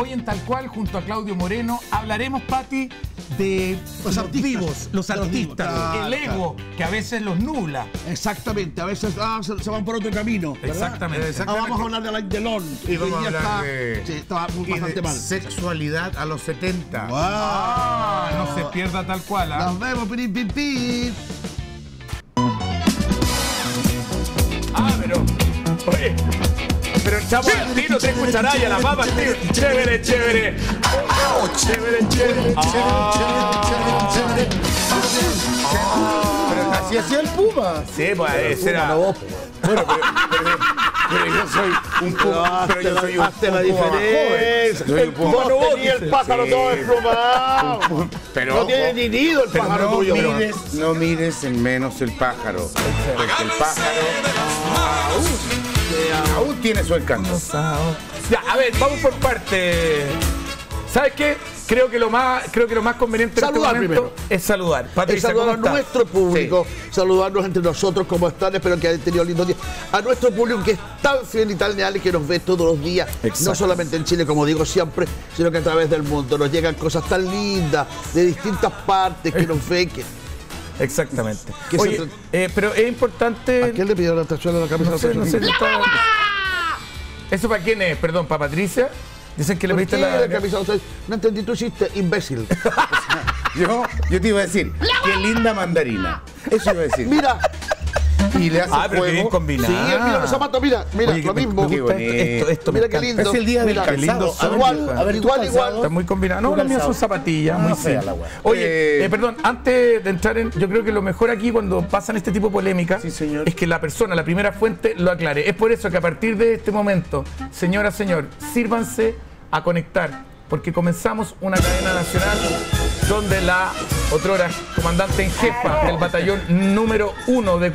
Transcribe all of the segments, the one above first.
Hoy en Tal Cual, junto a Claudio Moreno, hablaremos, Pati, de Los artistas. vivos, los los artistas, el ego, que a veces los nubla. Exactamente, a veces ah, se, se van por otro camino. ¿verdad? Exactamente. Ah, vamos a hablar de la Delon. Y vamos a hablar está, de- sí, está Y bastante de mal. sexualidad a los 70. Wow. Ah, no se pierda Tal Cual. ¿ah? Nos vemos, pin, pin, pin. Ah, pero. Oye. Pero echamos al tiro, tres cucharayas, la papa al tiro. Chévere, chévere. Chévere, chévere. Pero así hacía el Puma. Sí, pues ese era. Bueno, pero, pero- pero yo soy un Puma. Pero yo soy un, la un Puma más diferencia. joven. Soy un Puma. Vos tenías el pájaro Sí. todo desplomado. Pero No tiene ni nido el pájaro no tuyo. mires, no mires en menos el pájaro. Porque el pájaro aún, tiene su encanto. Ya, a ver, vamos por parte. ¿Sabes qué? Creo que lo más, creo que lo más conveniente en Saludar este momento primero. es saludar. Es Patricia, saludar ¿cómo a nuestro público, saludarnos entre nosotros, ¿cómo están? Espero que hayan tenido lindo día. A nuestro público que es tan fiel y tan leal y que nos ve todos los días, Exacto. no solamente en Chile, como digo siempre, sino que a través del mundo. Nos llegan cosas tan lindas de distintas partes que nos ven. Que... Exactamente. ¿Qué se Oye, tra- eh, pero es importante. ¿A quién le pidieron la tachuela de la camisa? No sé, no sé. estaba- ¿Eso para quién es? Perdón, ¿para Patricia? Dicen que le ¿Por pediste la. la camisa? O sea, no entendí tu chiste, imbécil. Yo, yo te iba a decir, qué linda mandarina. Eso iba a decir. Mira, Y le hace Ah, pero juego. combinado. sí, mira los zapatos, mira, mira, Oye, lo me- mismo. me esto, Mira qué lindo. Es el día del Mira, qué lindo calzado. ver, igual, a ver, ¿y tu igual, igual. Está muy combinado. No, las mías son zapatillas, muy fea la. Oye, Eh, eh, perdón, antes de entrar en. Yo creo que lo mejor aquí cuando pasan este tipo de polémicas Sí, es que la persona, la primera fuente, lo aclare. Es por eso que a partir de este momento, señora, señor, sírvanse a conectar, porque comenzamos una cadena nacional donde la otrora comandante en jefa del batallón número uno de.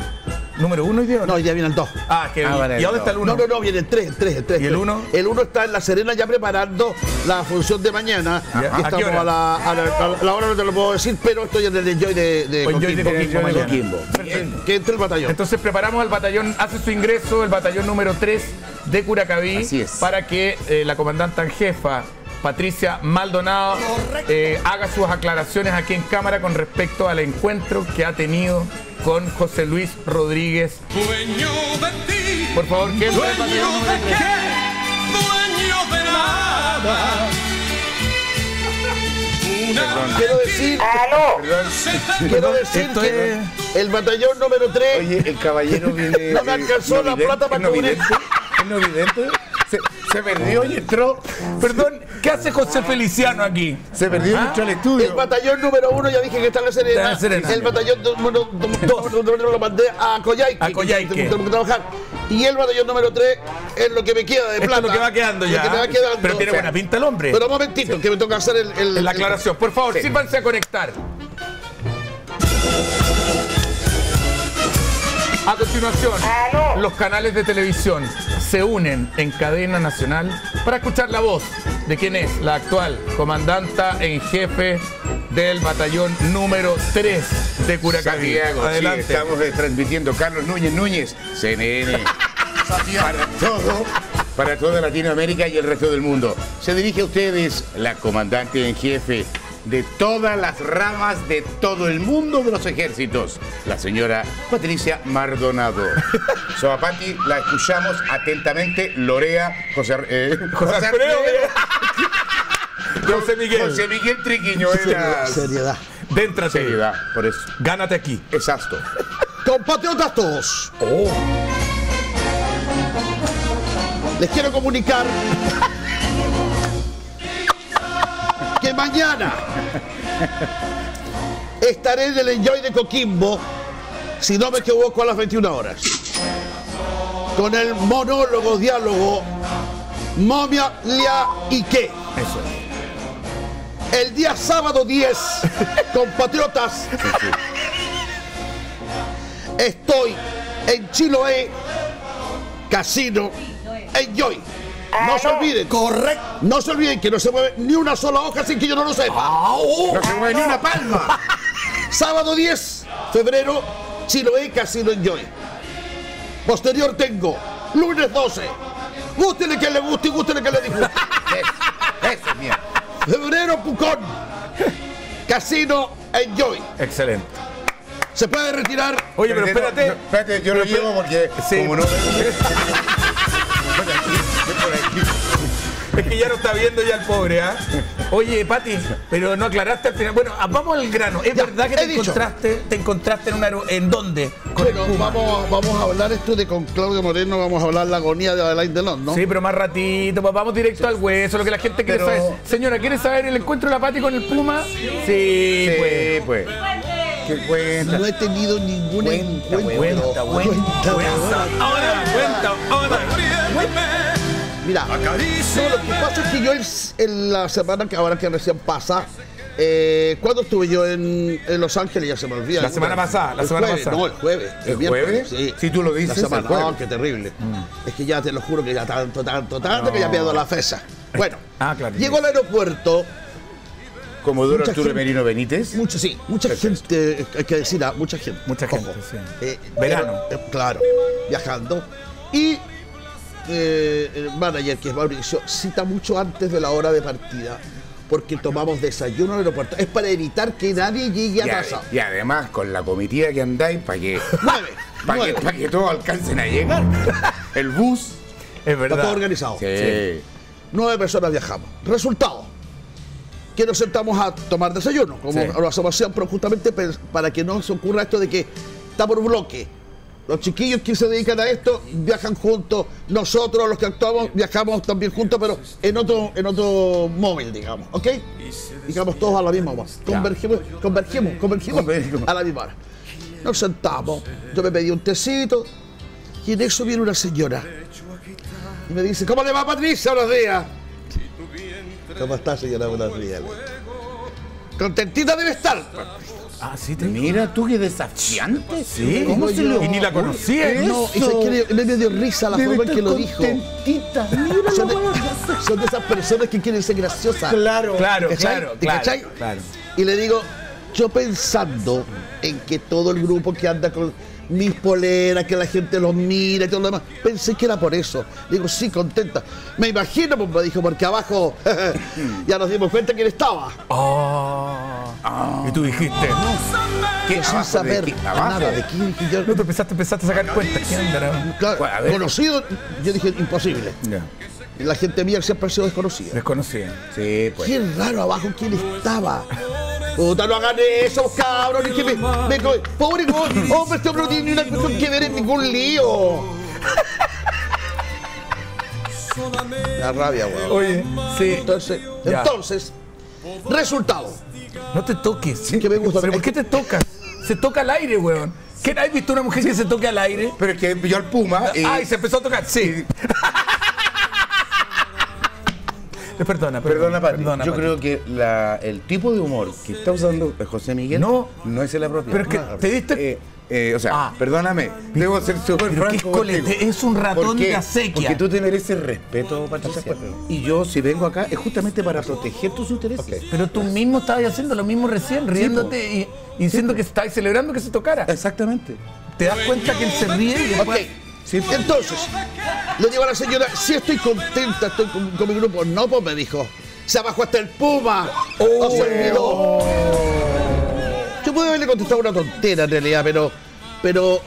¿Número uno hoy día No, hoy día vienen dos. Ah, que Ah, vale, ¿Y dónde está el uno? No, no, no, vienen tres, tres, tres. ¿Y el tres. uno? El uno está en La Serena ya preparando la función de mañana. Ya. Y ¿A qué estamos hora? a la, a, la, a la hora no te lo puedo decir, pero estoy en el enjoy de, de Coquimbo. Coquimbo De. Coquimbo. Que entre el batallón. Entonces preparamos al batallón, hace su ingreso el batallón número 3 de Curacaví Así es. para que eh, la comandante en jefa, Patricia Maldonado, eh, haga sus aclaraciones aquí en cámara con respecto al encuentro que ha tenido con José Luis Rodríguez. Dueño de ti, Por favor, ¿qué dueño de qué, dueño de nada. Quiero decir, quiero decir que el batallón número 3 Oye, el caballero viene. No me alcanzó la plata para ¿es no cubrir. ¿Es no vidente? Se, se perdió y entró. Perdón, ¿qué hace José Feliciano aquí? Se perdió y ¿Ah? entró al El estudio. batallón número uno, ya dije que está en la Está Serena. en La Serena. El batallón número dos lo mandé a Coyhaique. A Coyhaique. Y el batallón número 3 es lo que me queda de Esto plata. es lo que va quedando Lo ya. que va quedando. Pero tiene buena pinta el hombre. Pero un momentito, que me toca hacer el, el- la el- aclaración. Por favor, sírvanse a conectar. A continuación, los canales de televisión se unen en cadena nacional para escuchar la voz de quien es la actual comandanta en jefe del batallón número 3 de Curacaví. Santiago, sí, Adelante. estamos eh, transmitiendo Carlos Núñez Núñez, CNN, para todo, para toda Latinoamérica y el resto del mundo. Se dirige a ustedes la comandante en jefe de todas las ramas de todo el mundo de los ejércitos, la señora Patricia Maldonado. Soapati, la escuchamos atentamente, Lorea, José, eh, José Alfredo, José Miguel. José Miguel Triquiño era Seriedad. Déntrate. seriedad, por eso. Gánate aquí. Exacto. Compatriotas todos. Les quiero comunicar que mañana estaré en el Enjoy de Coquimbo, si no me equivoco, a las 21 horas. Con el monólogo, diálogo, momia, lia y qué. Eso es. El día sábado 10, compatriotas, estoy en Chiloé, Casino, Enjoy. No se olviden. Correcto. No se olviden que no se mueve ni una sola hoja sin que yo no lo sepa. No se mueve ni una palma. Sábado 10, febrero, Chiloé, Casino Enjoy. Posterior tengo, lunes 12. Gústele que le guste y gústele que le disguste. Eso, Torero Pucón. Casino Enjoy. Excelente. Se puede retirar. Oye, pero espérate. No, espérate, yo lo Pero llevo porque Sí. como no por. Es que ya no está viendo ya el pobre, ¿ah? Oye, Pati, pero no aclaraste al final. Bueno, ah, vamos al grano. ¿Es Ya, verdad que te dicho. encontraste, te encontraste en un aero... ¿En dónde? Con Bueno, vamos, vamos a hablar esto de con Claudio Moreno, vamos a hablar la agonía de Alain Delon, ¿no? Sí, pero más ratito, pues vamos directo al hueso, lo que la gente quiere Pero- saber. Señora, ¿quiere saber el encuentro de la Pati con el Puma? Sí, pues. Sí, pues. ¿Qué cuenta? No he tenido ningún Cuenta, encuentro. Cuenta, Cuenta, cuenta, weón. Ahora, cuenta, ahora. Mira, no, lo que pasa es que yo en, la semana que ahora que recién pasa, eh, ¿cuándo estuve yo en, en Los Ángeles? Ya se me olvida. La semana pasada, la El semana jueves, pasada. No, el jueves. ¿El miércoles, jueves? Sí. Si tú lo dices, La semana, el no, qué terrible. Es que ya te lo juro que ya tanto, tanto, tanto que ya pierdo la fesa. Bueno, Ah, claro. llego al aeropuerto, Comodoro Mucha Arturo Merino Benítez. mucho, sí, mucha gente, hay que decir, mucha gente. Mucha gente, sí. Eh, Verano. eh, claro, viajando. Y eh, el manager, que es Mauricio, cita mucho antes de la hora de partida, porque tomamos desayuno en el aeropuerto. Es para evitar que nadie llegue Y, atrasado. a- y además con la comitiva que andáis para que, Nueve, para que, pa' que todos alcancen a llegar. El bus. Es Está todo organizado. Sí. Nueve personas viajamos. Resultado. Que nos sentamos a tomar desayuno, como Sí. lo hacemos siempre, justamente para que no se ocurra esto de que está por bloque. Los chiquillos que se dedican a esto viajan juntos, nosotros los que actuamos viajamos también juntos, pero en otro, en otro móvil, digamos, ¿ok? Digamos todos a la misma hora. Convergimos, convergimos, convergimos Convergimos. a la misma hora. Nos sentamos, yo me pedí un tecito y en eso viene una señora y me dice, ¿cómo le va Patricia? Buenos días. ¿Cómo está señora? Buenos días. Contentita debe estar. Ah, sí, te Mira tú qué desafiante. Sí. ¿Cómo se le Y ni la conocía. ¿Eh? No, y se me dio risa la forma en que lo dijo. Mira Son de, son de esas personas que quieren ser graciosas. Claro. Claro, claro, ¿Te claro, cachai? claro. Y le digo, yo pensando en que todo el grupo que anda con mis poleras, que la gente los mira y todo lo demás, pensé que era por eso. Digo, sí, contenta. Me imagino, pues me dijo, porque abajo ya nos dimos cuenta quién estaba. Ah. Y tú dijiste. ¿Qué? Sin ¿Abajo de saber qué? Nada de quién. yo- No te empezaste, empezaste a sacar cuentas. ¿Quién andará? Claro, A ver. conocido, yo dije, imposible. La gente mía siempre ha sido desconocida. Desconocida. Sí, pues. Qué raro abajo quién estaba. Puta, no hagan eso, cabrón. Es que me, me Pobre hombre, este hombre no tiene ni una cuestión que ver en ningún lío. La rabia, weón. Oye, sí. Entonces, Ya. entonces, resultado. No te toques. Que me gusta. ¿Pero por qué te tocas? Se toca al aire, weón. ¿Qué, ¿Has visto una mujer que se toque al aire? Pero es que yo al Puma. eh, Ay, se empezó a tocar. Sí. Perdona, perdona. Perdona, Pati. perdona, yo Pati. creo que la- el tipo de humor que está usando José Miguel No. no es el apropiado. Pero es que te diste. Eh, eh, o sea, Ah. perdóname, debo ser súper franco es un ratón de acequia. Porque tú te mereces respeto, Patricia. Y yo, si vengo acá, es justamente para proteger tus intereses. Pero tú mismo estabas haciendo lo mismo recién, riéndote y, y diciendo que estabas celebrando que se tocara. Exactamente. Te das cuenta que él se ríe y Ok. después. Sí. Entonces, le digo a la señora, si estoy contenta, estoy con, con mi grupo. No, pues me dijo, se bajó hasta el Puma. Oh. se olvidó. Yo pude haberle contestado una tontera en realidad, pero, pero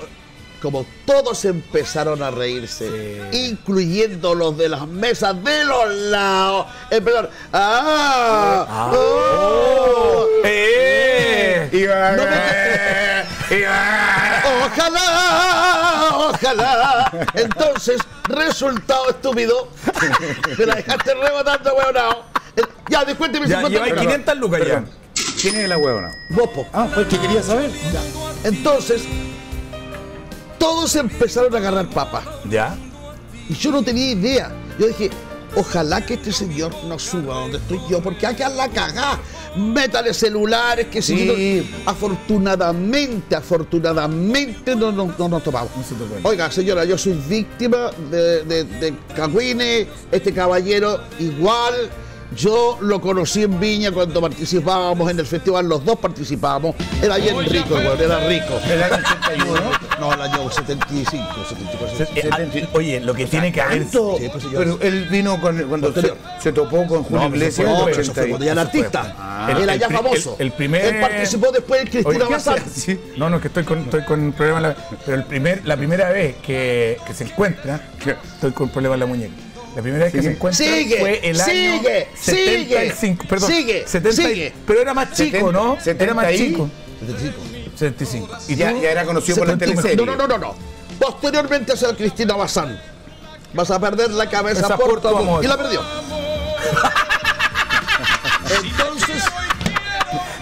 como todos empezaron a reírse, incluyendo los de las mesas de los lados, empezaron, ¡ah! oh". ¡Eh! Iván, No me- eh. Ojalá, Entonces, resultado estúpido. Me la dejaste rebotando, weonao. Ya, descuénteme Ya 50 lleváis lucas. 500 lucas ya. ¿Quién es la huevona? Vos, po. Ah, pues que quería saber. Entonces, todos empezaron a agarrar papas. ¿Ya? Y yo no tenía idea. Yo dije, ojalá que este señor no suba donde estoy yo, porque hay que la cagá. Métale celulares, que Sí. Afortunadamente, afortunadamente no, no, no nos tocó. Oiga, señora, yo soy víctima de, de, de cagüines, este caballero igual. Yo lo conocí en Viña cuando participábamos en el festival, los dos participábamos. Era bien rico, era rico. ¿El año 81? No, el año 75, 74. Eh, ah, Oye, lo que tiene que haber. Pues. Pero él vino con, cuando se, topó con Julio No, Iglesias. No, fue- pero eso fue cuando ya era artista. Ah. El- era el ya famoso. el- el primer- Él participó después en Cristina Bazán. Sí. No, no, es que estoy con, estoy con problemas. en la- Pero el primer, la primera vez que, que se encuentra, estoy con problemas en la muñeca. La primera vez que se encuentra Sigue, fue el año sigue, 75. sigue, perdón, sigue, 70 sigue. Pero era más chico, 70, ¿no? Era más 70 y- chico. 75. 75. Y ya, ya era conocido por la 71. teleserie. No, no, no, no, no. Posteriormente hacia Cristina Bazán. Vas a perder la cabeza Esa por por tu amor. Y la perdió. Entonces,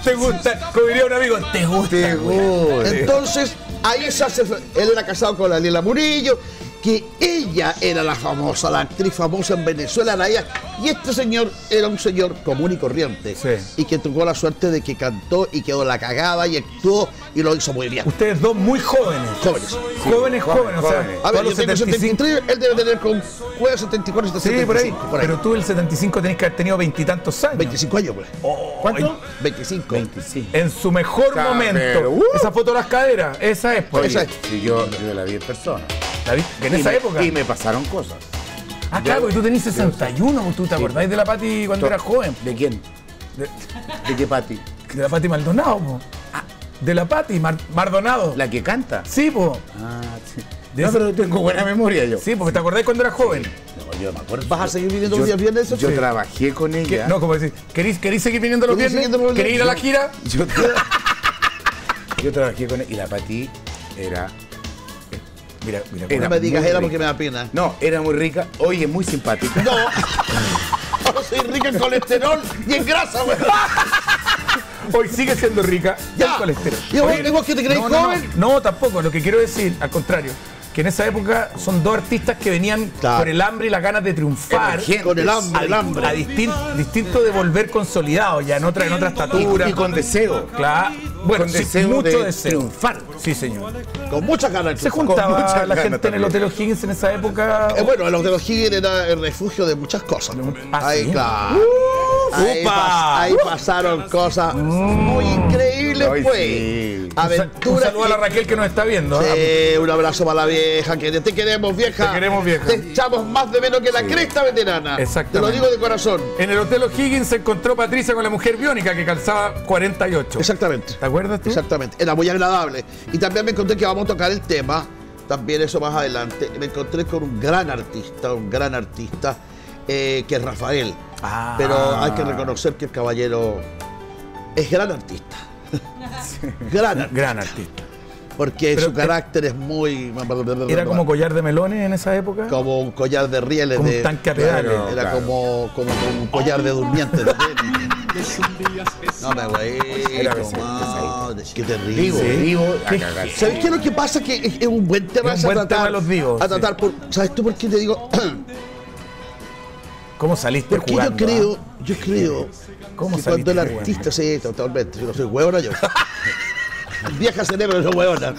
¿Te gusta? Como diría un amigo, ¿te gusta? entonces, ahí se hace. Él era casado con la Lila Murillo, que ella era la famosa, la actriz famosa en Venezuela, era ella. Y este señor era un señor común y corriente. Sí. Y que tuvo la suerte de que cantó y quedó la cagada y actuó y lo hizo muy bien. Ustedes dos muy jóvenes. Jóvenes. jóvenes, jóvenes. O sea, jóvenes. A ver, yo los tengo 75. 73, él debe tener con juega 74, Sí, 75, por ahí. por ahí. Pero tú el 75 tenés que haber tenido veintitantos años. 25 años, pues. ¿Cuánto? 25. 25. En su mejor momento. uh. Esa foto de las caderas, esa es. Pues. Esa es. si yo, yo la vi en persona. En esa me- época. Y me pasaron cosas. Ah, claro, y tú tenés 61, ¿tú te acordás de la Pati cuando To- era joven? ¿De quién? De, ¿De qué Pati? de la Pati Maldonado, po. De la Pati Mar- Mardonado. ¿La que canta? Sí, po. Ah, sí. De no, esa- pero tengo buena memoria yo. Sí, porque te acordás cuando era joven. No, yo me acuerdo. ¿Vas a seguir viviendo Yo- los días viernes? Yo Sí. trabajé con ¿Qué? ella. No, como decir, ¿querís, querís seguir viniendo los ¿Querís viernes? ¿Querés ir a la gira? Yo, tra- yo trabajé con ella y la Pati era. Mira, mira. Era No me digas rica. porque me da pena. No, era muy rica. Hoy es muy simpática. No. Ahora soy rica en colesterol y en grasa, güey. Hoy sigue siendo rica Ya. el colesterol. ¿Y vos- Oye, y vos que te creéis no, no, joven? No, no, tampoco. Lo que quiero decir, al contrario, que en esa época son dos artistas que venían Claro. por el hambre y las ganas de triunfar. Con el hambre, A, el hambre. a distin- distinto de volver consolidados ya en otra, en otra estatura. Y, y con deseo. Claro. Bueno, con sí, deseo mucho de deseo. triunfar. Sí, Con señor. muchas ganas. Se Con juntaba muchas la gente en el. Hotel O'Higgins en esa época. Eh, bueno, los de los Higgins era el refugio de muchas cosas. Ah, ahí, ¿sí? claro. pas- ahí pasaron cosas muy increíbles, Pues. sí. Un saludo a la que- Raquel que nos está viendo. Sí, un abrazo para la vieja, que te queremos vieja. Te queremos, vieja. Te echamos más de menos que la cresta veterana. Exactamente. Te lo digo de corazón. En el Hotel O'Higgins se encontró Patricia con la mujer biónica que calzaba 48. Exactamente. ¿Te acuerdas tú? Exactamente. Era muy agradable. Y también me encontré que vamos a tocar el tema, también eso más adelante. Me encontré con un gran artista, un gran artista, eh, que es Rafael. Ah. Pero hay que reconocer que el caballero es gran artista. gran artista. Gran artista. Porque Pero su que- carácter es muy. Era como collar de melones en esa época. como un collar de rieles. Como un de, tanque a pedales. Claro, Era Claro. como, como un collar de durmiente. ¿no? No me pesadito, Qué terrible. A ¿Qué- cagar. ¿Sabes qué es lo que pasa? Que es, es un buen tema Es un a buen tratar. tema los divos, A tratar por, ¿Sabes tú por qué te digo? ¿Cómo saliste Porque jugando? yo creo, ah? yo creo ¿Cómo que saliste cuando el jugando? artista sí, totalmente, yo no soy huevona yo. Vieja cerebro, no huevona.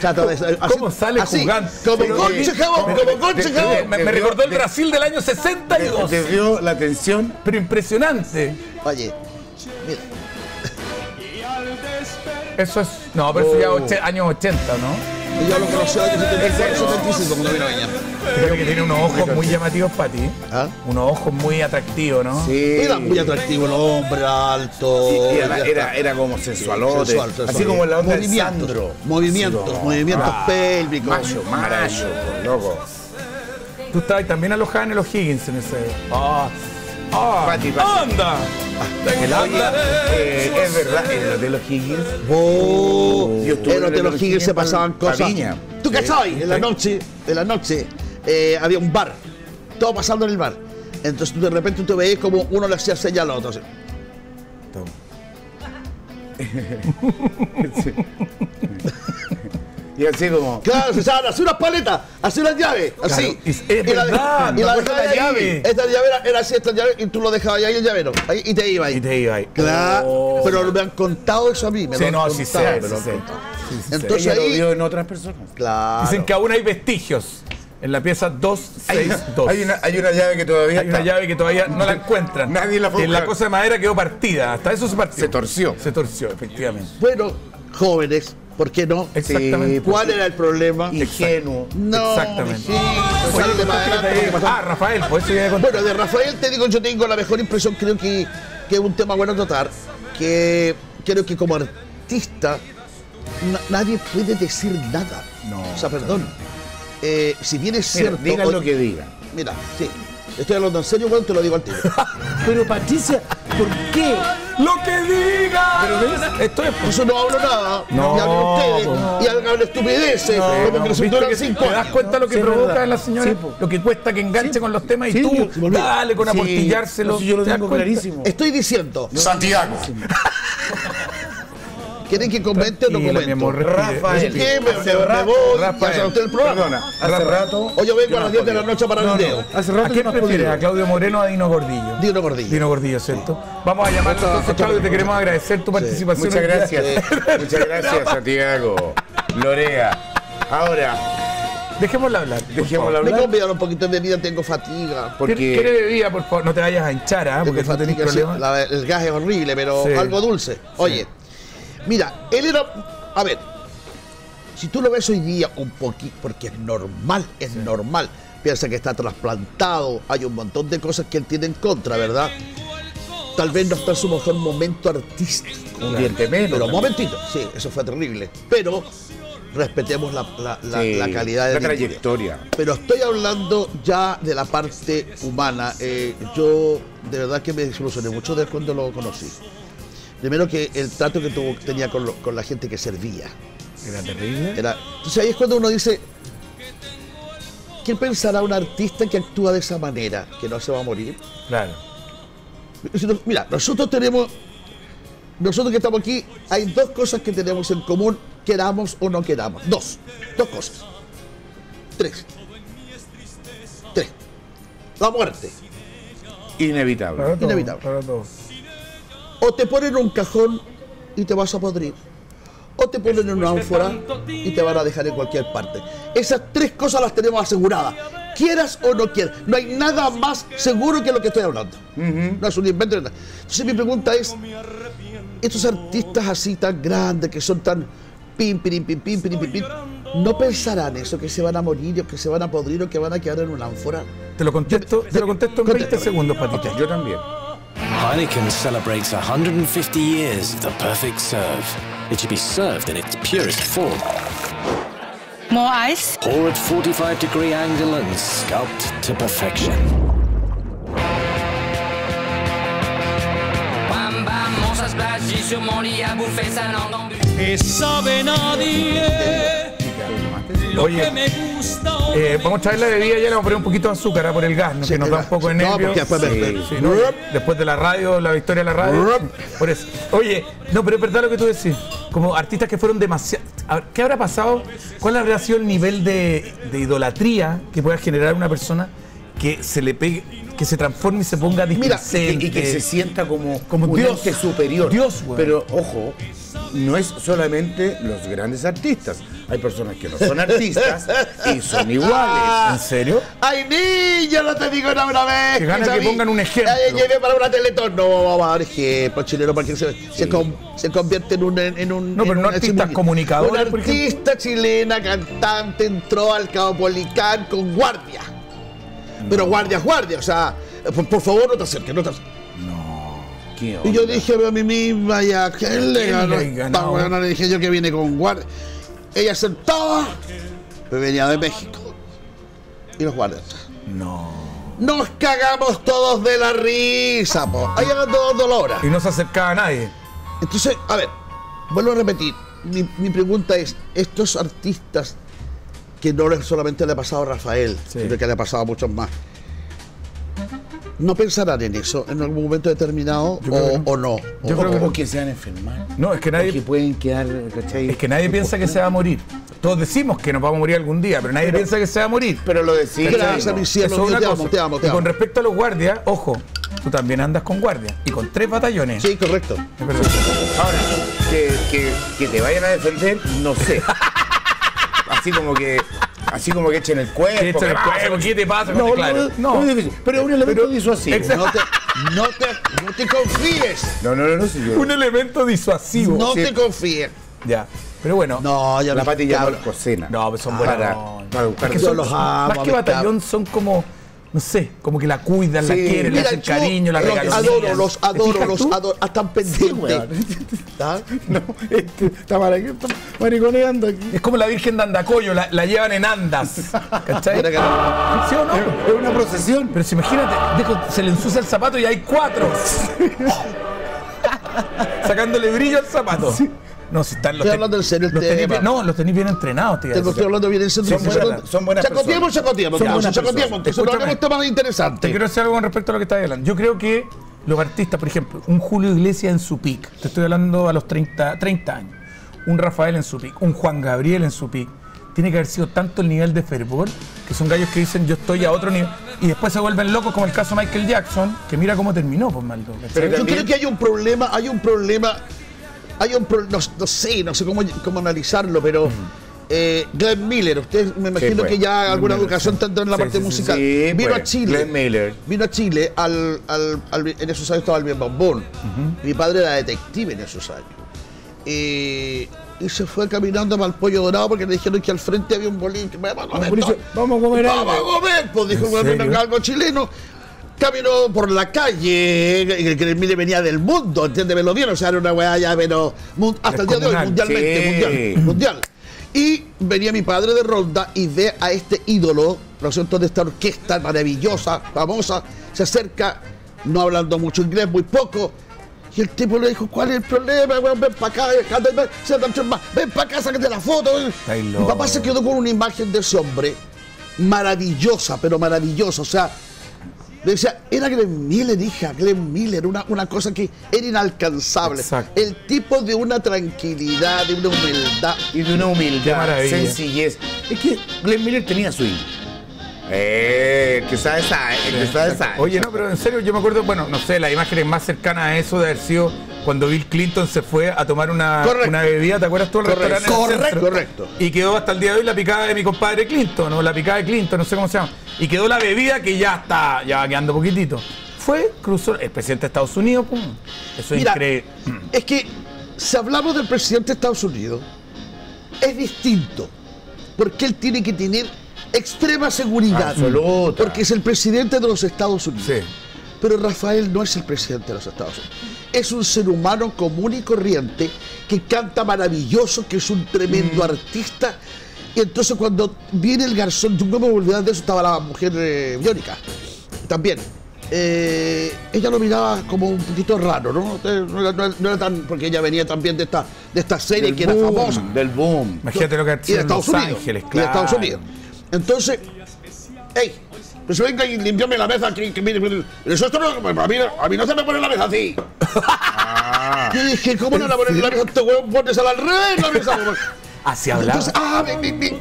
Trato de ser- así- ¿Cómo sale así, jugando? Como Pero- conche jabón, Pero- como de- jabón. Me, me recordó el Brasil del año 62. Te dio la atención. Pero impresionante. Oye, mira, Eso es. No, pero eso ya Oh. años 80, ¿no? Yo lo conocí en el 74, 75 cuando vino a Viña. Creo que tiene unos ojos muy llamativos para ti. ¿Ah? Unos ojos muy atractivos, ¿no? Sí. Era muy atractivo el hombre, alto. Era, era, como sensualote. Sensual, sensual. Así como la onda de Movimientos, Sandro. Movimientos, Sí, no. movimientos Ah, pélvicos. Macho, macho, loco. Tú estabas también alojada en el O'Higgins en ese. ¡Ah! ¡Ah! Pati, Pati. ¡Anda! El anda, eh, es verdad, en el Hotel O'Higgins. Oh, Yo estuve en en Hotel el O'Higgins se pa- pasaban pa' cosas. Viña. ¿Tú Sí. cachai? En la Sí. noche, en la noche, eh, había un bar. Todo pasando en el bar. Entonces tú de repente tú veías como uno le hacía señal al otro. así. Y así como. Claro, se echaban así unas paletas, así unas llaves, así. y- es verdad, y la acuerdo dejabas de la ahí. llave. Esta llave era, era así, esta llave, y tú lo dejabas ahí el llavero. Ahí, y te iba ahí. Y te iba ahí. Claro, Oh. pero me han contado eso a mí. Me Sí, lo han no, sí contado, sé, me lo han contado. Sí, sí. Entonces Ella lo ahí, vio en otras personas. claro. Dicen que aún hay vestigios. En la pieza Hay, 262. hay una, hay una llave que todavía Hay una llave que todavía no la encuentran. Nadie la fue Y la cosa de madera quedó partida. Hasta eso se partió. Se torció. Se torció, efectivamente. Bueno, jóvenes, ¿por qué no? Exactamente. ¿Cuál era el problema? Ingenuo. No, Exactamente. porque pasó- Ah, Rafael, por eso iba a contar. Bueno, de Rafael te digo, yo tengo la mejor impresión, creo que, que es un tema bueno tratar, que creo que como artista na- nadie puede decir nada. No. O sea, perdón. Eh, si bien es Mira, cierto... digan hoy- lo que digan. Mira, sí. Estoy hablando en serio, bueno, te lo digo al tiro. Pero Patricia, ¿por qué? ¡Lo que diga! Esto es. Por eso no hablo nada. No, y hablan ustedes. no. Y hablan estupideces. como que No, les ¿viste duran que ¿Te das cuenta lo que Sí, provoca en la señora? Sí, lo que cuesta que enganche con los temas y tú, dale con no, si yo lo ¿Te das tengo clarísimo. Estoy diciendo, Santiago. ¿Quieren que comente o no respire, Rafael. ¿Sí que me, Hace me- voy Rafael, usted el programa? Perdona, hace Rafa. rato. O yo vengo a las 10 de la noche para el video. Hace ¿A rato que quién prefieres? ¿A Claudio Moreno o a Dino Gordillo? Dino Gordillo. Dino Gordillo, ¿cierto? Vamos a llamarlo entonces, Claudio, te queremos agradecer tu participación. Muchas hoy gracias. Muchas gracias, Santiago. Lorea. Ahora, Dejémosla hablar. dejémosla favor. Me hablar. convidaron un poquito de bebida, tengo fatiga. Porque ¿Quiere, bebida, por favor? No te vayas a hinchar, ¿ah? Porque Tengo no tenés fatiga, sí, problemas. la- el gas es horrible, pero Sí. algo dulce. Oye, mira, él era. A ver, si tú lo ves hoy día un poquito, porque es normal, es normal. Piensa que está trasplantado, hay un montón de cosas que él tiene en contra, ¿verdad? Tal vez no está en su mejor momento artístico. Un diente menos. Pero un momentito, sí, eso fue terrible. Pero respetemos la, la- la- Sí, la calidad de la trayectoria. pero estoy hablando ya de la parte humana. Eh, yo de verdad que me desilusioné mucho de cuando lo conocí. Primero que el trato que tuvo, tenía con, lo- con la gente que servía. Era terrible. Era, entonces ahí es cuando uno dice, ¿qué pensará un artista que actúa de esa manera? Que no se va a morir. Claro. Mira, nosotros tenemos, nosotros que estamos aquí, hay dos cosas que tenemos en común, queramos o no queramos. Dos, dos cosas. Tres. Tres. La muerte. Inevitable. Para todo, Inevitable. para todo. O te ponen en un cajón y te vas a podrir. O te ponen en una ánfora y te van a dejar en cualquier parte. Esas tres cosas las tenemos aseguradas. Quieras o no quieras. No hay nada más seguro que lo que estoy hablando. No es un invento. nada. Entonces mi pregunta es, estos artistas así tan grandes, que son tan pim, pim, pim, pim, pim, pim, pim, ¿no pensarán eso, que se van a morir o que se van a podrir o que van a quedar en una ánfora? Te lo contesto, te lo contesto en 20 Contéstame. segundos, Patita. Yo también. Heineken celebrates 150 years of the perfect serve. It should be served in its purest form. More ice? Pour at 45 degree angle and sculpt to perfection. Bam bam, lo Oye, que me gusta. Eh, vamos a traer la bebida y ya le vamos a poner un poquito de azúcar ¿ah? por el gas, ¿no? Sí, que nos da un poco de gas. No, nervio. porque después me- Sí, sí, ¿no? Después de la radio, la victoria de la radio. Por eso. Oye, no, pero es verdad lo que tú decís. Como artistas que fueron demasiado. ¿Qué habrá pasado? ¿Cuál habrá sido el nivel de, de idolatría que pueda generar una persona que se le pegue, que se transforme y se ponga Mira, y que, displicente? y que se sienta como, como un Dios. ente superior. Dios, güey. Pero ojo, no es solamente los grandes artistas. Hay personas que no son artistas y son iguales. ¿En serio? ¡Ay, niña! No te digo nada una vez. Que gana que pongan un ejemplo. Ay, lleve para una teletón. No, vamos a dar ejemplo chileno para que se, se, con- se convierte en un. En un No, pero en no artistas comunicadores, Una artista chilena, cantante, entró al Caupolicán con guardia. Pero guardia es guardia, o sea, por, por favor no te acerques, no te acerques. ¿Qué Y yo onda? dije a mí misma, ya, ¿quién le ¿Quién ganó? le esta ganó? weona? Le dije yo que viene con guardia. Ella sentaba, pero venía de México. Y los guardias. No. Nos cagamos todos de la risa, po. Ahí hagan todos dolor. Y no se acercaba a nadie. Entonces, a ver, vuelvo a repetir. Mi, mi pregunta es, estos artistas que no solamente le ha pasado a Rafael, Sí. sino que le ha pasado a muchos más, ¿no pensarán en eso en algún momento determinado o, no. o no? Yo O- creo que no. que se van a enfermar. No, es que nadie. Que pueden quedar, ¿cachai? Es que nadie piensa que se va a morir. Todos decimos que nos vamos a morir algún día, pero nadie piensa que se va a morir. Pero lo decimos. Gracias, mi cielo, Eso es yo una te cosa. amo, te amo, te y con respecto a los guardias, ojo, tú también andas con guardias y con tres batallones. Sí, correcto. Es. Ahora, que, que, que te vayan a defender, no sé. Así como que Así como que echen el cuerpo. ¿Qué, que te- pasa, ¿Qué te pasa? No, claro. no, no, es difícil. Pero es un elemento disuasivo. Exacto. No te, no te, no te confíes. No, no, no, no, señor. Un elemento disuasivo. No Sí. te confíes. Ya. Pero bueno. No, ya La no. Pati ya no cocina. No, pues son buenas. Para, para son- los amo, más que batallón son como, no sé, como que la cuidan, la Sí. quieren, le hacen yo cariño, la los regalan. adoro, los ¿Te adoro, los tú? adoro. Están pendientes. weón. ¿Ah? No, este está mal aquí, está mariconeando aquí. Es como la Virgen de Andacoyo, la, la llevan en andas. ¿Cachai? ¿Sí o no? Es una procesión. Pero si imagínate, dejo- se le ensucia el zapato y hay cuatro. Sacándole brillo al zapato. No, si están los. Estoy hablando en serio el los tenéis tema. bien- No, los tenéis bien entrenados, tío. Te lo estoy hablando bien en serio. Son buenas- son buenas Chacoteemos, chacoteemos. Chacoteemos, que se lo temas Te interesantes. quiero decir algo con respecto a lo que estás hablando. Yo creo que los artistas, por ejemplo, un Julio Iglesias en su pic, te estoy hablando a los 30, 30 años, un Rafael en su pic, un Juan Gabriel en su pic, tiene que haber sido tanto el nivel de fervor que son gallos que dicen yo estoy a otro nivel y después se vuelven locos como el caso de Michael Jackson, que mira cómo terminó, pues maldo. Pero Yo también- creo que hay un problema, hay un problema, hay un no, no sé, no sé cómo, cómo analizarlo, pero eh, Glenn Miller, usted me imagino que ya alguna Miller, educación sí. tanto en la Sí, parte musical. sí, vino pues, a Chile. Glenn Miller. Vino a Chile al, al- al- en esos años estaba el bien bombón. Mi padre era detective en esos años. Eh, y se fue caminando para el pollo dorado porque le dijeron que al frente había un bolín que vamos a comer. Mauricio, todo. vamos a comer algo. Vamos a comer, pues dijo algo chileno. Caminó por la calle, el que Miller venía del mundo, entiéndemelo bien, o sea, era una weá ya, pero hasta el día de hoy, mundialmente, Sí. mundial, mundial. Y venía mi padre de ronda y ve a este ídolo, ¿no es cierto?, de esta orquesta maravillosa, famosa, se acerca, no hablando mucho inglés, muy poco, y el tipo le dijo, ¿cuál es el problema? weón? ven para acá, ven, para acá, sácate la foto. Mi papá se quedó con una imagen de ese hombre maravillosa, pero maravillosa, o sea, le decía, era Glenn Miller, hija, Glenn Miller, una, una cosa que era inalcanzable. Exacto. El tipo de una tranquilidad, de una humildad. Y de una humildad, sencillez. Es que Glenn Miller tenía swing. Eh. El que sabe, sabe. Oye, no, pero en serio, yo me acuerdo, bueno, no sé, las imágenes más cercanas a eso de haber sido cuando Bill Clinton se fue a tomar una, Correcto. una bebida, ¿te acuerdas tú el Correcto. restaurante? en el Correcto. centro? Correcto. Y quedó hasta el día de hoy la picada de mi compadre Clinton, o la picada de Clinton, no sé cómo se llama. Y quedó la bebida que ya está, ya va quedando poquitito. Fue, cruzó el presidente de Estados Unidos, pum. Eso es Mira, increíble. es que si hablamos del presidente de Estados Unidos, es distinto. Porque él tiene que tener extrema seguridad. Absoluta. Porque es el presidente de los Estados Unidos. Sí. Pero Rafael no es el presidente de los Estados Unidos. Es un ser humano común y corriente que canta maravilloso, que es un tremendo artista. Y entonces cuando viene el garzón, yo no me voy a olvidar de eso, estaba la mujer eh, biónica también. Eh, ella lo miraba como un poquito raro, ¿no? Eh, No era, no era- no era tan. porque ella venía también de esta, de esta serie Del que era famosa. Del boom. Imagínate lo que ha Y de Estados Los Unidos. Ángeles, Y de claro. Estados Unidos. Entonces, hey, pues venga y limpiame la mesa aquí, que mire, mire, eso esto no, a mí, a mí no se me pone la mesa así. Yo dije, ¿cómo no la pones la mesa? Este pones al revés la mesa. Así hablaba. Entonces, ah, me, me,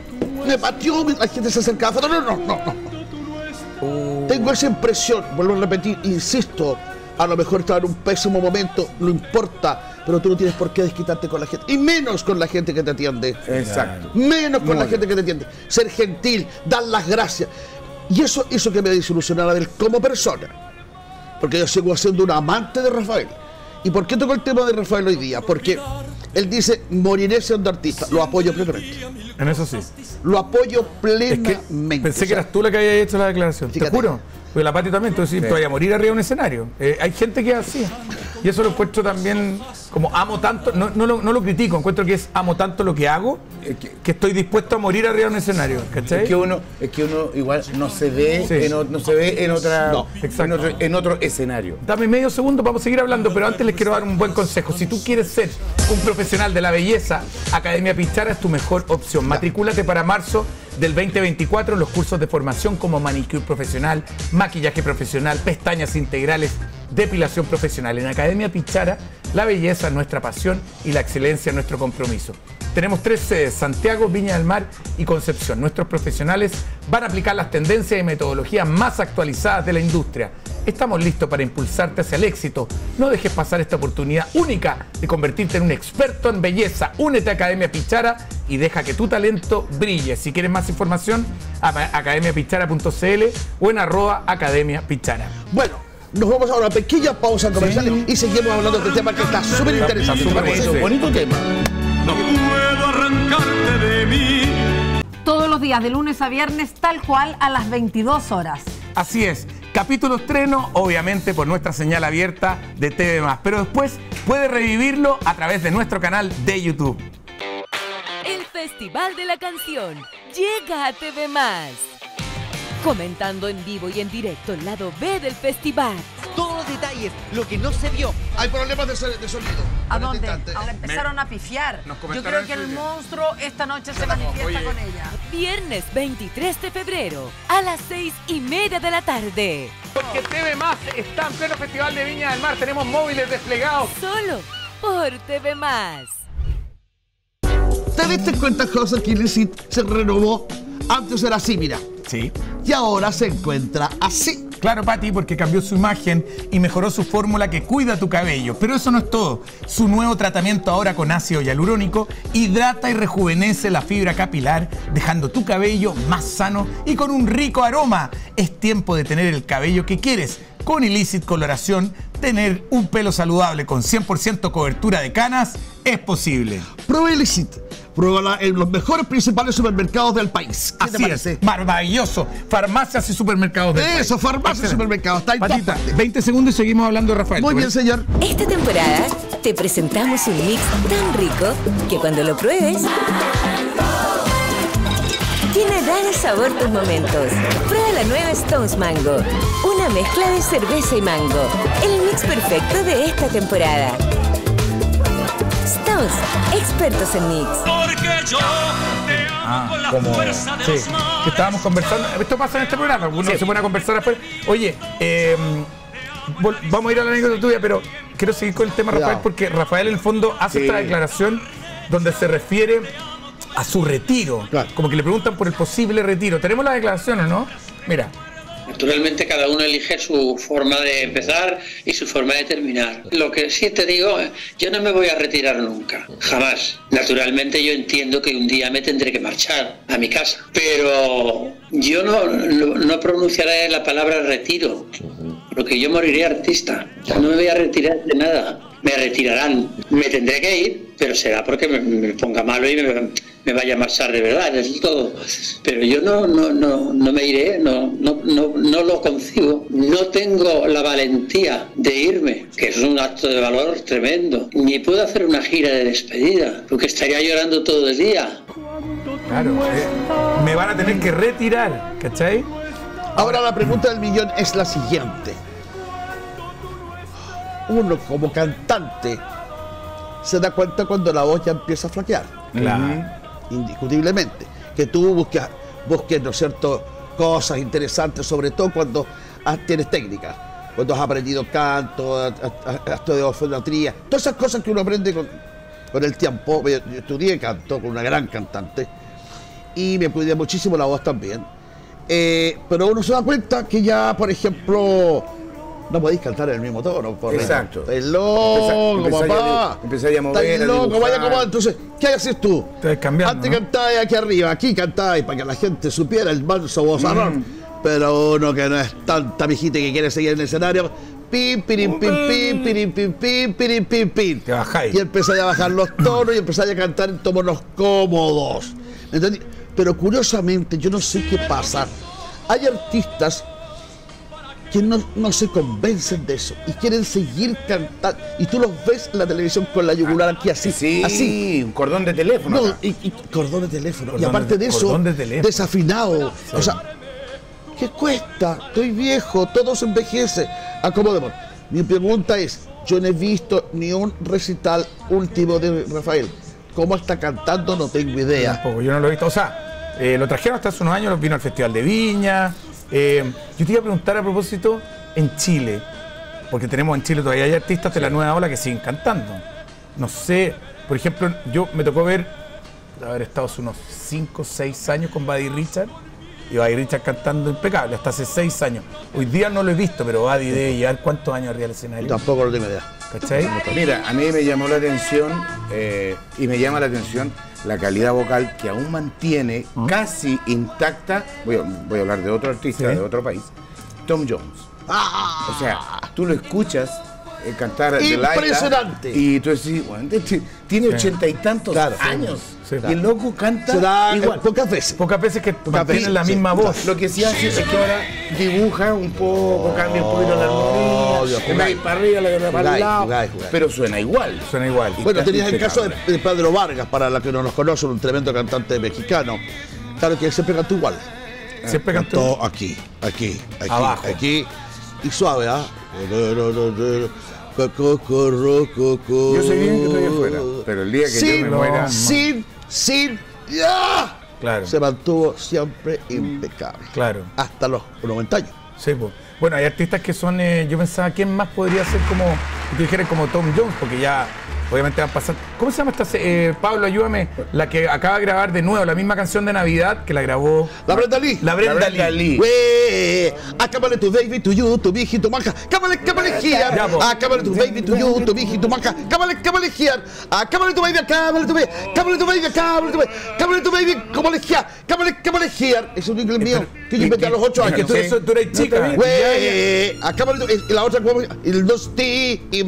la gente se acercaba. No, no, no, no. no. Tengo esa impresión, vuelvo a repetir, insisto, a lo mejor estaba en un pésimo momento, no importa, pero tú no tienes por qué desquitarte con la gente, y menos con la gente que te atiende. Exacto. Menos con Muy la gente que te atiende. Ser gentil, dar las gracias. Y eso hizo que me desilusionara de él como persona. Porque yo sigo siendo un amante de Rafael. ¿Y por qué toco el tema de Rafael hoy día? Porque él dice, moriré siendo artista. Lo apoyo plenamente. En eso sí. Lo apoyo Es plenamente. que pensé que eras tú la que había hecho la declaración. Fíjate. Te juro. Porque la Pati también, tú decís, Sí. tú vayas a morir arriba de un escenario. Eh, hay gente que es así. Y eso lo encuentro también como amo tanto, no, no, lo, no lo critico, encuentro que es amo tanto lo que hago, que- estoy dispuesto a morir arriba de un escenario. ¿Cachai? Es que uno, es que uno igual no se ve, Sí. en, o- no se ve en otra, No, en otro, en otro escenario. Dame medio segundo, vamos a seguir hablando, pero antes les quiero dar un buen consejo. Si tú quieres ser un profesional de la belleza, Academia Pichara es tu mejor opción. Matricúlate para marzo del 2024 en los cursos de formación como manicure profesional, maquillaje profesional, pestañas integrales, depilación profesional. En Academia Pichara, la belleza es nuestra pasión y la excelencia es nuestro compromiso. Tenemos tres sedes, Santiago, Viña del Mar y Concepción. Nuestros profesionales van a aplicar las tendencias y metodologías más actualizadas de la industria. Estamos listos para impulsarte hacia el éxito. No dejes pasar esta oportunidad única de convertirte en un experto en belleza. Únete a Academia Pichara y deja que tu talento brille. Si quieres más información, academiapichara.cl o en arroba Academia Pichara. Bueno, nos vamos a una pequeña pausa comercial y seguimos hablando de este tema que está súper interesante. súper bonito tema. No puedo arrancarte de mí. Todos los días, de lunes a viernes, tal cual a las 22 horas. Así es, capítulo estreno, obviamente por nuestra señal abierta de TV pero después puede revivirlo a través de nuestro canal de YouTube. El Festival de la Canción llega a TV Más. Comentando en vivo y en directo el lado B del festival. Todos los detalles, lo que no se vio. Hay problemas de, so- de sonido. ¿A En este dónde? instante. Ahora empezaron a pifiar. Nos Yo creo que el monstruo esta noche se manifiesta Oye. con ella. Viernes 23 de febrero a las 6 y media de la tarde. Porque TV Más está en pleno Festival de Viña del Mar, tenemos móviles desplegados. Solo por TV Más. ¿Te diste cuenta, José, que Illicit se renovó? Antes era así, mira. Sí. Y ahora se encuentra así. Claro, Pati, porque cambió su imagen y mejoró su fórmula que cuida tu cabello. Pero eso no es todo. Su nuevo tratamiento ahora con ácido hialurónico hidrata y rejuvenece la fibra capilar, dejando tu cabello más sano y con un rico aroma. Es tiempo de tener el cabello que quieres. Con Illicit Coloración, tener un pelo saludable con 100% cobertura de canas es posible. Prueba Illicit. Pruébala en los mejores principales supermercados del país. ¿Qué te Así es, maravilloso. Farmacias y supermercados del Eso, país. farmacias y supermercados. Está en todas Patita, partes. 20 segundos y seguimos hablando de Rafael. Muy ¿te bien, señor. Esta temporada te presentamos un mix tan rico que cuando lo pruebes de sabor tus momentos. Prueba la nueva Stones Mango, una mezcla de cerveza y mango, el mix perfecto de esta temporada. Stones, expertos en mix. Porque yo te amo con la como- fuerza de sí, los mares. que estábamos conversando. Esto pasa en este programa, uno se pone a conversar afuera. Oye, eh, vol- vamos a ir a la anécdota tuya, pero quiero seguir con el tema. Rafael, porque Rafael en el fondo hace Sí. esta declaración donde se refiere a su retiro. Claro. Como que le preguntan por el posible retiro. ¿Tenemos la declaración o no? Mira. Naturalmente cada uno elige su forma de empezar y su forma de terminar. Lo que sí te digo, yo no me voy a retirar nunca, jamás. Naturalmente yo entiendo que un día me tendré que marchar a mi casa, pero yo no, no, no pronunciaré la palabra retiro, porque yo moriré artista. No me voy a retirar de nada. Me retirarán, me tendré que ir, pero será porque me, me ponga malo y me, me vaya a marchar de verdad, es todo. Pero yo no, no, no, no me iré, no, no, no, no lo concibo. No tengo la valentía de irme, que es un acto de valor tremendo. Ni puedo hacer una gira de despedida, porque estaría llorando todo el día. Claro. eh, me van a tener que retirar, ¿cachai? Ahora la pregunta del millón es la siguiente. Uno como cantante se da cuenta cuando la voz ya empieza a flaquear. Claro. Indiscutiblemente. Que tú busques, busques, ¿no es cierto?, cosas interesantes, sobre todo cuando has- tienes técnica. Cuando has aprendido canto, has, has- has estudiado fonatría. Todas esas cosas que uno aprende con, con el tiempo. Yo, yo estudié canto con una gran cantante y me cuidé muchísimo la voz también. Eh, pero uno se da cuenta que ya, por ejemplo, no podéis cantar en el mismo tono. Por Exacto. Estás loco, Empezá- papá. empezáis a mover, Estás loco, vaya como Entonces, ¿qué haces tú? Estás cambiando, Antes ¿no? cantabas aquí arriba, aquí cantabas para que la gente supiera el manso vozarrón. Mm. Pero uno que no es tanta mijita que quiere seguir en el escenario, pim, pirim, pim, pim, pirim, pim, pim, pirim, pim, pim. Te bajáis. Y empezáis a bajar los tonos y empezáis a cantar en tonos cómodos. ¿Me entendí? Pero curiosamente, yo no sé qué pasa. Hay artistas que no, no se convencen de eso y quieren seguir cantando. Y tú los ves en la televisión con la yugular aquí así. Sí, así. un cordón de teléfono. No, y, y cordón de teléfono. y aparte de- de eso, de desafinado. O sea, ¿qué cuesta? Estoy viejo, todo se envejece. Acomodemos. Mi pregunta es, yo no he visto ni un recital último de Rafael. ¿Cómo está cantando? No tengo idea. Tampoco, yo no lo he visto. O sea, eh, lo trajeron hasta hace unos años, vino al Festival de Viña. Eh, yo te iba a preguntar a propósito en Chile, porque tenemos en Chile todavía hay artistas de la nueva ola que siguen cantando. No sé, por ejemplo, yo me tocó ver haber estado hace unos 5 o 6 años con Buddy Richard. Y Buddy Richard cantando impecable, hasta hace 6 años. Hoy día no lo he visto, pero Buddy debe llevar cuántos años arriba del escenario. Tampoco lo tengo idea. ¿Cachai? Mira, a mí me llamó la atención eh, y me llama la atención la calidad vocal que aún mantiene casi intacta. Voy a, voy a hablar de otro artista Sí. de otro país, Tom Jones. O sea, tú lo escuchas eh, cantar de Laila Impresionante. y tú decís, bueno, este tiene ochenta y tantos Claro. años. Sí. Y el loco canta Se da igual. eh, pocas veces. Pocas veces que mantienen la sí, misma voz. Lo que sí hace es que ahora dibuja un poco, cambia un poquito la armonía, ir para arriba, la para el lado, jugáis, jugáis. pero suena igual. Suena igual. Y Bueno, tenías el caso de, Pedro Vargas, para la que no nos conocen, un tremendo cantante mexicano. Claro que él siempre cantó igual. Siempre cantó. Cantó aquí, aquí, aquí, Abajo. aquí. Y suave, ¿ah? Yo Yo sé bien que estoy afuera, pero el día que yo me muera, sin, sin, ¡ya! Claro. Se mantuvo siempre impecable. Claro. Hasta los 90 años. Sí, pues. Bueno, hay artistas que son. eh, yo pensaba, ¿quién más podría ser como. Dijeras como Tom Jones? Porque ya, obviamente van a pasar. ¿Cómo se llama esta? eh, Pablo, ayúdame. La que acaba de grabar de nuevo, la misma canción de Navidad que la grabó. La Brenda Lee. La Brenda, Lee. Wey, acábale tu baby, tu you, tu biji, tu maca, cábale, cábale, po. Acábale tu baby, tu you, tu biji, tu maca, cábale, cábale, here. Acábale tu baby, cábale tu baby, cábale tu baby, cábale tu baby, cábale tu baby, cábale, here, cábale, cábale, here. Es un inglés mío que yo inventé a los 8 Es que años. tú, eso- tú eres chica. Wey, acábale tu, la otra, el dos ti, y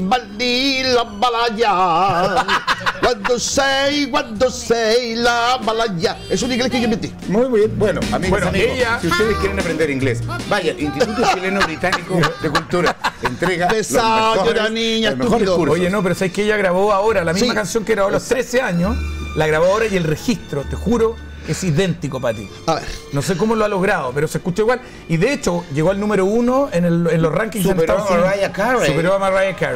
la balaya. Cuando sei, cuando sei, la balaya. Es un inglés que yo inventé. Muy bien. Bueno, amigos, Bueno, amigos, ella- si ustedes quieren aprender inglés, vayan, Instituto Chileno Británico de Cultura, entrega los Pesado, mejores, niña, los mejores cursos. Oye, no, pero sabes que ella grabó ahora la misma Sí. canción que grabó a los 13 años. La grabó ahora y el registro, te juro, es idéntico para ti. A ver. No sé cómo lo ha logrado, pero se escucha igual. Y de hecho, llegó al número uno en, el- en los rankings de Superó a. Mariah Carey. Superó a Mariah Carey.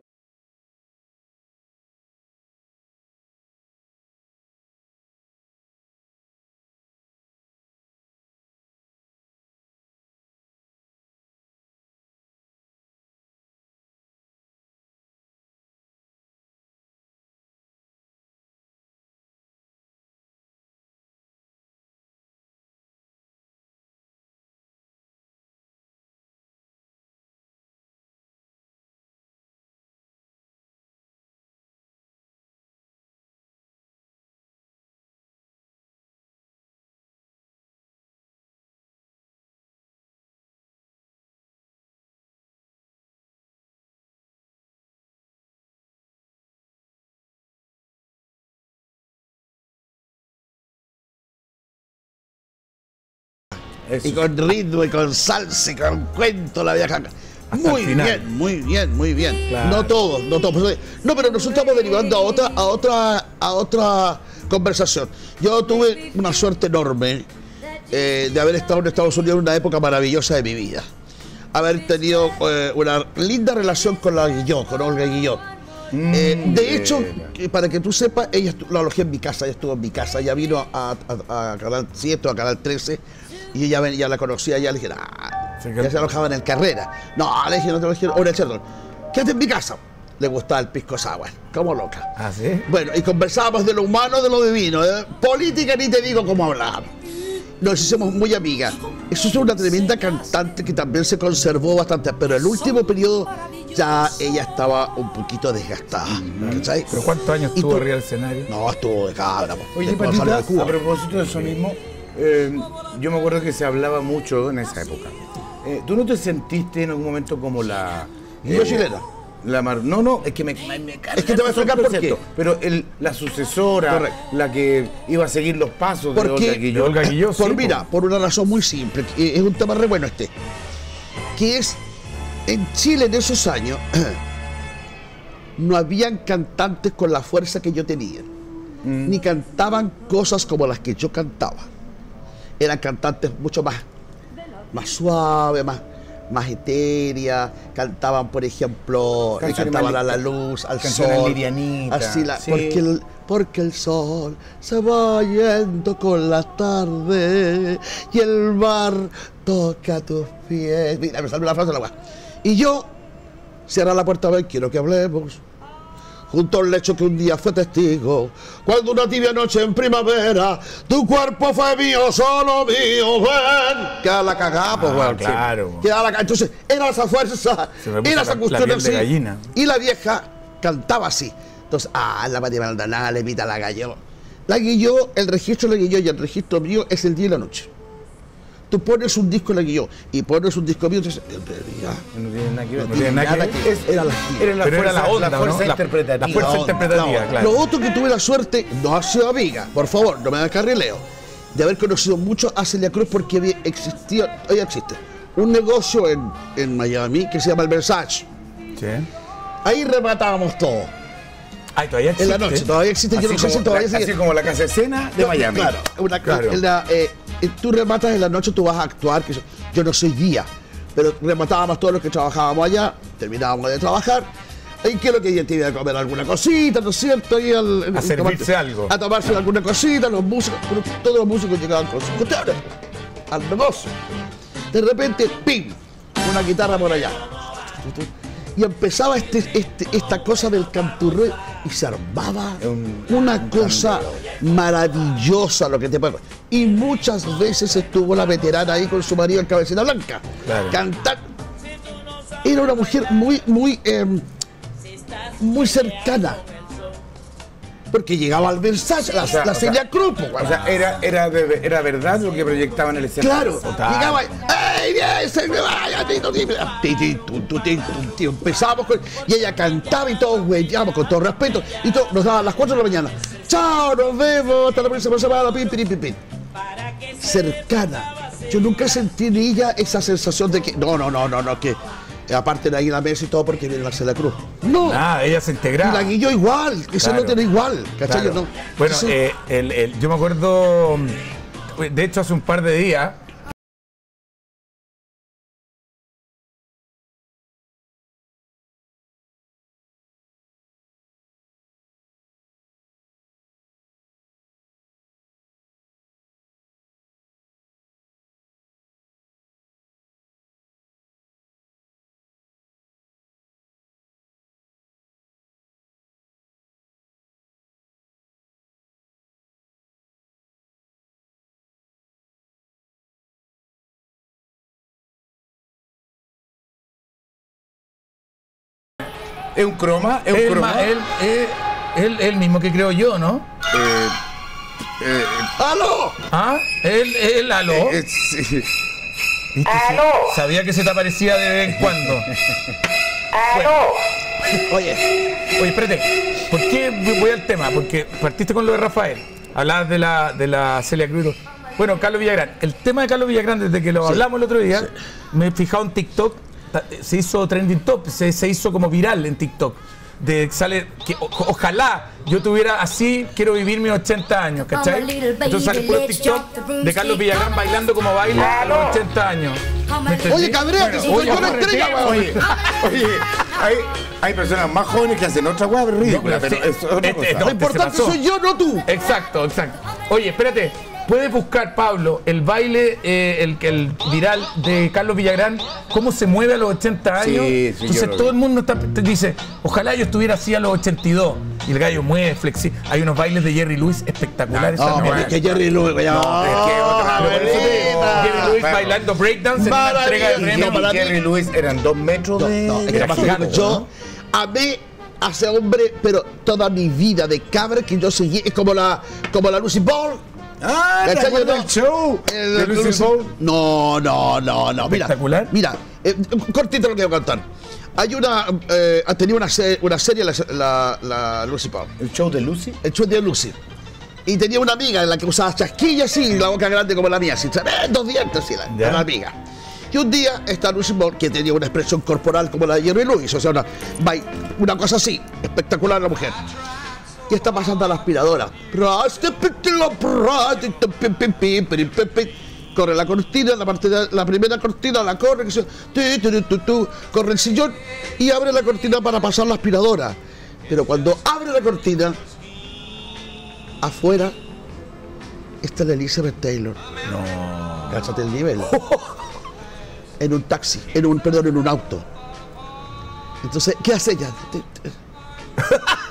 Y con ritmo y con salsa y con cuento la vieja. Hasta Muy bien, muy bien, muy bien. Claro. No todos, no todos. Eso- No, pero nosotros estamos derivando a otra, a otra, a otra conversación. Yo tuve una suerte enorme eh, de haber estado en Estados Unidos en una época maravillosa de mi vida. Haber tenido eh, una linda relación con la Guillot, con Olga Guillot. Eh, de hecho, para que tú sepas, ella la alojé en mi casa, ella estuvo en mi casa, ella vino a, a- a Canal 7 o a Canal 13 y ella ven- ya la conocía, ya le dije, ah, ya se alojaba en el carrera. No, le dije, no te lo dije, o en el Sheraton. Quédate en mi casa. Le gustaba el pisco sour, como loca. ¿Ah, sí? Bueno, y conversábamos de lo humano, de lo divino. ¿eh? Política ni te digo cómo hablábamos. Nos hicimos muy amigas. Eso es una tremenda cantante que también se conservó bastante, pero el último periodo ya ella estaba un poquito desgastada. ¿cachai? ¿Pero cuántos años estuvo tú- arriba del escenario? No, estuvo de cabra. Oye, Patita, de Cuba. a propósito de eso mismo, eh, yo me acuerdo que se hablaba mucho en esa época. Eh, ¿Tú no te sentiste en algún momento como la... Yo chilena. La mar- no, no, es que me, me, me carga Es que te voy a explicar por conceptos. Pero el, la sucesora, Correcto. la que iba a seguir los pasos de Porque, Olga Guillot. Olga Guillot, por, sí, mira, por una razón muy simple, que es un tema re bueno este, que es, en Chile en esos años, no habían cantantes con la fuerza que yo tenía, ni cantaban cosas como las que yo cantaba. Eran cantantes mucho más, más suaves, más, más etéreas, cantaban, por ejemplo, cantaban a la luz, al sol, así la, sí. porque el, porque el sol se va yendo con la tarde y el mar toca tus pies. Mira, me salió la frase de la weá. Y yo, cierra la puerta, a ver, quiero que hablemos. Junto al lecho que un día fue testigo. Cuando una tibia noche en primavera, tu cuerpo fue mío, solo mío, ven. Queda la cagada, pues, Ah, claro. sí. Queda la cagada. Entonces, era esa fuerza, era esa cuestión así. gallina. Y la vieja cantaba así. Entonces, ah, la María Maldonada le pita la galló. La guilló, el registro de la guilló y el registro mío es el día y la noche. Tú pones un disco en la guilló y pones un disco mío y dices, en realidad, No tiene nada que ver. no tiene nada que ver. Era la Era la Pero era fuerza, la onda, la fuerza ¿no? La- interpretativa. la fuerza No, interpretativa, no. claro. Lo otro que tuve la suerte, no ha sido amiga, por favor, no me hagas carrileo, de haber conocido mucho a Celia Cruz porque había existido, hoy existe, un negocio en, en Miami que se llama el Versace. Sí. Ahí rematábamos todo. Ay, todavía En la existe. noche, todavía existe, yo Así no sé si como, todavía la, así como la casa de escena de Yo- Miami. Claro, una, Claro. en la, eh, eh, tú rematas en la noche, tú vas a actuar, que yo, yo no soy guía, pero rematábamos todos los que trabajábamos allá, terminábamos de trabajar. ¿Y qué es lo que ella te iba a comer? ¿Alguna cosita, no es cierto? Al- en- A servirse algo. A tomarse alguna cosita, los músicos, todos los músicos llegaban con sus cuestiones al negocio. De repente, ¡pim! Una guitarra por allá. Y empezaba este, este- esta cosa del canturreo y se armaba una cosa maravillosa lo que te puede. Y muchas veces estuvo la veterana ahí con su marido en cabecita blanca. Claro. Cantando. Era una mujer muy, muy, em, muy cercana. Porque llegaba al Versace, la, O sea, la o sea, O era, era, era verdad lo que proyectaban en el escenario. Claro, llegaba y, ¡Ey, bien, se me vaya, tito! Empezábamos con, y ella cantaba y todos huellábamos con todo respeto y todo, nos daban las 4 de la mañana. ¡Chao, nos vemos! Hasta la próxima semana, pim, pim, pim, pim. Cercana. Yo nunca sentí en ella esa sensación de que, no, no, no, no, no, que aparte de ahí la mesa y todo porque viene Marcela Cruz. No. Nada, ella se Y integraba. la guilló igual, que se Claro. no tiene igual, ¿cachai? Claro. No. Bueno, Entonces, eh, el- el- yo me acuerdo, de hecho hace un par de días, ¿Es un croma? ¿Es un croma? ma- él, él, él- él mismo que creo yo, ¿no? Eh, eh, ¡Aló! ¿Ah? Él, él, aló. eh. Sí, Sabía que se te aparecía de vez en cuando. Oye, Oye, espérate. ¿Por qué voy al tema? Porque partiste con lo de Rafael. Hablabas de la, de la Celia Cruz. Bueno, Carlos Villagrán. El tema de Carlos Villagrán, desde que lo hablamos el otro día, me he fijado en TikTok. Se hizo trending top, se, se hizo como viral en TikTok. De sale que o- ojalá yo tuviera así, quiero vivir mis 80 años, ¿cachai? Entonces sale puro TikTok de Carlos Villagrán bailando como baila a los 80 años. Oye, Cabrea, que se Oye, fue con la estrella, weón. Oye, oye, hay, hay personas más jóvenes que hacen otra hueá ridícula, No, pero pero sí, eso es otra este- cosa. no, lo se importante soy yo, no tú. Exacto, exacto. Oye, espérate. Puedes buscar, Pablo, el baile, eh, el, el viral de Carlos Villagrán, cómo se mueve a los 80 Sí, años. sí, Entonces todo vi. el mundo está- te dice, ojalá yo estuviera así a los 82. Y el gallo mueve, flexible. Hay unos bailes de Jerry Lewis espectaculares. No, es que Jerry Lewis. No, es que otra-. Jerry Lewis Pero- bailando breakdance en una entrega de mí- Jerry Lewis eran dos metros de... Era gigante, yo amé a ese hombre, pero toda mi vida de cabra que yo seguí, es como la, como la Lucy Ball. Ah, ¿te No. del show? El- de Lucy Lucy- Ball. No, no, no, no. Mira, Espectacular. Mira, eh, cortito lo que voy a contar. Hay una, eh, ha tenido una, se- una serie la, la, la Lucy Ball. ¿El show de Lucy? el show de Lucy. Y tenía una amiga en la que usaba chasquillas y la boca grande como la mía, así, tremendos dientes, así, la, la amiga. Y un día esta Lucy Ball, que tenía una expresión corporal como la de Jerry Lewis, o sea, una, una cosa así, espectacular la mujer. Y está pasando a la aspiradora. Corre la cortina, la, la primera cortina la corre, corre el sillón y abre la cortina para pasar la aspiradora. Pero cuando abre la cortina, afuera está la Elizabeth Taylor. No. Cállate el nivel. en un taxi, en un, perdón, en un auto. Entonces, ¿qué hace ella?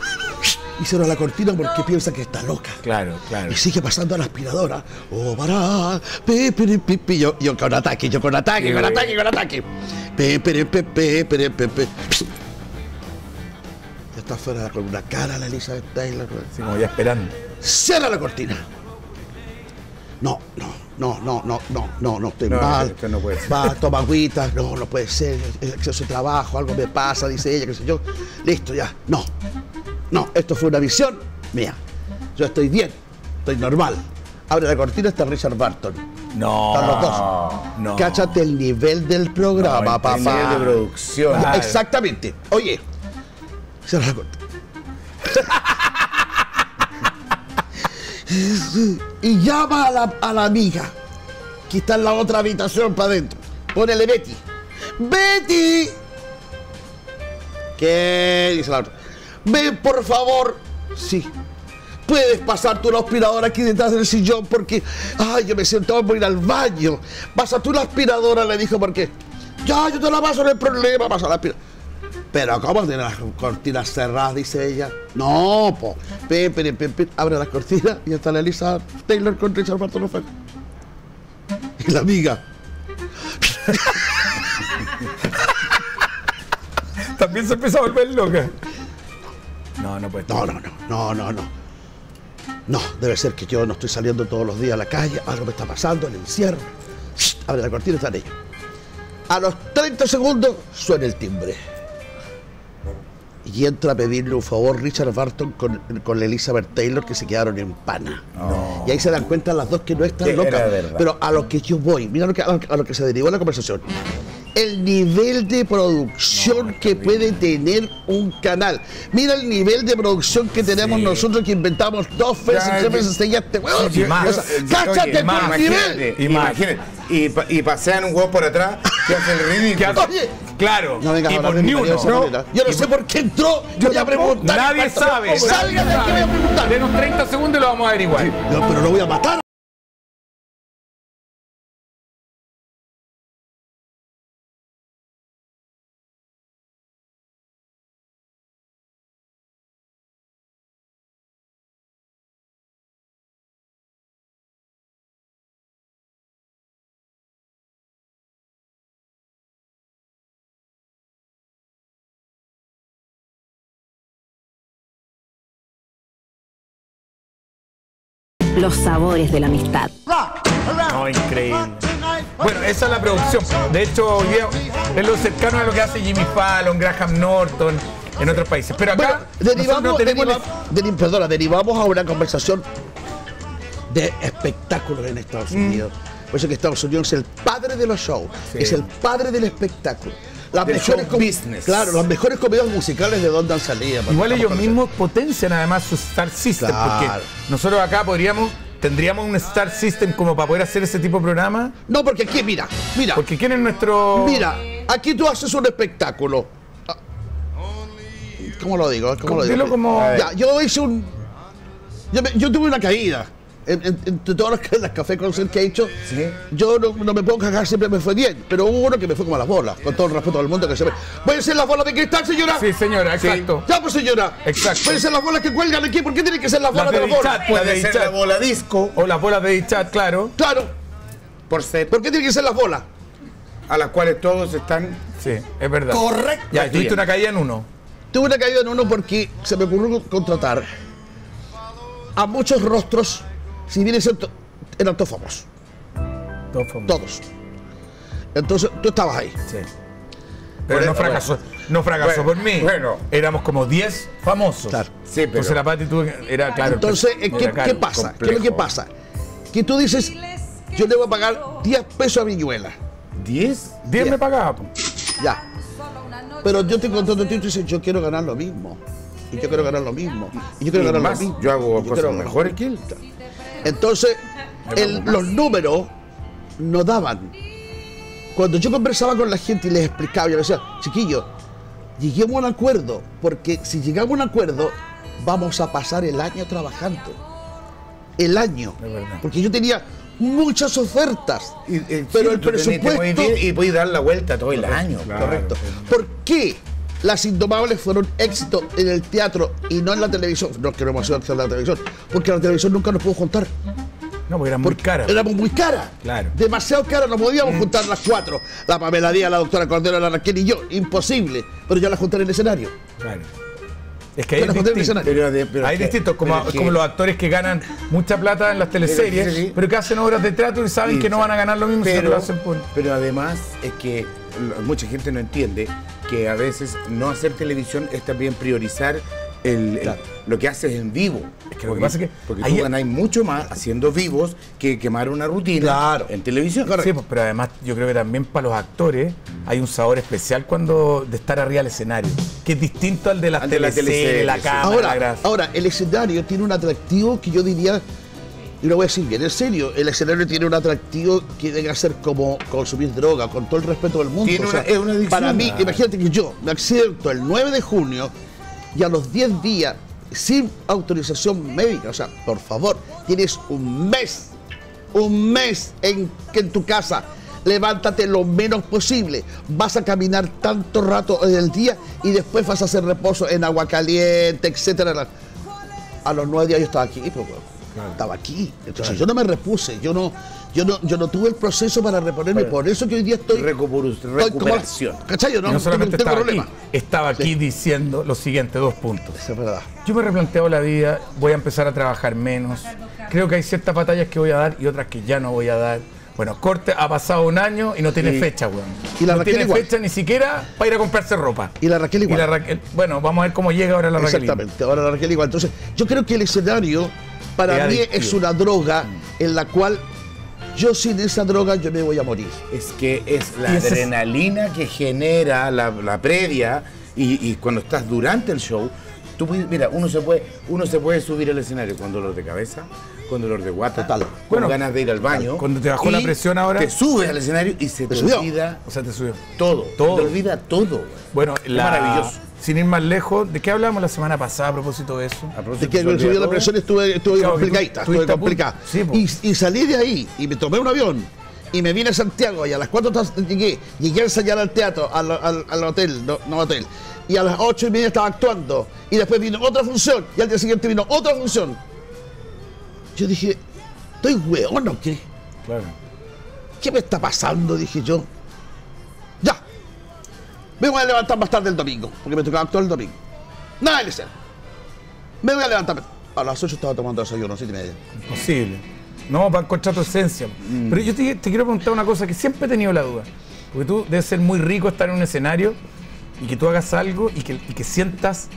Y cierra la cortina porque piensa que está loca. Claro, claro. Y sigue pasando a la aspiradora. Oh, para, pe, pe, pe, pe. Yo, yo con ataque, yo con ataque, Sí, con ataque, con ataque. Pe, pe, pe, pe, pe, pe, pe. Ya está afuera con una cara la Elizabeth Taylor. Así como ya esperando. Cierra la cortina. No, no, no, no, no, no, no, no, estoy No, mal. esto no puede ser. Va, toma agüita. No, no puede ser. El exceso de trabajo, algo me pasa, dice ella, qué sé yo. Listo, ya. No. No, esto fue una visión mía. Yo estoy bien, estoy normal. Abre la cortina, está Richard Barton. No. Están los dos. No. Cáchate el nivel del programa, No, el papá. nivel de producción. Ya, Exactamente. Oye, cierra la cortina. y llama a la, a la amiga que está en la otra habitación para adentro. Ponele Betty. ¡Betty! ¿Qué? Dice la otra. Ven, por favor. Sí. Puedes pasar tú la aspiradora aquí detrás del sillón porque. Ay, yo me siento por ir al baño. Pasa tú la aspiradora, le dijo, porque. Ya, yo te la paso, no hay problema, pasa la aspiradora. Pero ¿cómo tiene las cortinas cerradas? Dice ella. No, po. Pe, pe, pe. Abre las cortinas y está la Elisa Taylor con Richard Barton Lofel. Y la amiga. También se empezó a volver loca. No, no puede No, no, no, no, no, no. No, debe ser que yo no estoy saliendo todos los días a la calle, algo me está pasando, el encierro. Abre la cortina están ellos. A los 30 segundos suena el timbre. Y entra a pedirle un favor Richard Barton con, con Elizabeth Taylor que se quedaron en pana. Y ahí se dan cuenta las dos que no están locas. Pero a lo que yo voy, mira lo que- a lo que se derivó la conversación. El nivel de producción que puede tener un canal. Mira el nivel de producción que tenemos nosotros que inventamos dos veces, Ya, tres veces seguidas este huevo. Cáchate tu más, nivel. imagínate. Y, pa- y pasean un huevo por atrás que hace el ridículo. Oye, Claro. no vengas y por ni uno. manera. Yo no sé por qué entró. Yo voy a preguntar. Nadie sabe. Salga de aquí, voy a preguntar. Denos 30 segundos y lo vamos a averiguar. No, pero lo voy a matar. Los sabores de la amistad. No, increíble. Bueno, esa es la producción. De hecho, hoy día es lo cercano a lo que hace Jimmy Fallon, Graham Norton en otros países. Pero acá Bueno, derivamos, no tenemos deriva- deri- perdona, derivamos a una conversación de espectáculos en Estados Mm. Unidos. Por eso que Estados Unidos es el padre de los shows, Sí. es el padre del espectáculo. Las mejores business. Claro, las mejores comedias musicales de donde han salido. Igual ellos mismos potencian además su Star System, Claro. porque nosotros acá podríamos, tendríamos un Star System como para poder hacer ese tipo de programa. No, porque aquí, mira, mira. Porque ¿quién es nuestro...? Mira, aquí tú haces un espectáculo. Ah, ¿Cómo lo digo? ¿Cómo lo digo? Dilo como- Ya, yo hice un. Yo, me- yo tuve una caída. En- en- Entre todos los, ca- los cafés concert que he hecho, yo no, no me puedo cagar, siempre me fue bien. Pero hubo uno que me fue como a las bolas, con todo el respeto del mundo que se ve. ¿Pueden ser las bolas de cristal, señora? Sí, señora, exacto. Ya, pues, señora. Exacto. ¿Pueden ser las bolas que cuelgan aquí? ¿Por qué tienen que ser las bolas Las de de las bolas? Dichat, pues, Puede de ser la bola disco O las bolas de Dichat, claro. Claro. por set, ¿Por qué tienen que ser las bolas? a las cuales todos están. Sí, es verdad. Correcto. Ya, tuviste una caída en uno. Tuve una caída en uno porque se me ocurrió contratar a muchos rostros, si bien es cierto, eran todos famosos. Todos famosos. Todos. Entonces, tú estabas ahí. Sí. Pero no fracasó, no fracasó Bueno, por mí. bueno. Éramos como 10 famosos. Claro. Sí, pero. Entonces la Pati tuvo era claro. Entonces, era ¿qué, pasa? ¿Qué es lo que pasa? Que tú dices, yo le voy a pagar 10 pesos a Viñuela. ¿10? 10 me pagaba. Ya. Pero yo te contrato a ti y tú dices, yo quiero ganar lo mismo. Y yo quiero ganar lo mismo. Y yo quiero Y ganar más, lo mismo. yo hago cosas quiero mejores que él. Entonces, el- los números no daban. Cuando yo conversaba con la gente y les explicaba, yo les decía, chiquillos, lleguemos a un acuerdo, porque si llegamos a un acuerdo, vamos a pasar el año trabajando. El año. Porque yo tenía muchas ofertas. Y, Pero sí, el tenés- presupuesto- ir y podés dar la vuelta todo el año. Correcto. ¿Por qué Las Indomables fueron éxito en el teatro y no en la televisión. No es que no hemos sido en la televisión, porque la televisión nunca nos pudo juntar. No, porque eran muy caras. Éramos muy caras. Claro. Demasiado caras, no podíamos juntar las cuatro. La Pamela Díaz, la doctora Cordero, la Raquel y yo. Imposible. Pero yo las junté en el escenario. Claro. Es que ahí Yo es las junté en el distinto. escenario. Pero de- pero Hay que- distintos, como, pero es que- como los actores que ganan mucha plata en las teleseries, sí, sí. pero que hacen obras de teatro y saben Sí, que no van a ganar lo mismo si no pero, lo hacen por. pero además es que mucha gente no entiende que a veces no hacer televisión es también priorizar el, el- lo que haces en vivo. Es que lo que pasa es que porque ahí- tú ganas mucho más haciendo vivos que quemar una rutina Claro. en televisión. Sí, pues, pero además yo creo que también para los actores hay un sabor especial cuando de estar arriba del escenario, que es distinto al de las Al de la teleseries, teleserie, la sí. cámara, la Ahora, ahora, el escenario tiene un atractivo que yo diría, y lo voy a decir bien en serio, el escenario tiene un atractivo que debe ser como consumir droga, con todo el respeto del mundo. Tiene O sea, una- es una adicción. Para mí, imagínate que yo me accidento el 9 de junio y a los 10 días, sin autorización médica, o sea, por favor, tienes un mes, un mes en que en tu casa levántate lo menos posible. Vas a caminar tanto rato en el día y después vas a hacer reposo en agua caliente, etcétera. A los nueve días yo estaba aquí, pues, estaba aquí. Entonces yo no me repuse, yo no, yo no, yo no tuve el proceso para reponerme, por eso que hoy día estoy. Estoy como- recuperación. ¿Cachai? Yo Y no, no solamente tengo estaba problema. aquí, estaba aquí diciendo lo siguiente, dos puntos. Eso es verdad. Yo me he replanteado la vida, voy a empezar a trabajar menos. Creo que hay ciertas batallas que voy a dar y otras que ya no voy a dar. Bueno, corte ha pasado un año y no tiene Y- fecha, weón. y la no Raquel tiene igual. fecha ni siquiera para ir a comprarse ropa. Y la Raquel igual. Y la Raquel- bueno, vamos a ver cómo llega ahora la Raquel. Exactamente, ahora la Raquel igual. Entonces, yo creo que el escenario para Es mí adictivo. es una droga en la cual yo sin esa droga yo me voy a morir. Es que es la es- adrenalina que genera la, la previa y, y cuando estás durante el show, tú puedes- mira, uno se puede, uno se puede subir al escenario con dolor de cabeza, con dolor de guata, Total. con Bueno, ganas de ir al baño. cuando te bajó la presión ahora- Te subes al escenario y se te, subió. olvida O sea, te subió. todo. Todo. Te olvida todo. Bueno, la- maravilloso. Sin ir más lejos, ¿de qué hablamos la semana pasada a propósito de eso? A propósito, De que me subió la presión estuve, estuve Claro, tú- estuve complicada. Sí, y, y salí de ahí y me tomé un avión y me vine a Santiago y a las 4 llegué, llegué a ensayar al teatro, al, al- al hotel, no, no hotel. Y a las 8 y media estaba actuando. Y después vino otra función. Y al día siguiente vino otra función. Yo dije, ¿estoy hueón o qué? Claro. ¿Qué me está pasando? Dije yo. Ya. Me voy a levantar más tarde el domingo, porque me tocaba actuar el domingo. Nada de ser. Me voy a levantar. A las 8 estaba tomando desayuno, 7 y media. Imposible. No, para encontrar tu esencia. Pero yo te, te quiero preguntar una cosa que siempre he tenido la duda. Porque tú debes ser muy rico estar en un escenario y que tú hagas algo y que, y que sientas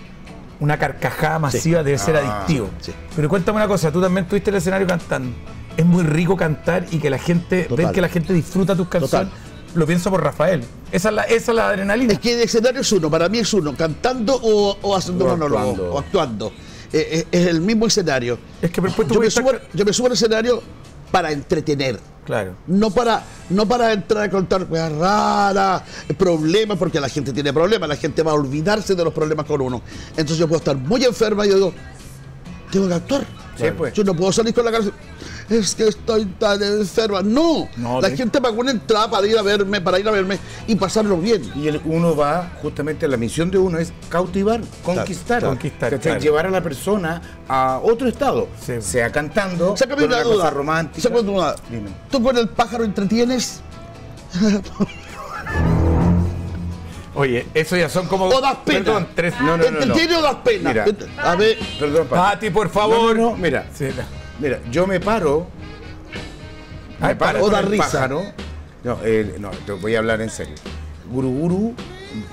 una carcajada masiva debe ser Ah, adictivo. sí. Pero cuéntame una cosa, tú también estuviste en el escenario cantando. Es muy rico cantar y que la gente, Total. ver que la gente disfruta tus canciones. Lo pienso por Rafael. Esa es la, esa es la adrenalina. Es que el escenario es uno, para mí es uno, cantando o, o haciendo monólogo, actuando. o actuando. Eh, eh, es el mismo escenario. Es que después tú Yo me, puedes subo, estar- yo me subo al escenario para entretener. Claro. No para, no para entrar a contar cosas raras, problemas, porque la gente tiene problemas, la gente va a olvidarse de los problemas con uno. Entonces yo puedo estar muy enferma y yo digo, tengo que actuar. Sí, pues. Yo no puedo salir con la cara. Es que estoy tan enferma. No, No, la de- gente pagó una entrada para ir a verme, para ir a verme y pasarlo bien. Y el- uno va, justamente la misión de uno es cautivar, conquistar, claro. Conquistar, llevar a la persona a otro estado, Sí. sea cantando, Sácame con una una duda. cosa romántica. Sácame una duda. Dime. ¿Tú con el pájaro entretienes Oye, eso ya son como. o das pena? Perdón, tres. No, no, no, no. ¿Entretienes o das pena? Mira. A ver, Perdón, Pati. Pati, por favor. No, no, no, mira, Sí, mira, yo me paro, Ay, me paro o da risa. pájaro. No, eh, no, te voy a hablar en serio. Guruguru,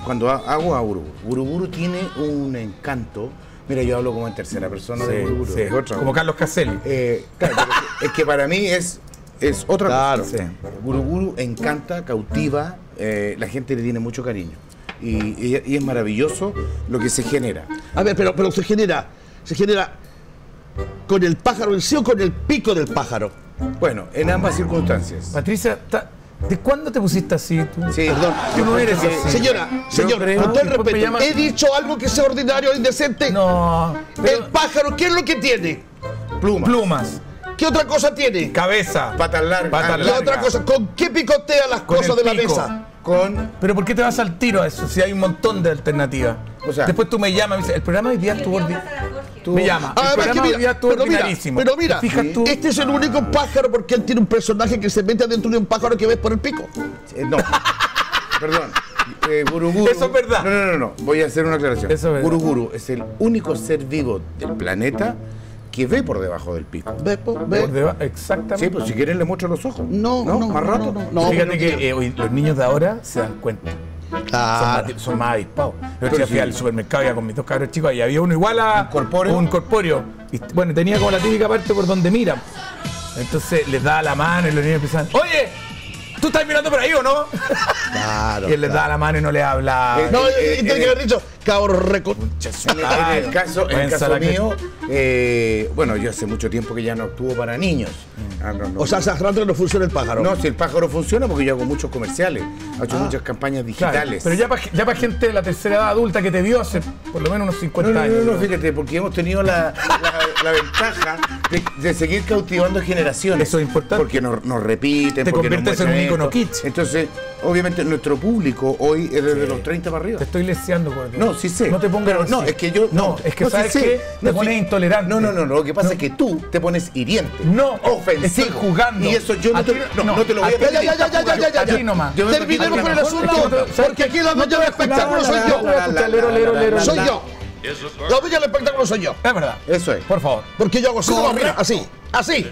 cuando ha- hago a Guruguru, Guruguru tiene un encanto. Mira, yo hablo como en tercera persona de Sí, Guruguru. sí. Como Carlos Caselli. Eh, claro, es que- para mí es, es otra Claro. cosa. Guruguru encanta, cautiva, eh, la gente le tiene mucho cariño. Y, y- y es maravilloso lo que se genera. a ver, pero, pero se genera, se genera con el pájaro en sí o con el pico del pájaro. Bueno, en ambas circunstancias. Patricia, ta- ¿de cuándo te pusiste así tú? Sí, Perdón, Tú no eres así. Señora, señor, creo- con todo el Después me respeto, llaman- ¿he dicho algo que sea ordinario o indecente? No. pero- El pájaro, ¿qué es lo que tiene? Pluma. Plumas, ¿Qué otra cosa tiene? cabeza, Patas largas. Patas Ah, ¿Qué largas. otra cosa? ¿Con qué picotea las con cosas de la pico, mesa? con. Pero ¿por qué te vas al tiro a eso si hay un montón de alternativas? O sea- Después tú me llamas y me dices, el programa de hoy día estuvo ordi- Me llama. Además que mira, pero mira, pero mira, ¿Te fijas tú? este es el único pájaro porque él tiene un personaje que se mete adentro de un pájaro que ves por el pico. Eh, no. Perdón. Eh, Guru Guru- Eso es verdad. No, no, no, no. Voy a hacer una aclaración. Eso es verdad. Guru Guru es el único ser vivo del planeta que ve por debajo del pico. ¿Ves? Por deba- Exactamente. Sí, pues si quieres le muestro los ojos. No, no, Más no, rato. no, no, no. Fíjate que eh, hoy los niños de ahora se dan cuenta. Son más, son más avispados. Yo fui sí. al supermercado ya con mis dos cabros chicos y había uno igual a ¿Un corpóreo? un corpóreo. Y, bueno, tenía como la típica parte por donde miran. Entonces les daba la mano y los niños empezaban, oye, ¿tú estás mirando por ahí o no? Claro. y él les claro. daba la mano y no les hablaba. Eh, No, y eh, que haber dicho, cabrón reco. En el, en el caso, en el caso mío, eh, bueno, yo hace mucho tiempo que ya no actúo para niños. Ah, no, no. O sea, hace rato que no funciona el pájaro. no, si el pájaro funciona porque yo hago muchos comerciales, he hecho muchas campañas Claro, digitales. pero ya para ya pa gente de la tercera edad adulta que te vio hace por lo menos unos 50 No, no, años. no, no, fíjate, porque hemos tenido la, la- la ventaja de, de seguir cautivando generaciones. Eso es importante. Porque nos, nos repiten. Te porque nos conviertes en muestran un ícono. Entonces, obviamente, nuestro público hoy es desde los 30 para arriba. Te estoy leseando, No, sí sé. No te pongas Pero no, es que yo. No, es que no, sí sabes sé. que te No, pones sí. intolerante. No, no, no, no, lo que pasa es que tú te pones hiriente. No, ofensivo. estoy jugando. Y eso yo no te, no, no, no te lo voy a ti- Ya, ya, ya, ya, ya, ya, ya, nomás. Yo Terminemos con el asunto, cosa. ¿Sabes porque aquí la dueña del espectáculo soy yo. Lero, lero, lero, Soy yo. La dueña del espectáculo soy yo. Es verdad. Eso es. Por favor. Porque yo hago así, no, mira, así, así.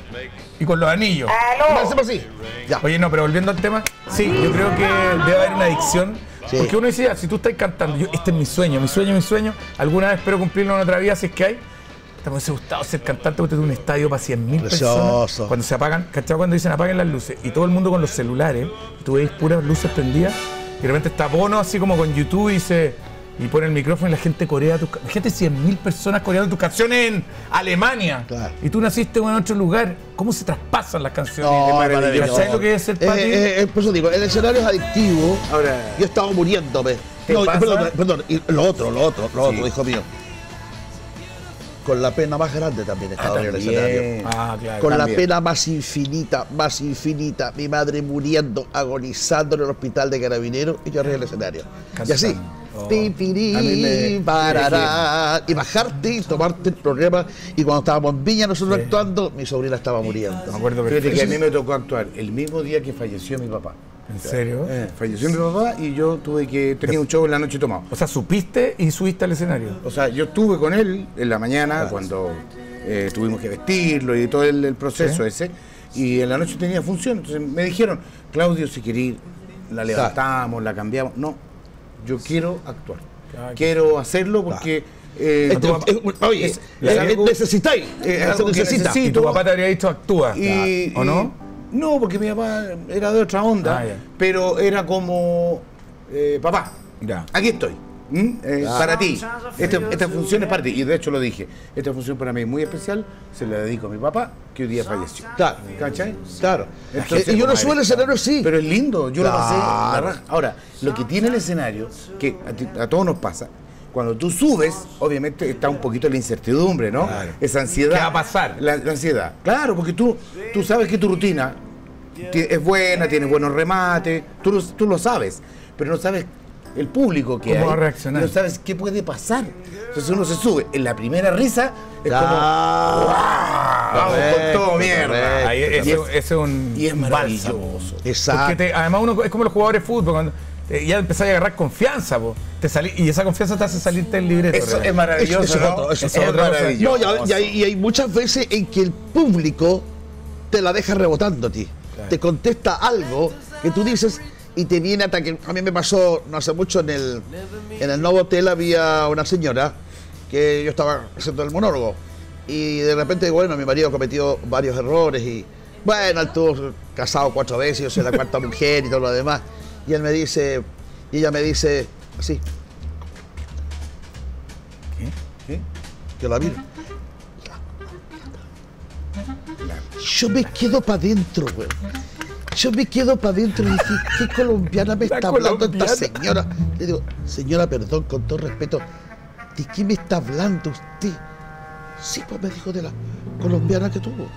Y con los anillos. Así. Ya. Oye, no, pero volviendo al tema, sí, yo creo que debe haber una adicción. Sí. Porque uno dice, ya, si tú estás cantando, yo, este es mi sueño, mi sueño, mi sueño, alguna vez espero cumplirlo en otra vida, si es que hay. Te hubiese gustado ser cantante porque un estadio para 100.000 personas. Cuando se apagan, ¿cachai? Cuando dicen apaguen las luces y todo el mundo con los celulares, tú veis puras luces prendidas, y de repente está Bono así como con YouTube y dice. Y pone el micrófono y la gente corea tus La gente 100.000 personas coreando tus canciones en Alemania. Claro. Y tú naciste en otro lugar. ¿Cómo se traspasan las canciones? No, maravilloso. ¿Sabes lo que es Eh, eh, eh, por eso digo, el escenario es adictivo. Ahora- yo he estado muriéndome. ¿Te No, perdón, perdón, y lo otro, lo otro, lo Sí. otro, hijo mío. Con la pena más grande también he estado en el escenario. Ah, claro. Con la pena más infinita, más infinita, mi madre muriendo, agonizando en el hospital de carabineros y yo arriba del escenario. Y así. Oh. Pi, pirí, A mí me- parará, y bajarte y tomarte el programa. Y cuando estábamos en Viña nosotros actuando, mi sobrina estaba muriendo. Me acuerdo Fíjate que a mí me tocó actuar el mismo día que falleció mi papá. ¿En serio? Eh, falleció mi papá y yo tuve que. tenía un show en la noche tomado. O sea, supiste y subiste al escenario. O sea, yo estuve con él en la mañana cuando eh, tuvimos que vestirlo y todo el, el proceso Sí. ese. Y en la noche tenía función. Entonces me dijeron, Claudio, si querés, la levantamos, la cambiamos. No, yo quiero actuar. Quiero hacerlo porque. eh, Este, papá- eh, oye, es- es algo- necesitáis, algo que necesita. necesito. Y tu papá te habría dicho actúa. Y- ¿O y- no? No, porque mi papá era de otra onda, Ah, pero era como, eh, papá, Ya. aquí estoy. ¿M? Eh, Para ti. Esta, esta función es para ti. Y de hecho lo dije. Esta función para mí es muy especial. Se la dedico a mi papá, que hoy día falleció. Claro. ¿Cachai? Claro. Entonces, y yo no como subo el eres- escenario sí. Pero es lindo, yo lo pasé la Claro. raja. Ahora, lo que tiene el escenario, que a, ti- a todos nos pasa, cuando tú subes, obviamente está un poquito la incertidumbre, ¿no? Claro. Esa ansiedad. ¿Qué va a pasar? La, la ansiedad. Claro, porque tú, tú sabes que tu rutina ti- es buena, tienes buenos remates, tú lo, tú lo sabes, pero no sabes el público que ¿Cómo hay, va a reaccionar? No sabes qué puede pasar. Entonces uno se sube, en la primera risa es Ya. como vamos con todo mierda. Ahí, es- ese es un y es maravilloso. Exacto. Porque te- además uno es como los jugadores de fútbol, cuando eh, ya empezás a agarrar confianza, po. Te salí, y esa confianza te hace salirte del libreto. Eso realmente. es maravilloso. Eso es ¿no? otro, eso es es otra cosa. maravilloso. No, y, y hay, y hay muchas veces en que el público te la deja rebotando a ti. Te contesta algo que tú dices y te viene hasta que a mí me pasó no hace mucho en el en el nuevo hotel había una señora que yo estaba haciendo el monólogo. Y de repente bueno mi marido cometió varios errores y bueno él estuvo casado cuatro veces yo soy la cuarta mujer y todo lo demás. Y él me dice y ella me dice así. ¿Qué? que la miro. Yo me quedo para adentro, güey. Yo me quedo para adentro y dije, ¿qué colombiana me La está hablando esta señora? Le digo, señora, perdón, con todo respeto, ¿de qué me está hablando usted? Sí, pues me dijo de la colombiana que tuvo.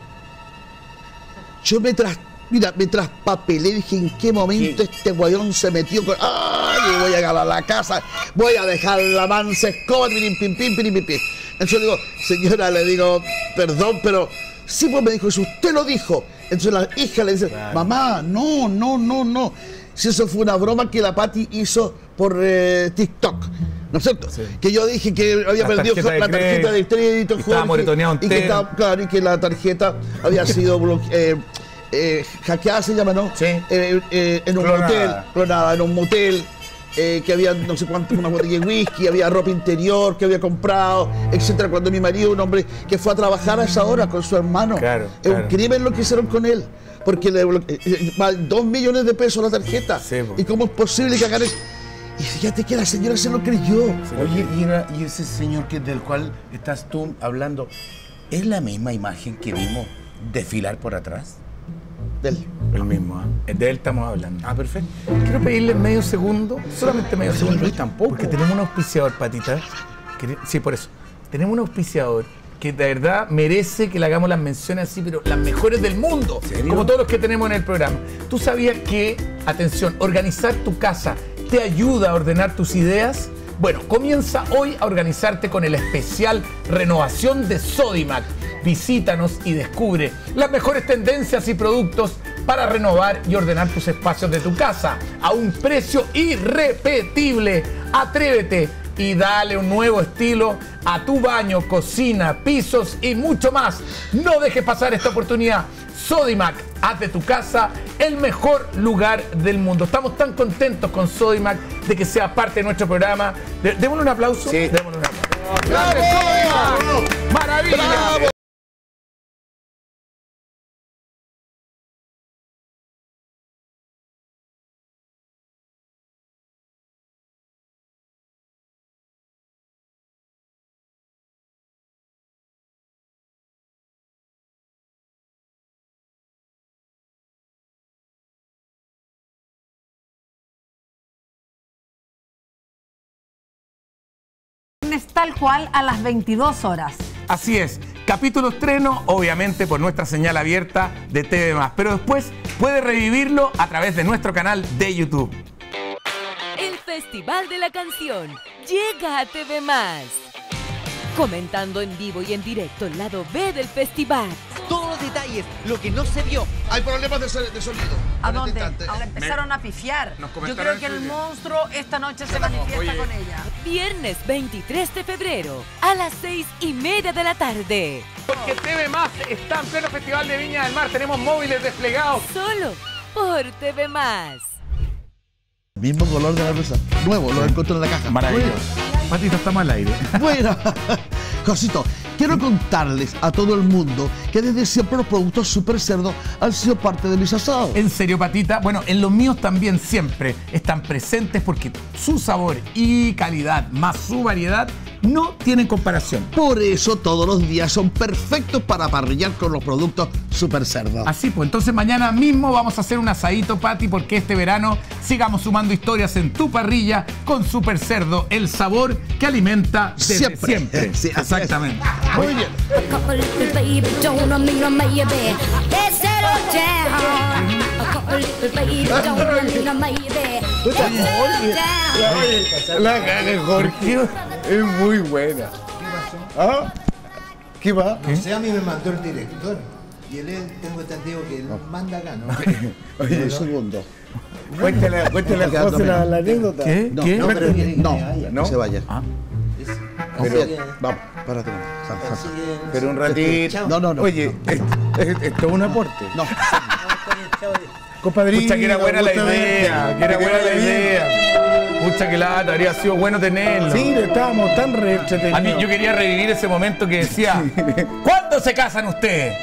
Yo me tras- Mira, me traspapelé, dije, ¿en qué momento este guayón se metió con... ¡Ay! Voy a ganar la casa, voy a dejar la mansa escoba, pirim, pim, pim, pirim, pim, pim. Entonces le digo, señora, le digo, perdón, pero... Sí, pues me dijo, si usted lo dijo. Entonces la hija le dice, mamá, no, no, no, no. Si eso fue una broma que la Patti hizo por eh, TikTok. ¿No es cierto? Que yo dije que había La perdido tarjeta la tarjeta de crédito. Jorge, y que estaba, claro, y que la tarjeta había sido eh, eh, hackeada, se llama, ¿no? Sí. en un Clonada. motel, clonada, en un motel. Eh, que había no sé cuánto, una botella de whisky, había ropa interior que había comprado, etcétera. Cuando mi marido, un hombre que fue a trabajar a esa hora con su hermano, Claro, es un crimen lo que hicieron con él, porque le eh, dos millones de pesos la tarjeta. ¿Y cómo es posible que hagan eso? Y fíjate que la señora se lo creyó. Oye, y, era- y ese señor que, del cual estás tú hablando, ¿es la misma imagen que vimos desfilar por atrás? Del. El mismo, ¿ah? de él estamos hablando. Ah, perfecto. Quiero pedirle medio segundo, solamente medio segundo. Luis, tampoco. Porque tenemos un auspiciador, Patita. que- sí, por eso. Tenemos un auspiciador que de verdad merece que le hagamos las menciones así, pero las mejores del mundo. Como todos los que tenemos en el programa. ¿Tú sabías que, atención, organizar tu casa te ayuda a ordenar tus ideas? Bueno, comienza hoy a organizarte con el especial Renovación de Sodimac. Visítanos y descubre las mejores tendencias y productos para renovar y ordenar tus espacios de tu casa a un precio irrepetible. Atrévete y dale un nuevo estilo a tu baño, cocina, pisos y mucho más. No dejes pasar esta oportunidad. Sodimac, haz de tu casa el mejor lugar del mundo. Estamos tan contentos con Sodimac de que sea parte de nuestro programa. Démosle un aplauso. Démosle un aplauso. ¡Maravilla! Tal cual a las 22 horas. Así es, capítulo estreno, obviamente por nuestra señal abierta de TV Pero después puede revivirlo a través de nuestro canal de YouTube. El Festival de la Canción llega a TV Más. Comentando en vivo y en directo el lado B del festival. Los detalles, lo que no se vio. Hay problemas de, de sonido. ¿A dónde? Ahora empezaron a pifiar. Yo creo que el monstruo esta noche se manifiesta con ella. Viernes 23 de febrero a las 6 y media de la tarde. Porque TV Más está en pleno Festival de Viña del Mar. Tenemos móviles desplegados. Solo por TV Más. Mismo color de la mesa. Nuevo, lo encontré en la caja. Maravilloso. Patito, estamos al aire. Bueno, Josito, quiero contarles a todo el mundo que desde siempre los productos Super Cerdo han sido parte de mis asados. En serio, Patita. Bueno, en los míos también siempre están presentes porque su sabor y calidad más su variedad no tienen comparación. Por eso todos los días son perfectos para parrillar con los productos Super Cerdo. Así pues, entonces mañana mismo vamos a hacer un asadito, Pati, porque este verano sigamos sumando historias en tu parrilla con Super Cerdo, el sabor que alimenta desde Siempre. siempre. Sí. Exactamente. Muy bien. La gana, Jorge. Es muy buena. ¿Ah? ¿Qué va? No sé, a mí me mandó el director. Y él, es- tengo entendido que él manda acá, ¿no? Oye, un segundo. Cuéntale, cuéntale a José la, la anécdota. ¿Qué? No, ¿Qué? no, pero no, no se vaya. Pero- Pero, vamos, párate. Pero un ratito. Chao. No, no, no. Oye, es- es- esto es un aporte. No. Compadrito. Pucha que era buena la idea, que era buena la idea. Pucha que lata, habría sido bueno tenerlo. Sí, estábamos tan re entretenidos. A mí yo quería revivir ese momento que decía, ¿cuándo se casan ustedes?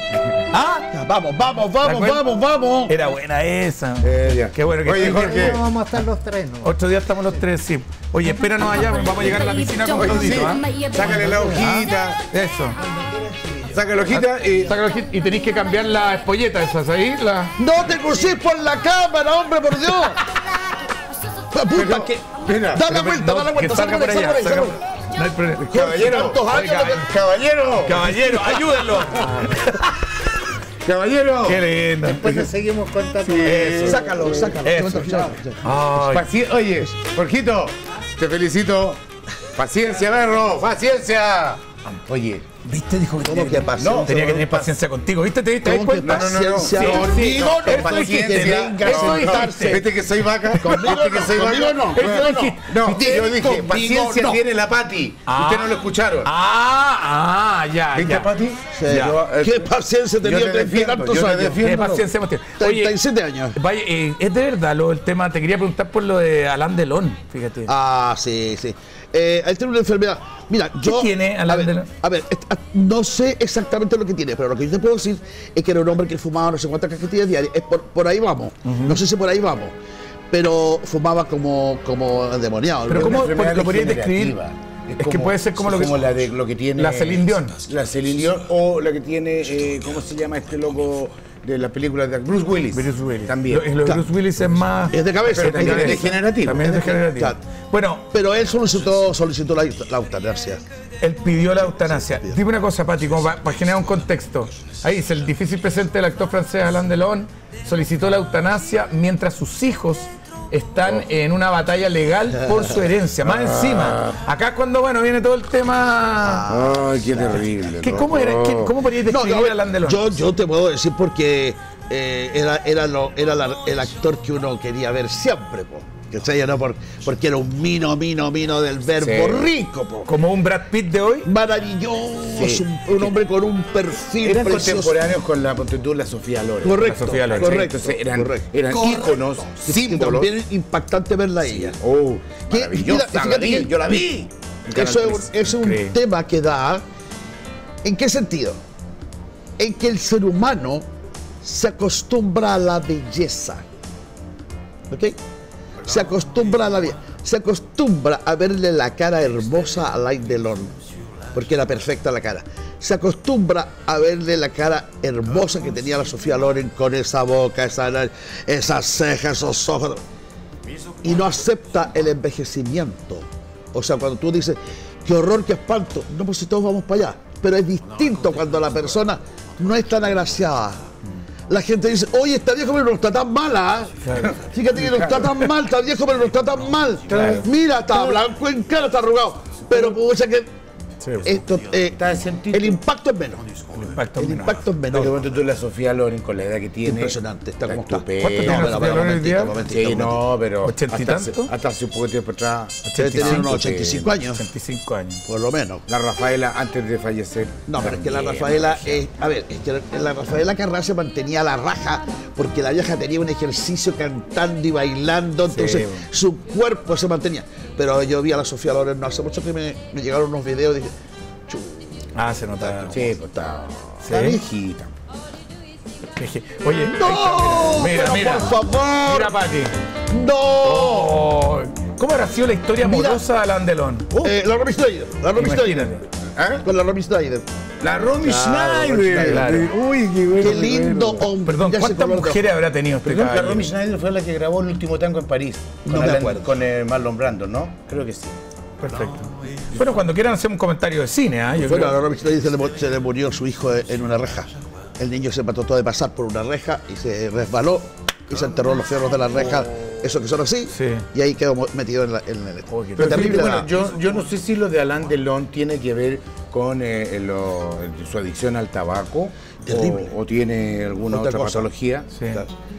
¿Ah? Vamos, vamos, ¿Te vamos, vamos, vamos. Era buena esa. Eh. Qué bueno que Oye, Jorge. Vamos a estar los tres, ¿no? Otro día estamos los tres, sí. Oye, espéranos allá, vamos a llegar a la piscina con. Claudito, ¿ah? Sácale la hojita. Eso. Sácale la hojita y. Sácalo aquí y tenéis que cambiar la espolleta esas ahí. La... No te crucís por la cámara, hombre, por Dios. Puta, Mira, da la Pero, vuelta, no, da la vuelta, que salga por allá. salga por ahí, salga salga por- por ahí. No hay problema. caballero. Caballero. Caballero, ayúdenlo. Caballero. Qué lindo. Después le seguimos contando. Eso. Sácalo, sácalo. Eso. Ay, Paci- Oye, Jorgito, te felicito. Paciencia, Berro, paciencia. Oye, ¿Viste? Dijo que ¿Cómo que? No, tenía que tener paciencia contigo. ¿Viste? ¿Te diste ¿Cómo que cuenta? paciencia? Sí, sí, Conmigo no, no, paciencia. Eso no. ¿Viste que soy vaca? Conmigo ¿Viste que no, soy vaca? no, no. No, yo dije, paciencia no. tiene la Pati. Ah. Ustedes no lo escucharon. Ah, ah, ya, ¿Viste, ya. Pati? Eh, ¿Qué paciencia tenía te que te años? Qué paciencia hemos tenido. Oye, 37 años. vaya, eh, es de verdad lo del tema. Te quería preguntar por lo de Alain Delon, fíjate. Ah, sí, sí. Eh, él tiene una enfermedad. Mira, yo. tiene, a ver, a ver, no sé exactamente lo que tiene, pero lo que yo te puedo decir es que era un hombre que fumaba no sé cuántas cajetillas diarias. Es por, por ahí vamos. No sé si por ahí vamos. Pero fumaba como, como endemoniado. Pero ¿cómo lo podrías describir? Es que puede ser como lo que- la de lo que tiene La Celine Dion. La Celine Dion o la que tiene eh, ¿cómo se llama este loco de las películas de Bruce Willis? Bruce Willis. También. Lo, lo de Claro. Bruce Willis es más. Es de cabeza. Pero también de es degenerativo. También es degenerativo. Claro. Bueno, Pero él solicitó, solicitó la, la eutanasia. él pidió la eutanasia. Dime una cosa, Pati, como para generar un contexto. Ahí dice, el difícil presente del actor francés Alain Delon solicitó la eutanasia mientras sus hijos están en una batalla legal por su herencia. Más encima, acá es cuando, bueno, viene todo el tema... Ay, qué terrible. ¿Qué, no. ¿Cómo, era, qué- ¿Cómo podrías No, describir no, ver, a Alain Delon? yo, yo te puedo decir porque eh, era, era, lo, era la- el actor que uno quería ver siempre, po. ¿Cachai? ¿No? Por- porque era un mino, mino, mino del verbo Sí. rico, po. Como un Brad Pitt de hoy. Maravilloso, Sí. un, un hombre con un perfil Eran precioso. contemporáneos con la ponte tú, la Sofía Loren. Correcto, La Sofía Loren. correcto, eran, correcto. eran íconos, Que símbolos. También impactante verla a ella. Oh, Que- maravillosa, mira, la fíjate vi, que- yo la vi. Eso es, 3. un- es un Increíble. tema que da. ¿En qué sentido? En que el ser humano se acostumbra a la belleza. ¿Ok? Se acostumbra a la belleza. Se acostumbra a verle la cara hermosa a Alain Delon. Porque era perfecta la cara. Se acostumbra a verle la cara hermosa que tenía la Sofía Loren con esa boca, esa, esas cejas, esos ojos y no acepta el envejecimiento. O sea, cuando tú dices, qué horror, qué espanto, no, pues si todos vamos para allá. Pero es distinto cuando la persona no es tan agraciada. La gente dice, oye, está viejo, pero no está tan mala. ¿ah? Fíjate que no está tan mal, está viejo, pero no está tan mal. Mira, está blanco en cara, está arrugado. Pero pucha que esto, eh, el impacto es menos. El impacto El menor. impacto es menor. ponte tú la Sofía Loren con la edad que tiene. Impresionante, está como está. estupenda. ¿Cuánto tiene No, pero, Sofía pero, Loren hoy día? momentito, Sí, momentito, no, pero ¿Ochenta y hasta hace, tanto? hasta hace un poco tiempo atrás. Debe tener unos 85 85 años, 85 años. por lo menos. La Rafaela antes de fallecer. No, pero es que la Rafaela, eh, a ver, es que la Rafaela Carrá se mantenía a la raja porque la vieja tenía un ejercicio cantando y bailando, entonces su cuerpo se mantenía. Pero yo vi a la Sofía Loren no hace mucho que me, me llegaron unos videos y dije, chu, Ah, se nota. Sí, pues está. Sí. Está viejita. Oye, ¡No! está, mira, pero mira. por favor! Mira, Pati. ¡No! Oh, ¿Cómo habrá sido la historia Mira. amorosa de Alain Delon? Eh, la Romy la Romy. ¿Ah? Con la Romy. La Romy Claro, Schneider. claro. Uy, qué bueno. Qué lindo hombre. Perdón, Ya ¿cuántas mujeres habrá tenido este Perdón, la? Romy Schneider fue la que grabó el último tango en París. No con me Alan- acuerdo. Con el Marlon Brando, ¿no? Creo que sí. Perfecto. Bueno, cuando quieran hacer un comentario de cine, ¿ah? Yo Bueno, a Romy Schneider se le, mu- se le murió su hijo en una reja. El niño se trató de pasar por una reja y se resbaló y se enterró en los fierros de la reja, esos que son así, Sí. y ahí quedó metido en, la, en el... Fue Pero terrible. fíjate, la- bueno, yo, yo no sé si lo de Alain Delon tiene que ver con eh, lo- su adicción al tabaco o, o tiene alguna Otra patología. Sí.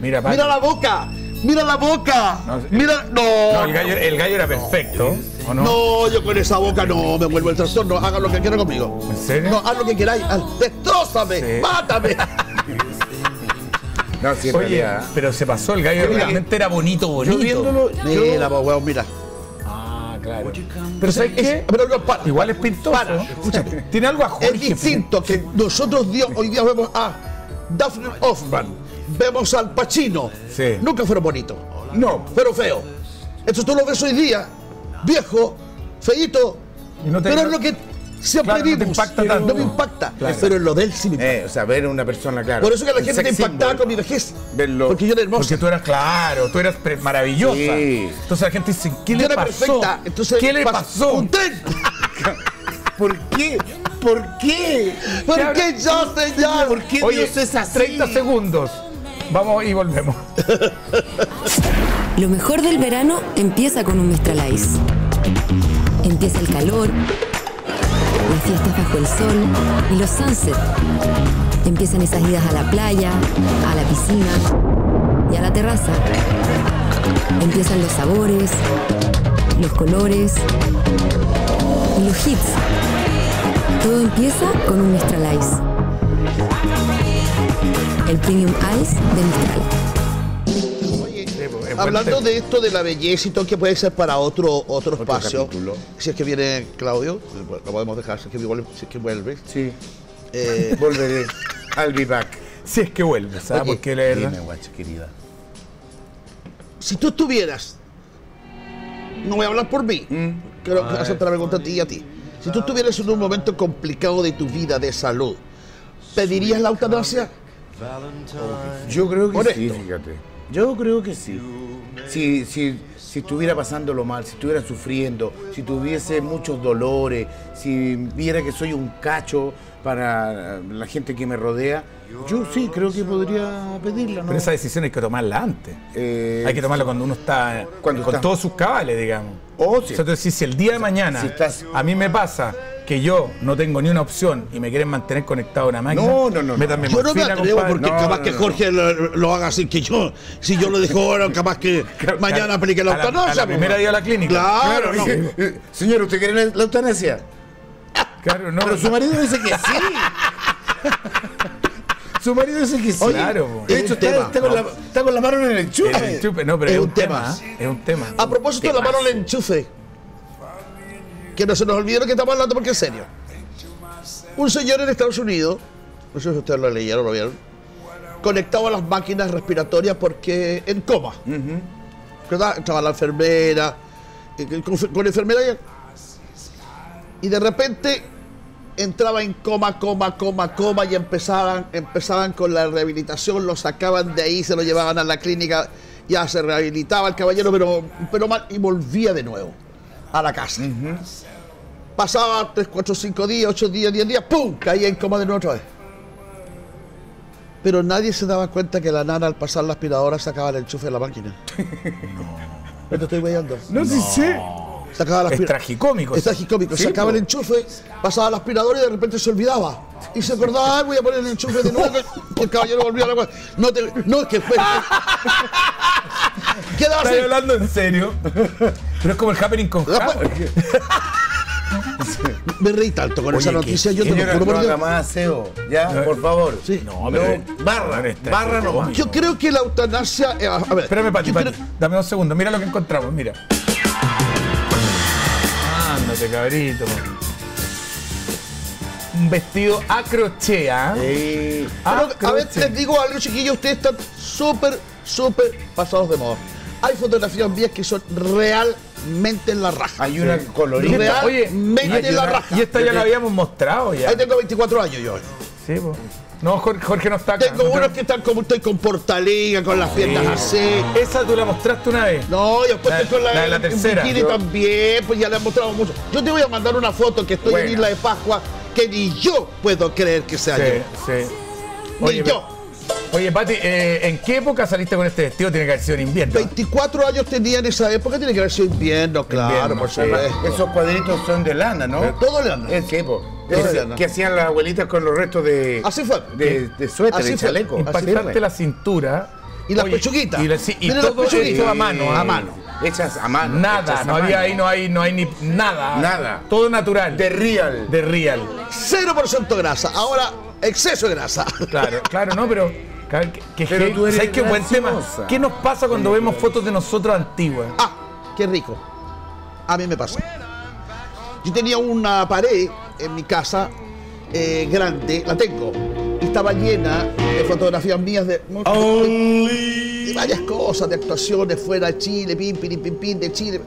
Mira. ¡Mira la boca! ¡Mira la boca! No. ¡Mira! ¡No! No, el gallo, el gallo era perfecto, ¿o no? No, yo con esa boca no me vuelvo el trastorno. Hagan lo que quieran conmigo. ¿En serio? No, haz lo que queráis. haz- ¡Destrózame! Sí. ¡Mátame! No, sí, en Oye, realidad. pero se pasó, el gallo Mira. realmente era bonito, bonito. Yo viéndolo, Mira, pues, weón, mira. Ah, claro. Pero ¿sabes qué? Pero no, para. Igual es pintoso. Para, escúchame. Tiene algo a Jorge. Es distinto que nosotros hoy día vemos a Daphne Hoffman, vemos al Pacino. Sí. Nunca fueron bonitos. No. Pero feo. Entonces tú lo ves hoy día, viejo, feíto. Y no te- pero es lo que siempre Claro, no te vimos. impacta no tanto. me impacta. Claro. Pero en lo de él sí me impacta. Eh, o sea, ver a una persona, claro. Por eso que la gente te impactaba con mi vejez. Verlo. Porque yo era hermosa. Porque tú eras claro, tú eras maravillosa. Sí. Entonces la gente dice, ¿qué yo le era pasó? perfecta. Entonces, ¿Qué le pas- pasó? Un tren. ¿Por qué? ¿Por qué? ¿Por qué yo, señor? ¿Por qué Oye, Dios es así? 30 segundos. Vamos y volvemos. Lo mejor del verano empieza con un Mistral Ice. Empieza el calor, las fiestas bajo el sol y los sunsets. Empiezan esas idas a la playa, a la piscina y a la terraza. Empiezan los sabores, los colores y los hits. Todo empieza con un Mistral Ice. El Premium Ice de Mistral. Hablando de esto de la belleza y todo, que puede ser para otro, otro espacio. capítulo. Si es que viene Claudio, lo podemos dejar, si es que vuelve. Si es que vuelve. Sí. Eh, Volveré. I'll be back. Si es que vuelve, ¿sabes? Oye, Porque la verdad. Dime, guacha querida. si tú estuvieras, no voy a hablar por mí, quiero hacerte la pregunta a ti y a ti. Si tú estuvieras en un momento complicado de tu vida, de salud, ¿pedirías la eutanasia? Yo creo que Honesto. sí, fíjate. Yo creo que sí. Si, si, si estuviera pasándolo mal, si estuviera sufriendo, si tuviese muchos dolores, si viera que soy un cacho para la gente que me rodea, yo sí creo que podría pedirla. ¿no? Pero esa decisión hay que tomarla antes. Eh, hay que tomarla cuando uno está Cuando con todos sus cabales, digamos. O O sea, entonces, si el día de mañana Si estás- a mí me pasa que yo no tengo ni una opción y me quieren mantener conectado a una máquina, No, no, no, métanme Yo no me atrevo compadre. porque No, capaz no, que no. Jorge lo, lo haga así que yo. Si yo lo dejo ahora, capaz que mañana aplique la a la- eutanasia. a la pues. primera día a la clínica. Claro, no. Eh, Señor, ¿usted quiere la, la eutanasia? Claro, no. Pero su marido dice que sí. su marido dice que sí. Oye, Claro, de es hecho, está, con la, está con la mano en el enchufe. El enchufe, no, pero Es es, un tema. tema. ¿eh? Es un tema. A propósito de la mano del enchufe, que no se nos olvide lo que estamos hablando porque es serio. Un señor en Estados Unidos, no sé si ustedes lo leyeron o lo vieron, conectado a las máquinas respiratorias porque en coma. ¿Verdad? Estaba la enfermera, eh, con, con enfermera y, y de repente entraba en coma, coma, coma, coma y empezaban, empezaban con la rehabilitación, lo sacaban de ahí, se lo llevaban a la clínica, ya se rehabilitaba el caballero, pero, pero mal, y volvía de nuevo a la casa. Pasaba 3, 4, 5 días, 8 días, 10 días, ¡pum! Caía en coma de nuevo otra vez. Pero nadie se daba cuenta que la nana al pasar la aspiradora sacaba el enchufe de la máquina. no. ¿Me te estoy veyando? No, sí sé. Sacaba la Es tragicómico. Es tragicómico. Sí, Sacaba el enchufe, pasaba la aspiradora y de repente se olvidaba. Y se acordaba, "Ay, voy a poner el enchufe de nuevo. Y el caballero volvía a la cueva. No, te, no, es que fue. Quedaba así. ¿Estás hablando en serio? Pero es como el happening con Java. Me reí tanto con Oye, esa que- noticia. Yo te lo juro no por Dios. más aseo. Ya, No. por favor. Sí. No, pero- No, barra, No, barra nomás. Yo creo que la eutanasia. eh, a ver, Espérame, Pati, Pati. creo- Dame dos segundos. Mira lo que encontramos, mira. Ándate, cabrito. Un vestido a crochet, ¿ah? Sí. A Pero, a ver, les digo algo, chiquillos, ustedes están súper, súper pasados de moda. Hay fotografías mías que son realmente en la raja. Hay una colorida. Real. Oye, en la raja. Y esta ya la habíamos mostrado ya. Ahí tengo 24 años yo. Sí, po. No, Jorge, Jorge no está acá. Tengo No te- unos que están como estoy con Portaliga, con las piernas así. Esa tú la mostraste una vez. No, y después La- estoy con la, la de la tercera. Yo- también, pues ya le he mostrado mucho. Yo te voy a mandar una foto que estoy en. Isla de Pascua que ni yo puedo creer que sea Sí, yo. sí. Ni Oye, yo. Oye, Pati, eh, ¿en qué época saliste con este vestido? Tiene que haber sido en invierno. 24 años tenía en esa época, tiene que haber sido invierno, claro, Invierno, por sí. supuesto. Esos cuadritos son de lana, ¿no? Todo le anda. Es que, po. Todo lana. que hacían las abuelitas con los restos de. Así fue. De, de suéter, Así de fue. chaleco. Impactarte la cintura. Y las Oye, pechuguitas. Y, la- sí, y las todo pechuguitas. hecho a mano. A mano. Hechas a mano. Nada, no había mano. ahí, no hay, no hay ni nada. Nada. Todo natural. De real. De real. 0% grasa. Ahora, exceso de grasa. Claro, claro, no, pero. claro, que- que Pero heavy. tú eres ¿Sabes qué buen tema? ¿Qué nos pasa cuando vemos fotos de nosotros antiguas? Ah, qué rico. A mí me pasa. Yo tenía una pared en mi casa eh, grande, la tengo, y estaba llena de fotografías mías de, de varias cosas, de actuaciones fuera de Chile, pim, pim, pim, pim, de Chile.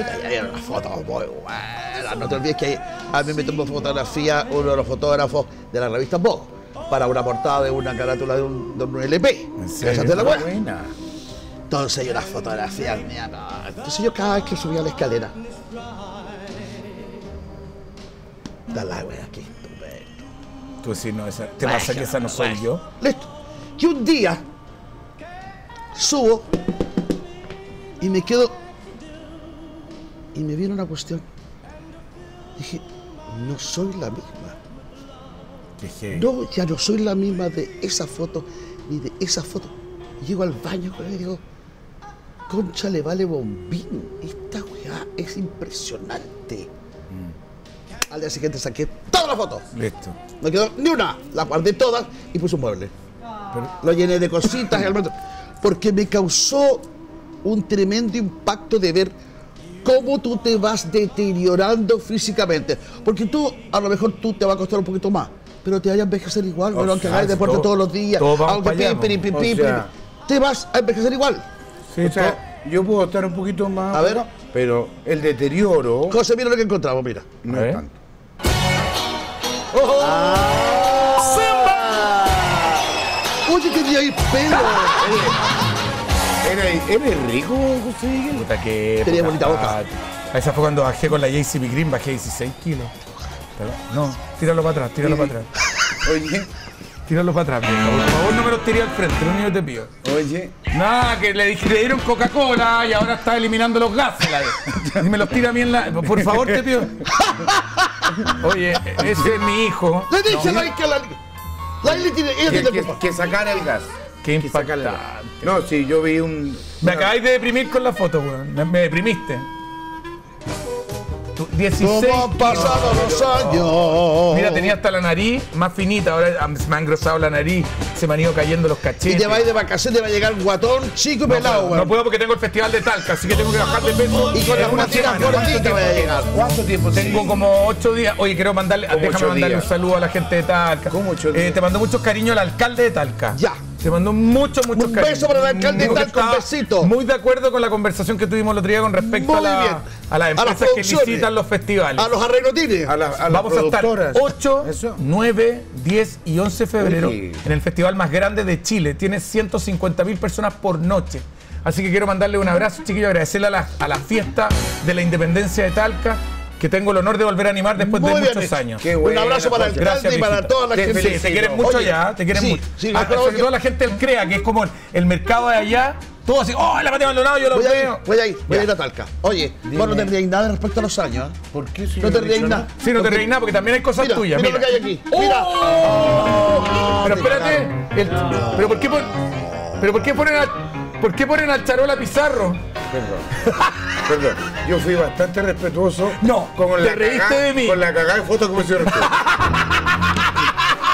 Unas fotos muy buenas. No te olvides que a mí me tomó fotografía uno de los fotógrafos de la revista Vogue para una portada de una carátula de un, de un LP. ¿Cachaste la buena? buena. Entonces yo las fotografías mías, no. Entonces yo cada vez que subía la escalera. Está la wea aquí. Tú decís, no, esa, te pasa que esa no soy yo. Listo. Que un día subo y me quedo y me viene una cuestión. Dije, no soy la misma. Heavy. No, ya no soy la misma de esa foto ni de esa foto. Llego al baño y digo, concha le vale bombín. Esta weá es impresionante. Al día siguiente saqué todas las fotos. Listo. No quedó ni una. Las guardé todas y puse un mueble. Lo llené de cositas y al Porque me causó un tremendo impacto de ver cómo tú te vas deteriorando físicamente. Porque tú, a lo mejor tú te va a costar un poquito más, pero te vas a envejecer igual, bueno, aunque hagas deporte todo- todos los días, aunque pim, pim, pim, pim, te vas a envejecer igual. O sea, yo puedo estar un poquito más. A ver. Pero el deterioro. José, mira lo que encontramos, mira. No es tanto. Oye, tenía ahí pelo. ¿Eres, rico, José Miguel? Puta que. Tenía bonita boca. pata. Esa fue cuando bajé con la JCB Green, bajé 16 kilos. Pero- no, tíralo para atrás, tíralo para atrás. Oye, Tíralo para atrás. Por favor, no me lo tiré al frente, lo único que te pido. oye. Nada, que le, dieron Coca-Cola y ahora está eliminando los gases. La, y me los tira a mí en la. Por favor, te pido. Oye, ese es mi hijo. Le dije a la que la. La tiene, ella Que, tiene que, sacara el gas. Qué impactante. No, sí, yo vi un. Me acabáis de deprimir con la foto, weón. Me, me deprimiste. Tú, 16 ¿Cómo han pasado los años? Mira, tenía hasta la nariz más finita, ahora me ha engrosado la nariz, se me han ido cayendo los Y cachetes. te vas de vacaciones, te va a llegar guatón, chico y no, pelado, puedo, weón. no puedo porque tengo el festival de Talca, así que tengo que bajar de peso. Y con las gorditas te va a llegar. ¿Cuánto tiempo Tengo como ocho días. Oye, quiero mandarle, Como déjame mandarle días. un saludo a la gente de Talca. ¿Cómo ocho Eh, días? te mandó muchos cariños el alcalde de Talca. Ya. Te mandó muchos, muchos Un beso para el alcalde un estaba besito. Muy de acuerdo con la conversación que tuvimos el otro día con respecto Muy a, la- bien. a las A las empresas que licitan los festivales. A los arreglotines. A, la- a las Vamos a estar productoras. 8, Eso. 9, 10 y 11 de febrero en el festival más grande de Chile. Tiene 150 mil personas por noche. Así que quiero mandarle un abrazo, chiquillos, agradecerle a la, a la fiesta de la independencia de Talca, que tengo el honor de volver a animar después Muy de bien muchos hecho. años. Qué Un abrazo para el alcalde y para toda la Te gente. Sí, te quieren mucho Oye, allá, te quieren sí, mucho. sí, Ah, recuerdo sobre que- todo la gente del CREA, que es como el, el mercado de allá, todo así, ¡oh, la Mateo Maldonado, yo lo Voy a ir, veo! voy a ir, voy a Ya. ir a Talca. Oye, vos no te ríes nada respecto a los años. ¿eh? ¿Por qué si No te dicho nada. Sí, no te reís nada, porque también hay cosas Mira, tuyas. mira Mira, lo que hay aquí. ¡Oh! Mira. Pero espérate, el- pero ¿por qué pon- pero por qué ponen a, por qué ponen al Charola Pizarro? Perdón. Perdón. Yo fui bastante respetuoso. No, con te la reíste cagá- de mí. Con la cagada de fotos se respeto.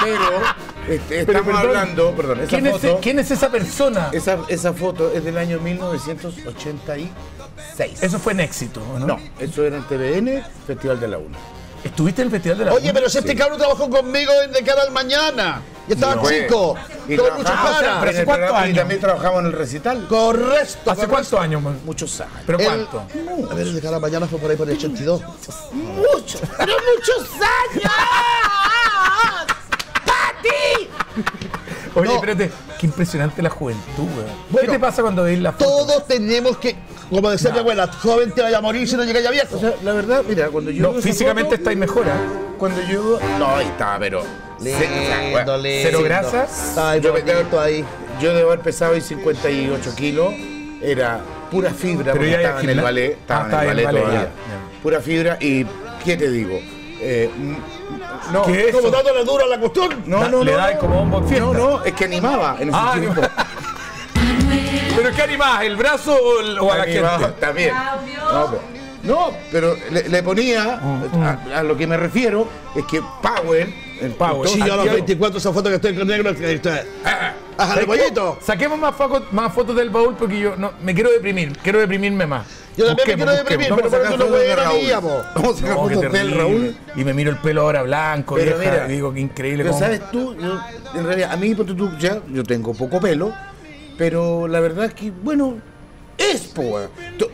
Pero este, Pero, estamos perdón, hablando, perdón, esa ¿Quién es, foto, quién es esa persona? esa, esa foto es del año 1986. Eso fue en éxito, ¿o ¿no? No, eso era en TVN, Festival de la Una. ¿Estuviste en el Festival de la Oye, pero si este cabrón trabajó conmigo en De cara al mañana. Y estaba No, chico, Y con mucha trabajamos- cara. pero en el ¿cuántos programa- Y años? también trabajamos en el recital. Correcto. ¿Hace cuántos años, man? Muchos años. ¿Pero El- cuánto? A ver, De cara al mañana fue por ahí por el 82. Mucho, pero muchos años. Oye, No. espérate, qué impresionante la juventud, weón. ¿Qué te pasa cuando veis la foto? Todos tenemos que, como decía mi abuela, joven te vaya a morir si no llega ya viejo. O sea, la verdad, mira, cuando yo No, físicamente estáis mejor, ¿ah? Cuando yo. No, ahí estaba, pero. Lindo, se- o sea, bueno, lindo. ¿Cero grasas? Ay, Yo me- ahí. Yo debo haber pesado ahí 58 kilos. Era pura fibra, Pero porque ya estaba en el ballet. Ah, Estaba en el en ballet el ballet, todavía. ya. Pura fibra y. ¿Qué te digo? Eh, no, ¿Qué es Como dándole duro a la cuestión. no, Da- no, le no, da no. como fiesta. No, no, es que animaba en ese Ah, tiempo. ¿Pero qué animás? ¿El brazo o, el- o a la gente? También. No, pero, no, pero le, le ponía, Mm, a, a lo que me refiero, es que Powell, el Powell. Sí, yo a los Aquí- 24 esa foto que estoy con negro. que estoy- Ah, Ajá, de pollito. Saquemos más, foco- más fotos del baúl porque yo no, me quiero deprimir, quiero deprimirme más. Yo también me Busquemos, quiero deprimir, busquemos. pero por eso no voy a ir a po. Vamos a sacar No, fotos del. Raúl. Y me miro el pelo ahora blanco, Pero vieja, mira, y digo que increíble. Pero cómo- sabes tú, yo, en realidad, a mí, tú, ya, yo tengo poco pelo, pero la verdad es que, bueno, es, po,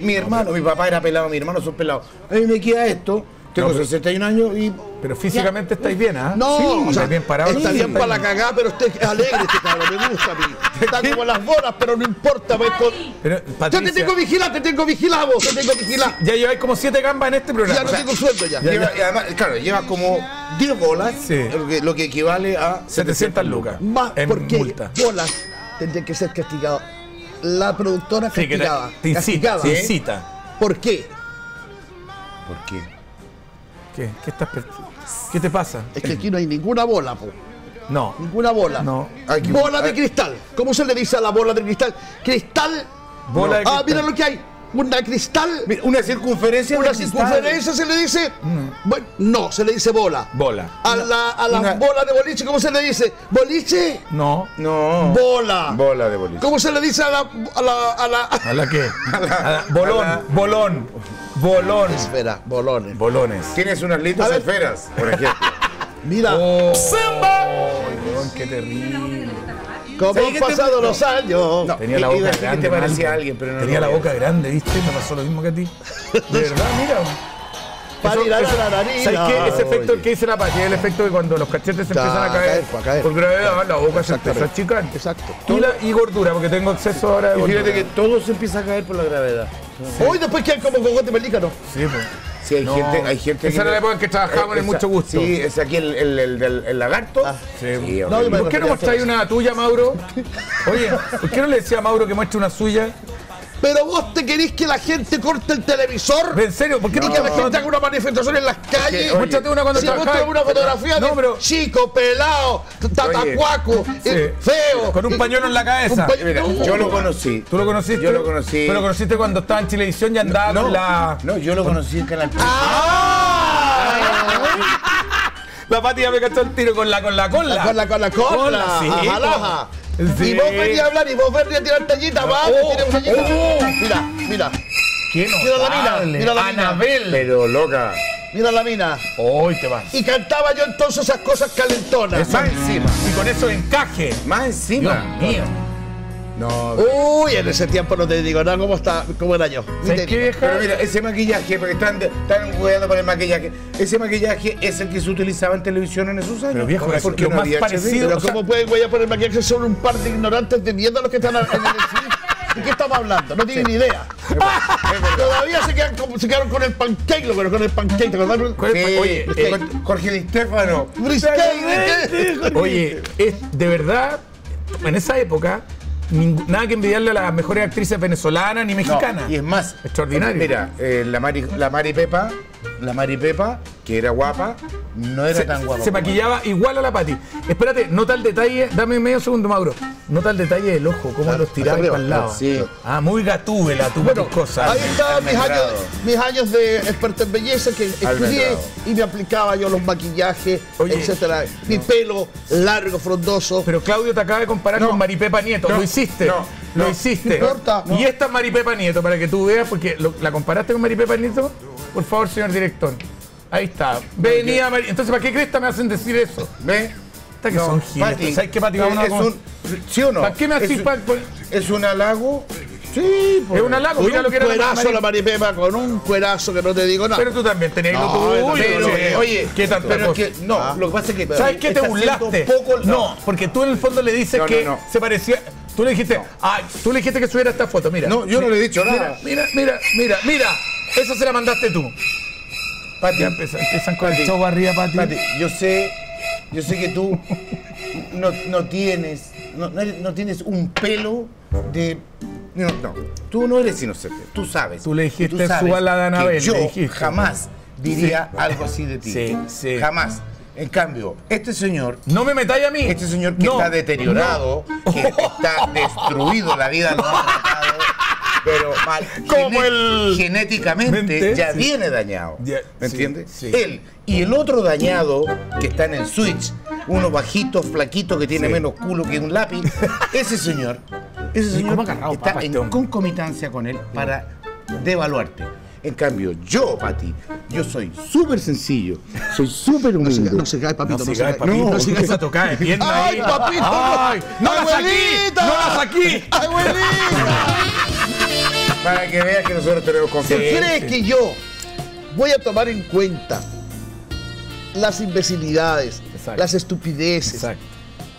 Mi hermano, mi papá era pelado, mi hermano son pelados. A mí me queda esto, Tengo No, pero- 61 años y. Pero físicamente estáis bien, ¿ah? No, Sí, o sea, bien parado. está bien para la cagada, pero usted es alegre este cabrón, me gusta a mí. Está como las bolas, pero no importa. pues, con- Pero, Yo te tengo vigilado, te tengo vigilado, vos, te tengo vigilado. ya lleváis como siete gambas en este programa. Ya no tengo sueldo ya. Ya, Lleva- ya. y además, claro, lleva como 10 bolas, Sí. lo, que, lo que equivale a 700 lucas. Más en porque multa. bolas tendría que ser castigado. La productora Sí, castigaba. te incita. castigaba. Te incita. ¿Por qué? ¿Por qué? ¿Qué? ¿Qué, estás per- ¿Qué te pasa? Es que aquí no hay ninguna bola, po. No. Ninguna bola. No. Aquí- Bola de ah, cristal. ¿Cómo se le dice a la bola de cristal? Cristal. Bola de Ah, cristal. mira lo que hay. Una cristal. Mira, Una circunferencia Una de cristal. circunferencia se le dice. Bueno, no, se le dice bola. Bola. A la, a la Una- bola de boliche, ¿cómo se le dice? ¿Boliche? No. No. Bola. Bola de boliche. ¿Cómo se le dice a la. a la. a la. ¿A la qué? A la- bolón, bolón, bolón. Espera, bolones. Bolones. Tienes unas lindas esferas, por ejemplo. Mira. Oh, weón, qué terrible. ¿Cómo ¿Sabes han te- pasado los años? No, Tenía la a boca que grande. te parecía a alguien, pero no Tenía la a boca grande, ¿viste? Me pasó lo mismo que a ti. De verdad, mira. Parirararararira. ¿Sabes qué? Ese efecto Oye. que dice la pati es el efecto de cuando los cachetes se Ya, empiezan a caer, caer, pa' caer. por gravedad, la boca se empieza a achicar. Exacto. Y, la, y gordura, porque tengo exceso ahora de Y gordura. fíjate que todo se empieza a caer por la gravedad. Hoy después quedan como cogote pelícano. Sí, pues. Sí, hay No, gente, hay gente esa era la época en que trabajábamos en esa- Mucho Gusto. Sí, es aquí el, el, el, del- el lagarto. Sí. Sí, No, ¿Y yo me ¿Por qué no mostráis una tuya, Mauro? Oye, ¿por qué no le decía a Mauro que muestre una suya? Pero vos te querés que la gente corte el televisor. ¿En serio? ¿Por qué Y no que la gente haga una manifestación en las calles. Muéstrate una cuando Si una fotografía No, de pero- chico, pelado, tatacuaco, eh, Sí. feo. Con un pañuelo en la cabeza. Mira, No. yo lo conocí. ¿Tú lo conociste? Yo lo conocí. Pero lo conociste cuando estaba en Chilevisión y andaba No, con la. no, yo lo conocí en Canal La Pati ya me cachó el tiro con la con la cola. Con la con la cola, sí. ajá, laja. Sí. Y vos venías a hablar y vos venías a tirar tallita, va, Oh, tiremos tallita. oh. Mira, mira, ¿Qué Mira la mina, mira la mina. Anabel. Pero loca. mira la mina. Hoy te vas. Y cantaba yo entonces esas cosas calentonas. Más encima. Y con eso encaje. Más encima. Dios mío. No, Uy, en ese tiempo no te digo nada, ¿cómo, está, cómo era yo? Ni ¿Sabes te qué, vieja? Pero mira, ese maquillaje, porque están, están jugando con el maquillaje, ese maquillaje es el que se utilizaba en televisión en esos años. Pero viejo, es porque lo no más había parecido- HD. Pero o sea- ¿cómo pueden güey, a poner maquillaje? Son un par de ignorantes de mierda los que están en el cine. ¿De qué estamos hablando? No tienen ni idea. Todavía se, quedan como- se quedaron con el pancake, lo con el pancake. ¿te acordás? ¿Cuál Sí, Oye, eh, Jorge Di Stefano. Oye, es de verdad, en esa época, nada que envidiarle a las mejores actrices venezolanas ni No, mexicanas. y es más, Extraordinario. Mira, eh, la, Mari, la Mari Pepa, la Mari Pepa, que era guapa, no era se, tan guapa. se maquillaba igual a la Pati. Espérate, nota el detalle, dame medio segundo, Mauro. Nota el detalle del ojo, cómo los tiraba para el lado. Sí. Ah, muy gatúbela, tu Bueno, cosa. ahí estaban mis años, Almendrado. mis años de experto en belleza que estudié y me aplicaba yo los maquillajes, Oye. etcétera. Mi pelo largo, frondoso. Pero Claudio te acaba de comparar No. con Maripepa Nieto. No. Lo hiciste. No. Lo No. hiciste. No importa. Y esta es Maripepa Nieto, para que tú veas, porque lo- la comparaste con Maripepa Nieto. Por favor, señor director. Ahí está. Venía Mari- Entonces, ¿para qué cresta me hacen decir eso? ¿Ve? Esta que son giles. Pati, ¿Sabes qué, Pati? Es con- un, ¿Sí o no? ¿Para qué me es, hacís un- pa- pa- es un halago. Sí, Es un halago, Con mira un lo que era la cuerazo la maripepa, con un cuerazo que no te digo nada. Pero tú también tenías lo tuyo. Oye, ¿qué tanta pero que, no, Ah. lo que pasa es que. ¿Sabes qué te está burlaste? Poco, no, porque tú en el fondo le dices No, no, que no. se parecía. Tú le dijiste, ay, tú le dijiste que subiera esta foto, mira. No, yo no le he dicho nada. Mira, mira, mira, mira. Esa se la mandaste tú. Pati, Ya empiezan, empiezan con el show arriba, Pati. Pati, yo sé, yo sé que tú no, no tienes, no, no tienes un pelo de. No, no, tú no eres inocente, tú sabes. Tú le dijiste, Tú sabes "Súbala de Anabel", Yo dijiste. jamás diría algo así de ti. Sí, sí. Jamás. En cambio, este señor No me metáis a mí. Este señor que No, está deteriorado, que está destruido, la vida lo ha tratado, pero mal. Como el- Genéticamente Mente, ya sí. viene dañado. Ya, ¿Me sí, entiendes? sí. Él y el otro dañado que está en el switch, uno bajito, flaquito, que tiene Sí. menos culo que un lápiz, ese señor, ese señor ¿cómo ha agarrado está en este concomitancia con él para devaluarte. En cambio, yo, Pati, yo soy súper sencillo, soy súper No se, humilde. no se cae, papito, No no, se sigáis, cae. papito. No, No tocada de pierna ¡Ay, ahí. papito! ¡Ay! ¡No la saqué! ¡Abuelita! ¡No la saqué! ¡Abuelita! Para que veas que nosotros tenemos confianza. ¿Crees que yo voy a tomar en cuenta las imbecilidades, Exacto. las estupideces Exacto.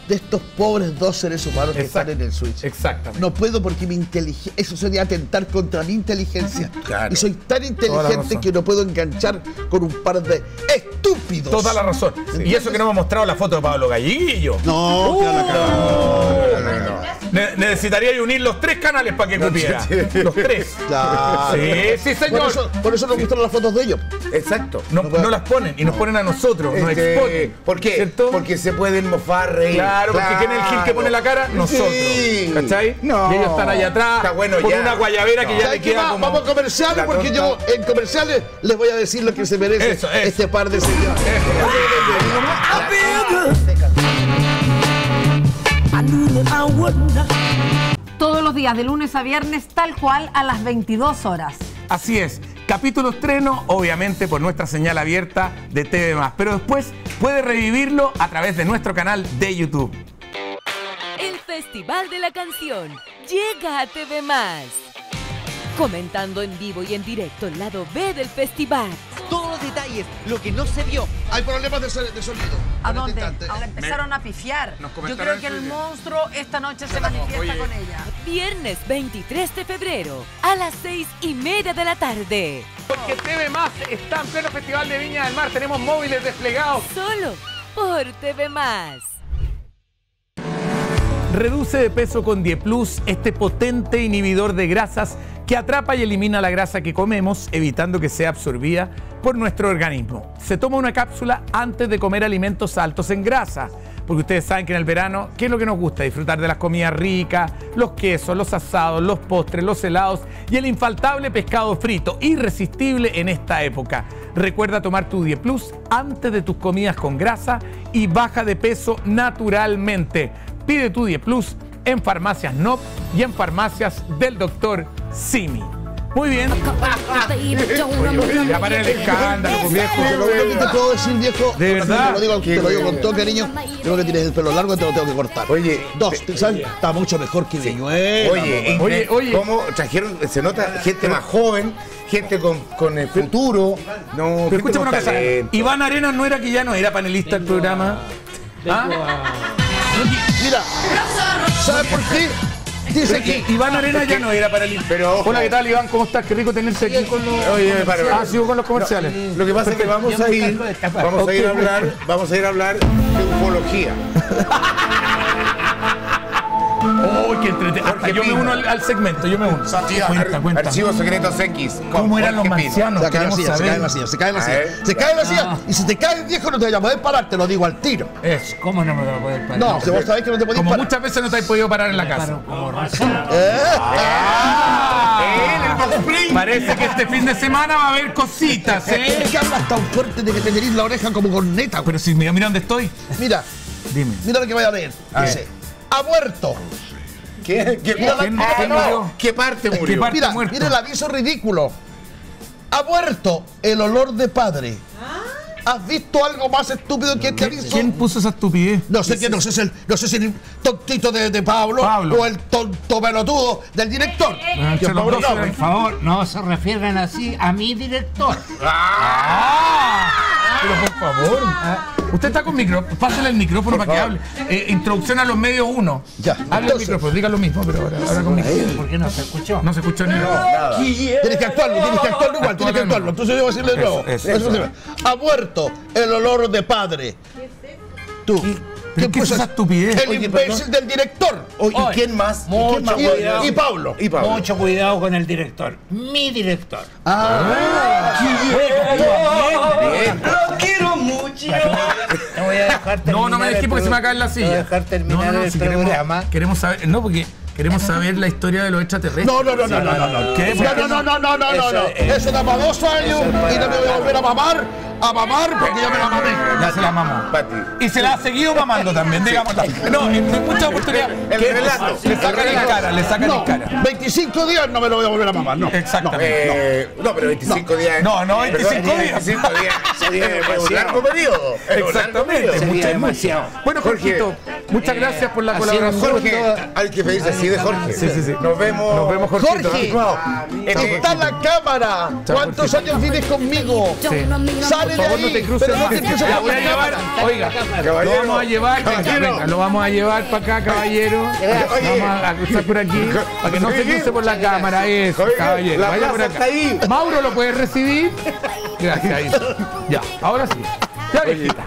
De estos pobres dos seres humanos que están en el Switch. Exactamente. No puedo porque mi inteligencia, eso sería atentar contra mi inteligencia. Claro. Y soy tan inteligente que no puedo enganchar con un par de estúpidos. Toda la razón. Y eso que no hemos mostrado la foto de Pablo Galliguillo. No, queda la cara. No, no, no. Ne- necesitaría unir los tres canales para que cupiera. Los tres. Claro. Sí, sí, Por señor. eso, por eso nos gustan las fotos de ellos. Exacto. No, no las ponen y nos ponen a nosotros, nos Este, exponen. ¿Por qué? ¿Cierto? Porque se pueden mofar, reír. Claro, porque ¿quién es el Gil que pone la cara? Nosotros. Sí. ¿Cachai? No. Y ellos están allá atrás Está bueno con ya. una guayabera que ya ¿Sabes le queda va? como... Vamos a comerciales porque yo en comerciales les voy a decir lo que se merece Eso, eso. este par de señores. Todos los días, de lunes a viernes, tal cual a las 22 horas. Así es. Capítulo estreno, obviamente por nuestra señal abierta de TV Pero después puede revivirlo a través de nuestro canal de YouTube. El Festival de la Canción llega a TV Más. Comentando en vivo y en directo el lado B del festival. Los detalles, lo que no se vio. Hay problemas de, de sonido. ¿A dónde? este. Ahora empezaron a pifiar. Nos Yo creo que el monstruo esta noche se manifiesta Oye. con ella. Viernes 23 de febrero a las 6 y media de la tarde. Porque TV Más está en pleno Festival de Viña del Mar. Tenemos móviles desplegados. Solo por TV Más. Reduce de peso con Dieplus, este potente inhibidor de grasas que atrapa y elimina la grasa que comemos, evitando que sea absorbida por nuestro organismo. Se toma una cápsula antes de comer alimentos altos en grasa, porque ustedes saben que en el verano, ¿qué es lo que nos gusta? Disfrutar de las comidas ricas, los quesos, los asados, los postres, los helados y el infaltable pescado frito, irresistible en esta época. Recuerda tomar tu Dieplus antes de tus comidas con grasa y baja de peso naturalmente. Pide tu Die Plus en farmacias NOP y en farmacias del doctor Simi. Muy bien. Ya para el escándalo, pues, viejo. Lo único que te puedo decir, viejo, ¿De verdad? Te lo digo, te lo digo con todo cariño. Creo que tienes el pelo largo y te lo tengo que cortar. Oye, Dos, ¿sabes? Está mucho mejor que Viñuela. Oye. Oye, oye. ¿Cómo trajeron? Se nota gente más joven, gente con, con el futuro. No, Pero escúchame una cosa. Iván Arenas no era que ya no era panelista del programa. ¿Ah? Mira, ¿sabes por qué? Dice que Iván Arenas ya no era panelista. Pero, Hola, ¿qué tal, Iván? ¿Cómo estás? Qué rico tenerte aquí con los. Oye, para, para. Ah, sigo con los comerciales. Lo que pasa es que vamos a ir, vamos a ir a hablar, vamos a ir a hablar de ufología. Oh, qué entretenido. Hasta yo me uno al, al segmento, yo me uno. Cuenta, cuenta. Archivos secretos X. ¿Cómo eran los marcianos? se cae la silla, se cae la silla, se cae la silla. Se cae la silla. Y si te caes viejo no te vayas a poder parar, te lo digo al tiro. Eso. ¿Cómo no me lo voy a poder parar? No, si vos sabés que no te podés Como parar. muchas veces no te has podido parar en la casa. Como razón. ¿Eh? ¡Eh! Parece que este fin de semana va a haber cositas, Es ¿eh? que hablas tan fuerte de que te tenés la oreja como corneta. Pero si mira, mira dónde estoy. Mira, Dime. mira lo que voy a leer. Dice, ha muerto. ¿Qué, qué, Mira la- ¿Quién- ah, quién no. murió? ¿Qué parte ¿Qué murió? parte? Mira, muerto. mira el aviso ridículo. Ha muerto el olor de padre. ¿Has visto algo más estúpido que este aviso? ¿Quién puso esa estupidez? No sé quién, no sé si el, no sé si el tontito de, de Pablo, Pablo. o el tonto pelotudo del director. Ah, Que se lo Pablo Por favor, no se refieren así a mi director. ¡Ah! Pero por favor. Usted está con micrófono. Pásale el micrófono para que hable. Eh, introducción a los medios uno. Ya, Hable el micrófono, diga lo mismo, pero ahora, ahora con micrófono. ¿Por qué no se escuchó? No se escuchó ni nada. Tienes que actuarlo, tienes que actuarlo igual, tienes que actuarlo. Entonces yo voy a decirle de nuevo. Eso, Eso. Ha muerto el olor de padre. Tú. ¿Pero qué es esa estupidez? El imbécil del director. Oh, ¿Y quién más? ¿Y quién más? Cuidado. y Pablo. Y Pablo. Mucho cuidado con el director. Mi director. Bien. Lo quiero mucho. Te voy a dejar terminar No, no me dejes porque se me va a caer la Te voy a silla. dejar terminar no, no, el si queremos, programa. queremos saber. No, porque queremos saber la historia de los extraterrestres. No, no, no, no, no, no, no. ¿Qué? No, no, no, no, no, no, no, no. Eso es- Eso da para dos años eso es para- y no me voy a volver a mamar a mamar porque ya me la mamé. Ya se la mamó. Pati. Y se la ha seguido mamando también, digámoslo. No, en muchas oportunidades. El relato. Le sacan en cara, le sacan en No, cara. 25 días no me lo voy a volver a mamar, no. Exactamente. Eh, no, pero 25 días. No, no, 25 Perdón, días. 25 días. Es un largo periodo. Exactamente. mucho, demasiado. Bueno, Jorge, Jorgito, muchas gracias por la colaboración. Jorge, hay que pedirse así de Jorge. Sí, sí, sí. Nos vemos. Nos vemos. Jorge, Este- está en la cámara. ¿Cuántos años vienes conmigo? Sí. Por favor, no te cruces no te cruces La voy a llevar, oiga, lo vamos a llevar, venga, venga, lo vamos a llevar para acá, caballero. Vamos a cruzar por aquí, para que no se cruce por la cámara, eso, caballero. Vaya por acá. ahí. Mauro, ¿lo puedes recibir? Gracias. Ya, ahora sí. Ya, viejita.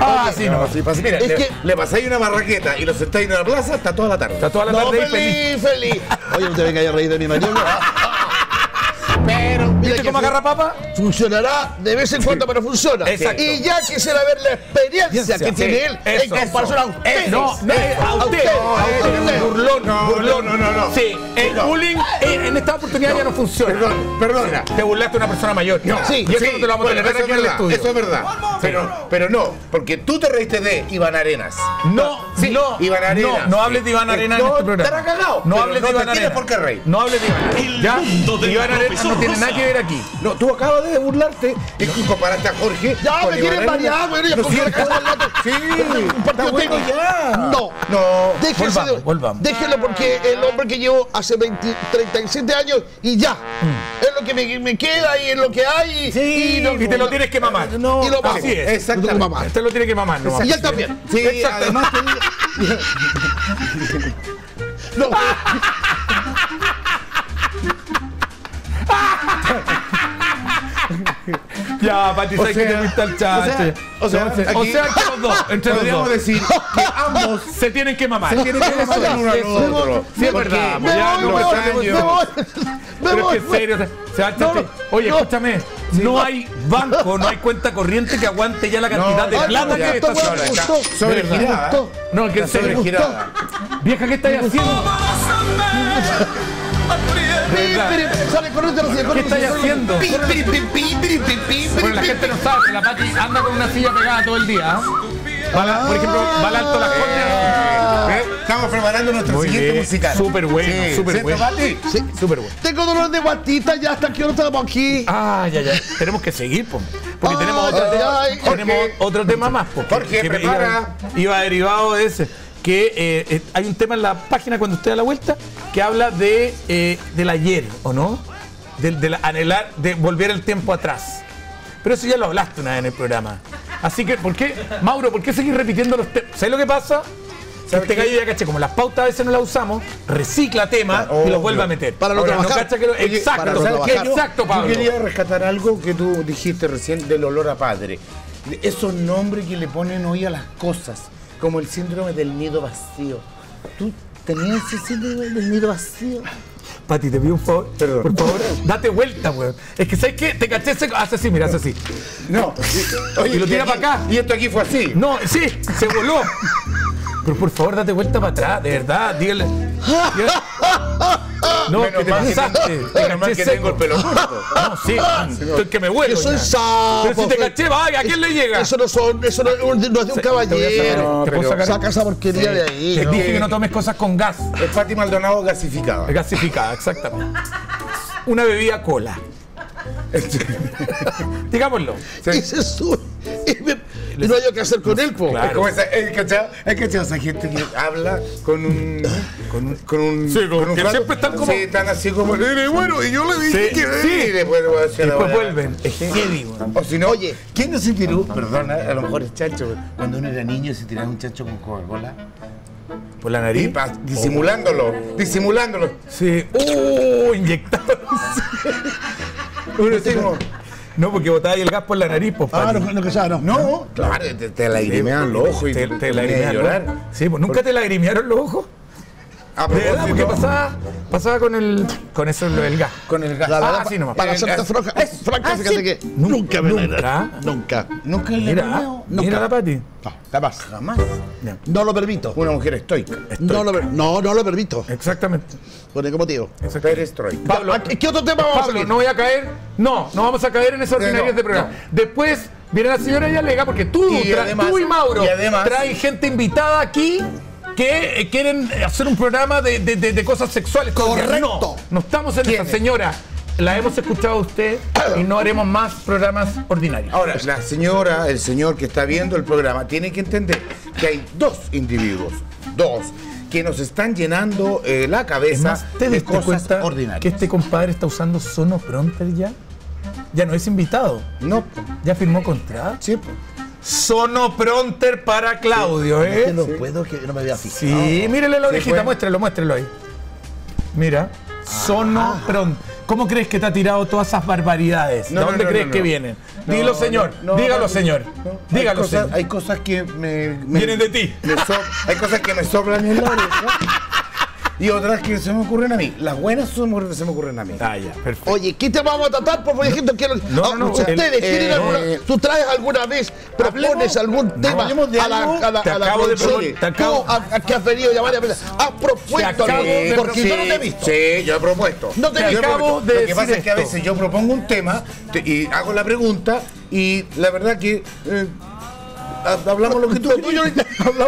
Ah, sí, no. sí, pasa. Mira, Es le, que- le pasáis una marraqueta y lo sentáis en la plaza, está toda la tarde. Está toda la tarde feliz. feliz, feliz. Oye, no te vengas a reír de mi maniobra. Pero, ¿Viste cómo agarra papa? Funcionará de vez en cuando, pero funciona. Exacto. Y ya quisiera ver la experiencia que Sí, tiene él en comparación a usted. No, no, eh, a usted. burlón, No, burlón. no, no, no. Sí, el No. bullying eh, en esta oportunidad ya no funciona. Perdón, perdona. Te burlaste de una persona mayor. No, Sí, y eso no te lo vamos a tolerar aquí en el estudio. Eso es verdad. Pero, pero no, porque tú te reíste de Iván Arenas. No, Sí, no, Iván Arenas. No, no hables de Iván Arena en No, este programa. estará cagado, No hables no de Iván tienes Arena. por qué reír. No hables de Iván Arena. ¿Ya? Iván Arena no tiene nada que ver aquí. No, tú acabas de burlarte y comparaste a Jorge. Ya, con me quieren Arenas. variar, güey. Ya porque la del lato. Sí, Un partido técnico. ya. No. No. Déjese Volvamos. Déjelo porque el hombre que llevo hace 20, 37 años y ya. Es lo que me, me queda y es lo que hay. Sí, y, no- Y te lo tienes que mamar. No, Y lo mamo. Así es. Exactamente. Lo tengo que mamar. Te lo tiene que mamar. No, Y él también. Sí, además digo- No. Ya, Pati, sabes que te fuiste al chache. o sea, o sea, o sea, entre los dos, entre los dos. decir que ambos Se tienen que mamar. se tienen que mamar el uno al otro. Sí, es verdad. Ya no me Pero es que en serio, se va No, no, Oye, no. escúchame, no hay banco, no hay cuenta corriente que aguante ya la cantidad de ay, plata que está. Sobregirada. Gustó. No, que en serio. sobregirada. Vieja, ¿qué estáis haciendo? Sale, ¿Qué estáis haciendo? Bueno, la gente no sabe que la Pati anda con una silla pegada todo el día. ¿ah? Va la- por ejemplo, va al alto las Condes. ¿Ves? Estamos preparando nuestro Muy siguiente bien, musical. súper bueno, Sí, súper ¿cierto, bueno. Pati? Sí. Súper bueno. Tengo dolor de guatita, ya hasta que hora estamos aquí. Ah, ya, ya. Tenemos que seguir, po. porque Ay, tenemos, otro, ay, tema, ay. tenemos Jorge. otro tema más. po, que- Jorge, que prepara. Iba, iba derivado de ese. Que eh, eh, hay un tema en la página cuando usted da la vuelta que habla de eh, del ayer, ¿o no? Del, del anhelar, de volver el tiempo atrás. Pero eso ya lo hablaste una vez en el programa. Así que, ¿por qué, Mauro, por qué seguir repitiendo los temas? ¿Sabes lo que pasa? Que este gallo ya caché, como las pautas a veces no las usamos, recicla temas y los vuelve a meter. Para no trabajar. cacha que lo- Oye, exacto, para no trabajar. exacto, Pablo. Yo quería rescatar algo que tú dijiste recién del olor a padre. Esos nombres que le ponen hoy a las cosas, como el síndrome del nido vacío. ¿Tú tenías ese síndrome del nido vacío? Pati, te pido un favor. Perdón. Por favor, date vuelta, weón. Es que, ¿sabes qué? Te caché, se- hace así, mira, hace así. No. Oye, Y lo tira para acá. Y esto aquí fue así. No, sí, se voló. Pero por favor, date vuelta para atrás, de verdad, dígale. dígale- No, Menos que te que pasaste. tengo- Te caché que tengo el pelo corto. No, sí, estoy que me vuelo. Que soy sapo. Pero si te caché, vaya, ¿a quién le llega? Eso no son, eso no, es un- no es de un caballero. ¿te sacar? Saca esa porquería de ahí. Te dije que no tomes cosas con gas. Es Pati Maldonado gasificado. Gasificada, exactamente. Una bebida cola. Digámoslo. Y se sube. Y, me- y no hay que hacer con él, po. Claro. Es como esa, es cachado, es cachado esa gente que habla con un. con un. Con un Sí, con un que siempre están como- Sí, están así como. "Eh, Bueno, y yo le dije Sí, que. sí. Y después, voy a hacer Y la después vuelven. Es heavy. O si no, Oye. ¿quién no se tiró? Perdona, a lo mejor es chancho. Cuando uno era niño se tiraba un chancho con Coca-Cola. Por la nariz. pa- disimulándolo, disimulándolo. Sí. ¡Uh! Inyectado. Uno No, porque botaba ahí el gas por la nariz, pues, Ah, no, no, que ya, no. no, claro, te, te lagrimean los ojos y te, te, te llorar. Sí, pues nunca te lagrimearon los ojos. A verdad, porque pasaba, pasaba con el. con eso lo del gas. Con el gas. La verdad, Ah, sí, nomás. para serte franca, franca, Ah, fíjate sí. que nunca me nunca. Nunca. Nunca le he Mira, ganado. mira la Pati. No, jamás. Jamás. No lo permito. Una mujer estoica. No lo, no, no lo permito. Exactamente. ¿Por qué motivo? Perestroika. Pablo, ¿A ¿Qué otro tema vamos a Pablo, seguir? no voy a caer. No, no vamos a caer en esas ordinarias no, de programa. no. Después viene la señora y alega, porque tú, Y además- tú y Mauro y además- traen gente invitada aquí que eh, quieren hacer un programa de, de- de- de cosas sexuales. Correcto. No, no estamos en esa señora. La hemos escuchado a usted y no haremos más programas ordinarios. Ahora, la señora, el señor que está viendo el programa, tiene que entender que hay dos individuos, dos, que nos están llenando eh, la cabeza más, ¿te de cosas cuenta que ordinarias. este compadre está usando Sonopronter ya? Ya no es invitado. No. ¿Ya firmó contrato? sí, po. Sonopronter para Claudio, Es que ¿eh? no puedo que no me vea fijado. Sí, mírele la orejita, fue. muéstrelo, muéstrelo ahí. Mira, Sonopronter. ¿Cómo crees que te ha tirado todas esas barbaridades? No, ¿De dónde no, crees que vienen? No, señor. Dígalo, señor. Dígalo, hay cosas, señor. hay cosas que me, me- Vienen de ti. me so- hay cosas que me soplan en la oreja y otras que se me ocurren a mí. Las buenas son que se me ocurren a mí. Ah, ya, perfecto. Oye, ¿qué te vamos a tratar? Por favor, gente, quiero- No, Ah, no, no, ustedes el- tienen eh, alguna, eh, tú traes alguna vez, propones algún tema de a la, algo. a la, Te a la acabo de te acabo- Tú, a- a que has venido ya varias veces, has propuesto algo, porque sí, yo no te he visto. Sí, yo he propuesto. No te Yo he acabo propuesto. de Lo que pasa es que a veces yo propongo un tema te- y hago la pregunta y la verdad que eh, ha- hablamos lo que tú. Hablamos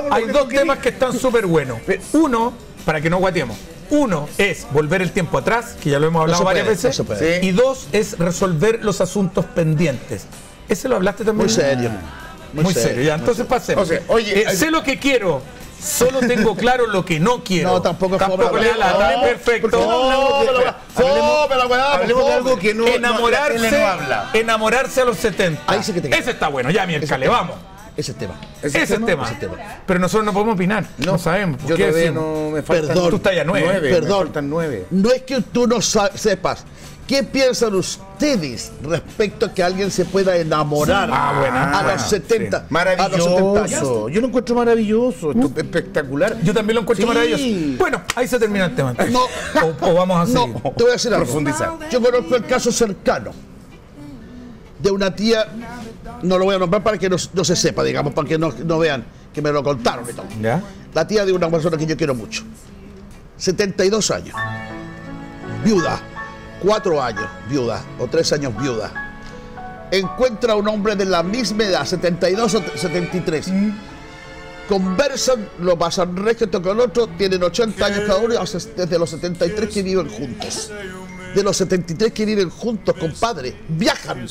lo Hay que dos tú temas que están súper buenos. Uno, para que no guateemos. Uno es volver el tiempo atrás, que ya lo hemos hablado se varias puede, veces. no. Sí. Y dos es resolver los asuntos pendientes. ¿Ese lo hablaste también? Muy serio. Muy, serio. Ya, entonces pasemos. O sea, oye, Eh, sé lo que quiero. Solo tengo claro lo que no quiero. No, tampoco es Tampoco le da la lata. Perfecto. ¿Por qué no weá. hablemos- de algo que no, enamorarse, no, no habla. enamorarse a los 70. Ahí sí que te. Ese está bueno, ya miércale, tema. vamos. Ese es el tema. Ese es el tema. Ese tema. Pero nosotros no podemos opinar. No, sabemos. Yo ¿Qué todavía decimos? no me faltan Perdón. Tú estás ya nueve. nueve, me Perdón. faltan nueve. No es que tú no sepas. ¿Qué piensan ustedes respecto a que alguien se pueda enamorar Ah, buena, a buena, los 70? A los 70 años. Maravilloso. Yo lo encuentro maravilloso, esto es espectacular. Yo también lo encuentro Sí. maravilloso. Bueno, ahí se termina el tema. No. O, o vamos a No, seguir. te voy a decir algo. Profundizar. Yo conozco el caso cercano de una tía, no lo voy a nombrar para que no, no se sepa, digamos, para que no, no vean que me lo contaron y todo. ¿Ya? La tía de una persona que yo quiero mucho. 72 años. Viuda. Cuatro años viuda. O tres años viuda. Encuentra a un hombre de la misma edad, 72 o 73. Conversan, lo pasan regio con el otro, tienen 80 años cada uno, desde los 73 que viven juntos. De los 73 que viven juntos, compadre. Viajan.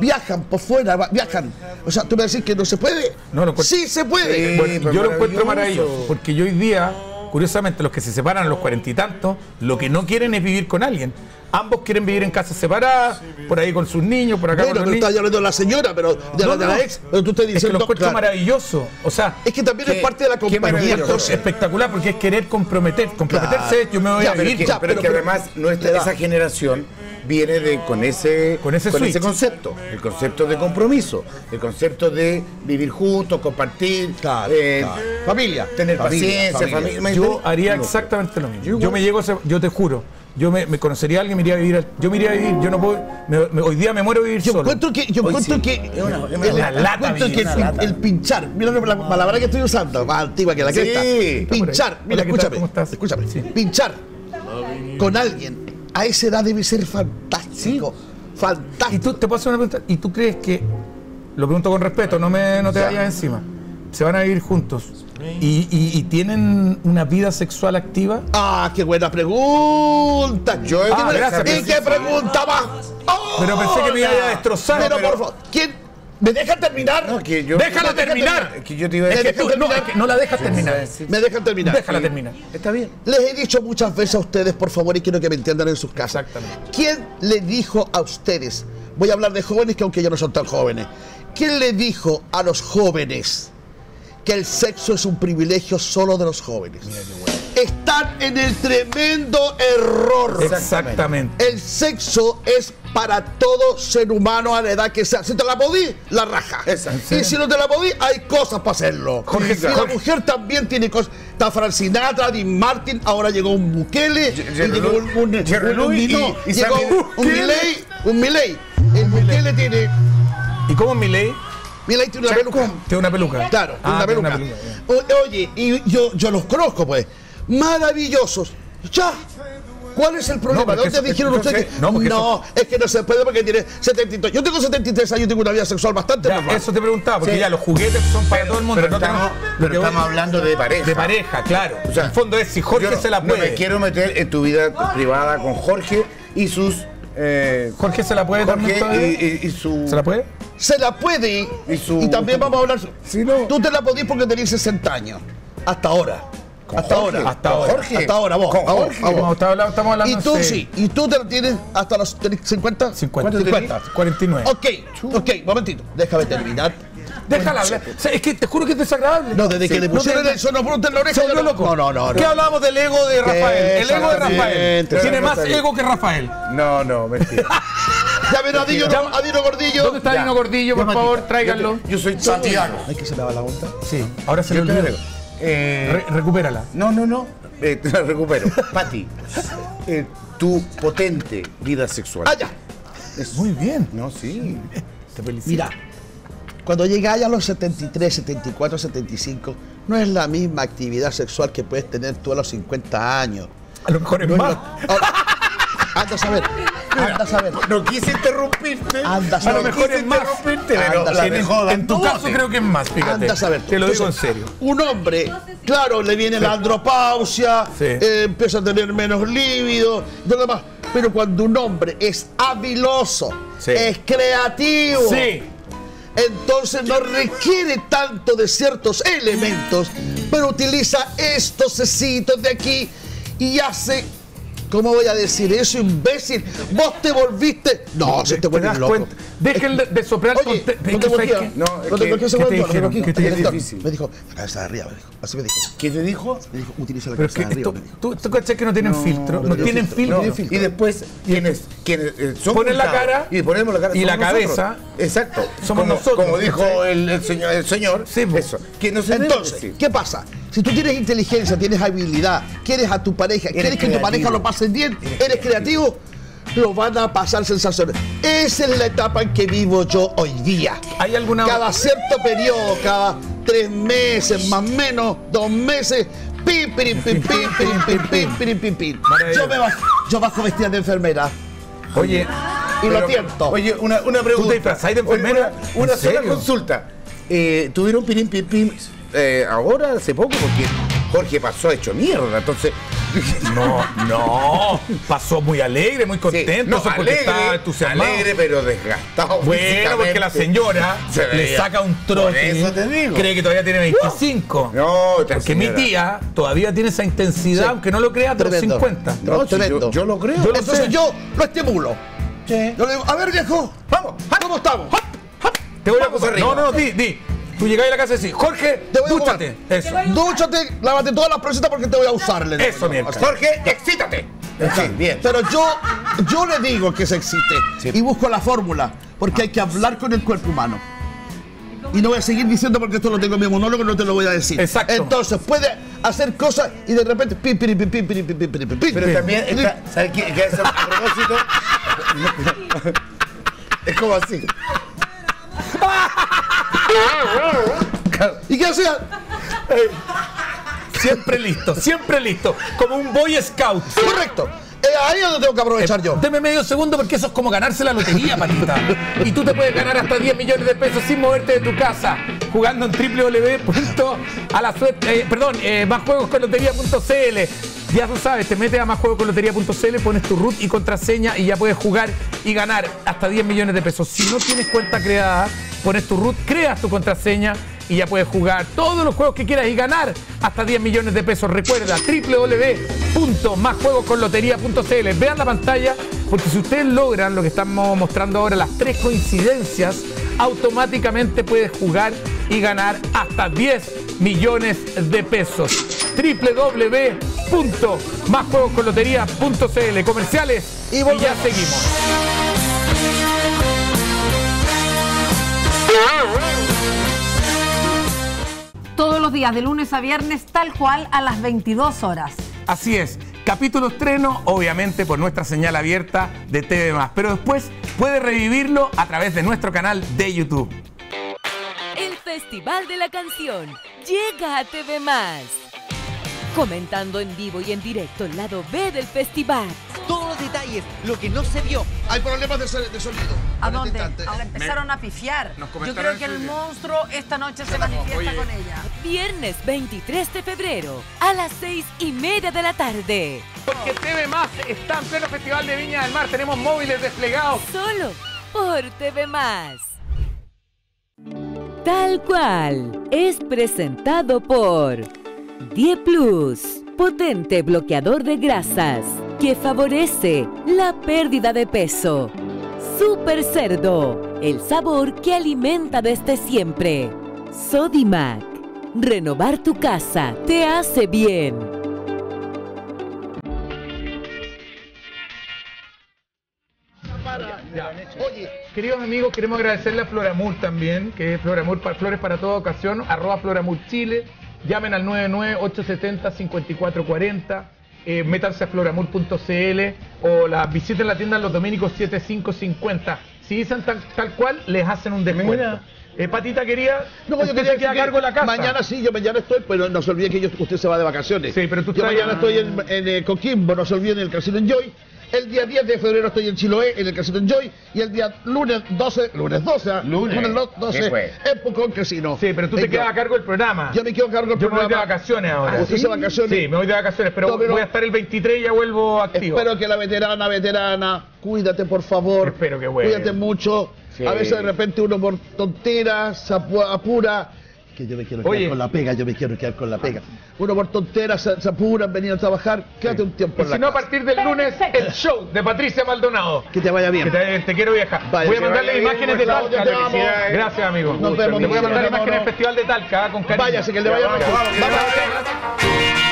Viajan por fuera, viajan. O sea, tú me decís que no se puede. No, encuentro- sí se puede. Sí. Bueno, pues yo lo encuentro maravilloso. Porque yo hoy día, curiosamente, los que se separan a los cuarenta y tantos, lo que no quieren es vivir con alguien. Ambos quieren vivir en casas separadas, por ahí con sus niños, por acá Bueno, con pero los estás niños. hablando de la señora, pero de, No, la, de la no. ex. Pero tú estás Es que diciendo. lo encuentro claro, maravilloso. O sea, es que también es parte de la compañía. entonces. espectacular porque es querer comprometer. Comprometerse, Claro. yo me voy Ya, a pero vivir. que, ya, pero, pero- que pero- además nuestra, esa generación viene de con ese Con ese concepto, el concepto de compromiso, el concepto de vivir juntos, compartir, Claro, eh, claro. Familia. tener Familia, paciencia, familia. familia. Yo haría exactamente lo mismo. Yo me llego, a ese- yo te juro, yo me, me conocería a alguien, me iría a vivir, al- yo me iría a vivir, yo no puedo, me- me- hoy día me muero de vivir Yo solo. encuentro que, yo Hoy encuentro sí. que Es una- es una el- lata, encuentro que el, lata. pinchar, mira la, la palabra que estoy usando, más antigua que la Sí. cresta. Pinchar, mira, escúchame, ¿Cómo estás? escúchame. Sí. Pinchar con alguien a esa edad debe ser fantástico. Y Fantástico. tú te paso una pregunta, ¿y tú crees que, lo pregunto con respeto, no, me, no te Ya. vayas encima, se van a vivir juntos y, y- y tienen una vida sexual activa? Ah, qué buena pregunta. Yo ¿Y Ah, gracias, ¿Y qué pregunta más? Pero pensé que me iba a destrozar. Pero, pero- por favor, ¿quién? ¿Me deja terminar? No, que yo- ¡Déjala terminar! Es que yo te iba a Es decir que tú no, es que no la dejas terminar. Me dejan terminar. Déjala terminar. Está bien. Les he dicho muchas veces a ustedes, por favor, y quiero que me entiendan en sus casas. Exactamente. ¿Quién le dijo a ustedes? Voy a hablar de jóvenes que aunque ya no son tan jóvenes. ¿Quién le dijo a los jóvenes que el sexo es un privilegio solo de los jóvenes? están en el tremendo error. Exactamente. El sexo es para todo ser humano a la edad que sea. Si te la podí, la raja. Y si no te la podí, hay cosas para hacerlo. Jorge, y la mujer también tiene cosas. Está Frank Sinatra, Dean Martin, ahora llegó un Bukele, y llegó un, un, un- un- y- llegó un, Milei, un Milei. El Bukele tiene, ¿Y cómo es ley? Milei tiene una peluca. Tiene una peluca. Claro, Ah, una peluca. O- Oye, y yo, yo los conozco, pues. Maravillosos. Ya. ¿Cuál es el problema? No, ¿Dónde dijeron ustedes que no, porque es que no se puede porque tiene 73? Yo tengo 73 años y tengo una vida sexual bastante Ya, normal. eso te preguntaba, porque Sí. ya los juguetes son para todo el mundo. pero no estamos- tenemos- pero estamos hablando de pareja. De pareja, claro. O sea, en el fondo es si Jorge Yo se la No puede. me quiero meter en tu vida privada con Jorge y sus. Eh, Jorge se la puede también Jorge todavía. y, y- y su. ¿Se la puede? Se la puede Y su- y también vamos a hablar. Si no- Tú te la podís porque tenés 60 años. Hasta ahora. Hasta Jorge, ahora. hasta ahora. Jorge. Hasta ahora, vos. Con vos, Jorge. vos. Está hablando- estamos hablando Y tú sí. Y tú te la tienes hasta los tenés 50. 50. 50. 49. Ok, ok, momentito. Déjame terminar. Déjala hablar. O sea, es que te juro que es desagradable. No, desde que le pusieron te- el sonoporte en la oreja. No- loco. No, no, no. ¿Qué no. hablábamos del ego de Rafael? El ego de Rafael. Tiene más ego que Rafael. No, no, mentira. Ya ven a Dino, a Dino Gordillo. ¿Dónde está Ya. Dino Gordillo? Por Llamatita. favor, tráiganlo. Yo soy Santiago. Hay que se lava la onda. Sí, ahora se te olvidó. Eh, Re- recupérala. no, no, no. Eh, te la recupero. Pati, eh, tu potente vida sexual. Ah, ya. Muy bien. No, sí. Te felicito. Mira, cuando llegáis a los 73, 74, 75, no es la misma actividad sexual que puedes tener tú a los 50 años. A lo mejor es No más. lo- Ahora, anda a saber. Anda a saber. No quise interrumpirte. Anda a A lo mejor es más. interrumpirte, pero la En, dejó en- tu caso creo que es más, fíjate. Anda a saber. Te lo digo en serio. Un hombre, claro, le viene la andropausia, Sí. eh, empieza a tener menos líbido, todo demás. Pero cuando un hombre es habiloso, Sí. es creativo, Sí. Entonces no requiere tanto de ciertos elementos, pero utiliza estos cecitos de aquí y hace. ¿Cómo voy a decir eso, imbécil? Vos te volviste. No, se te ¿Te vuelves das loco. cuenta? Dejen de, de soplar Oye, con te- no que te ¿sabes volvías. qué? No, No te que- bloquees ese ¿qué te. Me dijo, la cabeza de arriba, me dijo. Así me dijo. ¿Qué te dijo? Me dijo, utiliza la Pero cabeza que de arriba, esto, me dijo. tú, tú cachai que no tienen filtro, no, no tiene tienen filtro, filtro. no Y después, quienes, quienes eh, son Ponen la cara y ponemos la cara y la cabeza. Exacto. Somos nosotros, Como dijo el, señor, el señor. Eso. Que no se Entonces. ¿qué pasa? Si tú tienes inteligencia, tienes habilidad, quieres a tu pareja, quieres que tu pareja lo pase eres creativo, lo van a pasar sensaciones. Esa es la etapa en que vivo yo hoy día. ¿Hay alguna... Cada cierto periodo, cada tres meses, más o menos, dos meses, pim, pim, pim, pim, pim, pim, Yo, me bajo, yo bajo vestida de enfermera. Oye... Y lo tiento. Oye, una, una pregunta. ¿Disfrazáis de enfermera? Oye, una, una sola consulta. Eh, ¿Tuvieron pirim, pim, pim eh, ahora, hace poco? Porque Jorge pasó hecho mierda, entonces. no, no. Pasó muy alegre, muy Sí, contento. no, eso porque alegre, estaba entusiasmado. alegre, pero desgastado. Bueno, porque la señora Se le saca un Por trote. eso te digo. Cree que todavía tiene 25. No, esta Porque mi señora. tía todavía tiene esa intensidad, Sí. aunque no lo crea, de los Tremendo. 50. No, si Tremendo. yo, yo lo creo. Yo lo Entonces sé. yo lo estimulo. Yo le digo, a ver viejo, Vamos, ¿cómo estamos? Te voy a acusar. No, no, di, di. Tú llegas a la casa y decís, Jorge, te voy dúchate. Eso. Dúchate, lávate todas las presitas porque te voy a usarle. Eso, bien. Jorge, excítate. Sí, bien. Pero yo, yo le digo que se existe sí. y busco la fórmula, porque hay que hablar con el cuerpo humano. Y no voy a seguir diciendo porque esto lo tengo en mi monólogo, no te lo voy a decir. Exacto. Entonces, puede hacer cosas y de repente. Pi, pi, pi, Pero también, ¿sabes qué? Es a propósito. es como así. ¿Y qué hacía? Siempre listo, siempre listo. Como un Boy Scout. Correcto. Eh, ahí es donde tengo que aprovechar yo. Deme medio segundo porque eso es como ganarse la lotería, patita. Y tú te puedes ganar hasta 10 millones de pesos sin moverte de tu casa, jugando en www.alasuerte, eh, perdón, eh. Ya tú sabes, te metes a másjuegosconlotería.cl, pones tu root y contraseña y ya puedes jugar y ganar hasta 10 millones de pesos. Si no tienes cuenta creada, pones tu root, creas tu contraseña y ya puedes jugar todos los juegos que quieras y ganar hasta 10 millones de pesos. Recuerda www.másjuegosconlotería.cl. Vean la pantalla porque si ustedes logran lo que estamos mostrando ahora, las tres coincidencias, automáticamente puedes jugar y ganar hasta 10 millones de pesos. www.másjuegosconlotería.cl Comerciales y, ya seguimos. Todos los días, de lunes a viernes, tal cual a las 22 horas. Así es, capítulo estreno, obviamente por nuestra señal abierta de TV pero después puede revivirlo a través de nuestro canal de YouTube. El Festival de la Canción llega a TV Comentando en vivo y en directo el lado B del festival. Todos los detalles, lo que no se vio. Hay problemas de, de sonido. ¿A dónde? Ahora empezaron a pifiar. Yo creo que el monstruo esta noche se manifiesta con ella. Viernes 23 de febrero a las 6 y media de la tarde. Porque TV Más está en pleno Festival de Viña del Mar. Tenemos móviles desplegados. Solo por TV Más. Tal cual es presentado por Die Plus, potente bloqueador de grasas que favorece la pérdida de peso. Super Cerdo, el sabor que alimenta desde siempre. Sodimac, renovar tu casa te hace bien. Oye, queridos amigos, queremos agradecerle a Floramur también, que es Floramur para Flores para toda ocasión, arroba Floramur Chile. Llamen al 99-870-5440. Eh, métanse a floramur.cl o la visiten la tienda en los dominicos 7550. Si dicen tal, cual, les hacen un descuento. Eh, Patita quería. No, yo quería que a cargo la casa. Mañana sí, yo mañana estoy, pero no se olviden que usted se va de vacaciones. Sí, pero tú Yo mañana estoy en, en eh, Coquimbo, no se olviden el Casino Enjoy. El día 10 de febrero estoy en Chiloé, en el Casino Enjoy. Y el día lunes 12, lunes 12, ¿ah? lunes, lunes 12, en Pucón Casino. Sí, pero tú te quedas a cargo del programa. Yo me quedo a cargo del yo programa. me voy de vacaciones ahora. ¿Usted se vacaciones? Sí, me voy de vacaciones, pero, voy a estar el 23 y ya vuelvo activo. Espero que la veterana, veterana, cuídate por favor. Espero que vuelva. Cuídate mucho. A veces de repente uno por tonteras se apura que yo me quiero quedar con la pega, yo me quiero quedar con la pega. Uno por tonteras se, se apuran, venir a trabajar, quédate un tiempo en y la si no, a partir del lunes, el show de Patricia Maldonado. Que te vaya bien. Que te, te quiero vieja. Vaya, voy a mandarle bien, imágenes de Talca. te. Gracias, amigo. Nos vemos, Le voy a mandar imágenes del. Festival de Talca, con cariño. Váyase, que le vaya Vamos. vamos.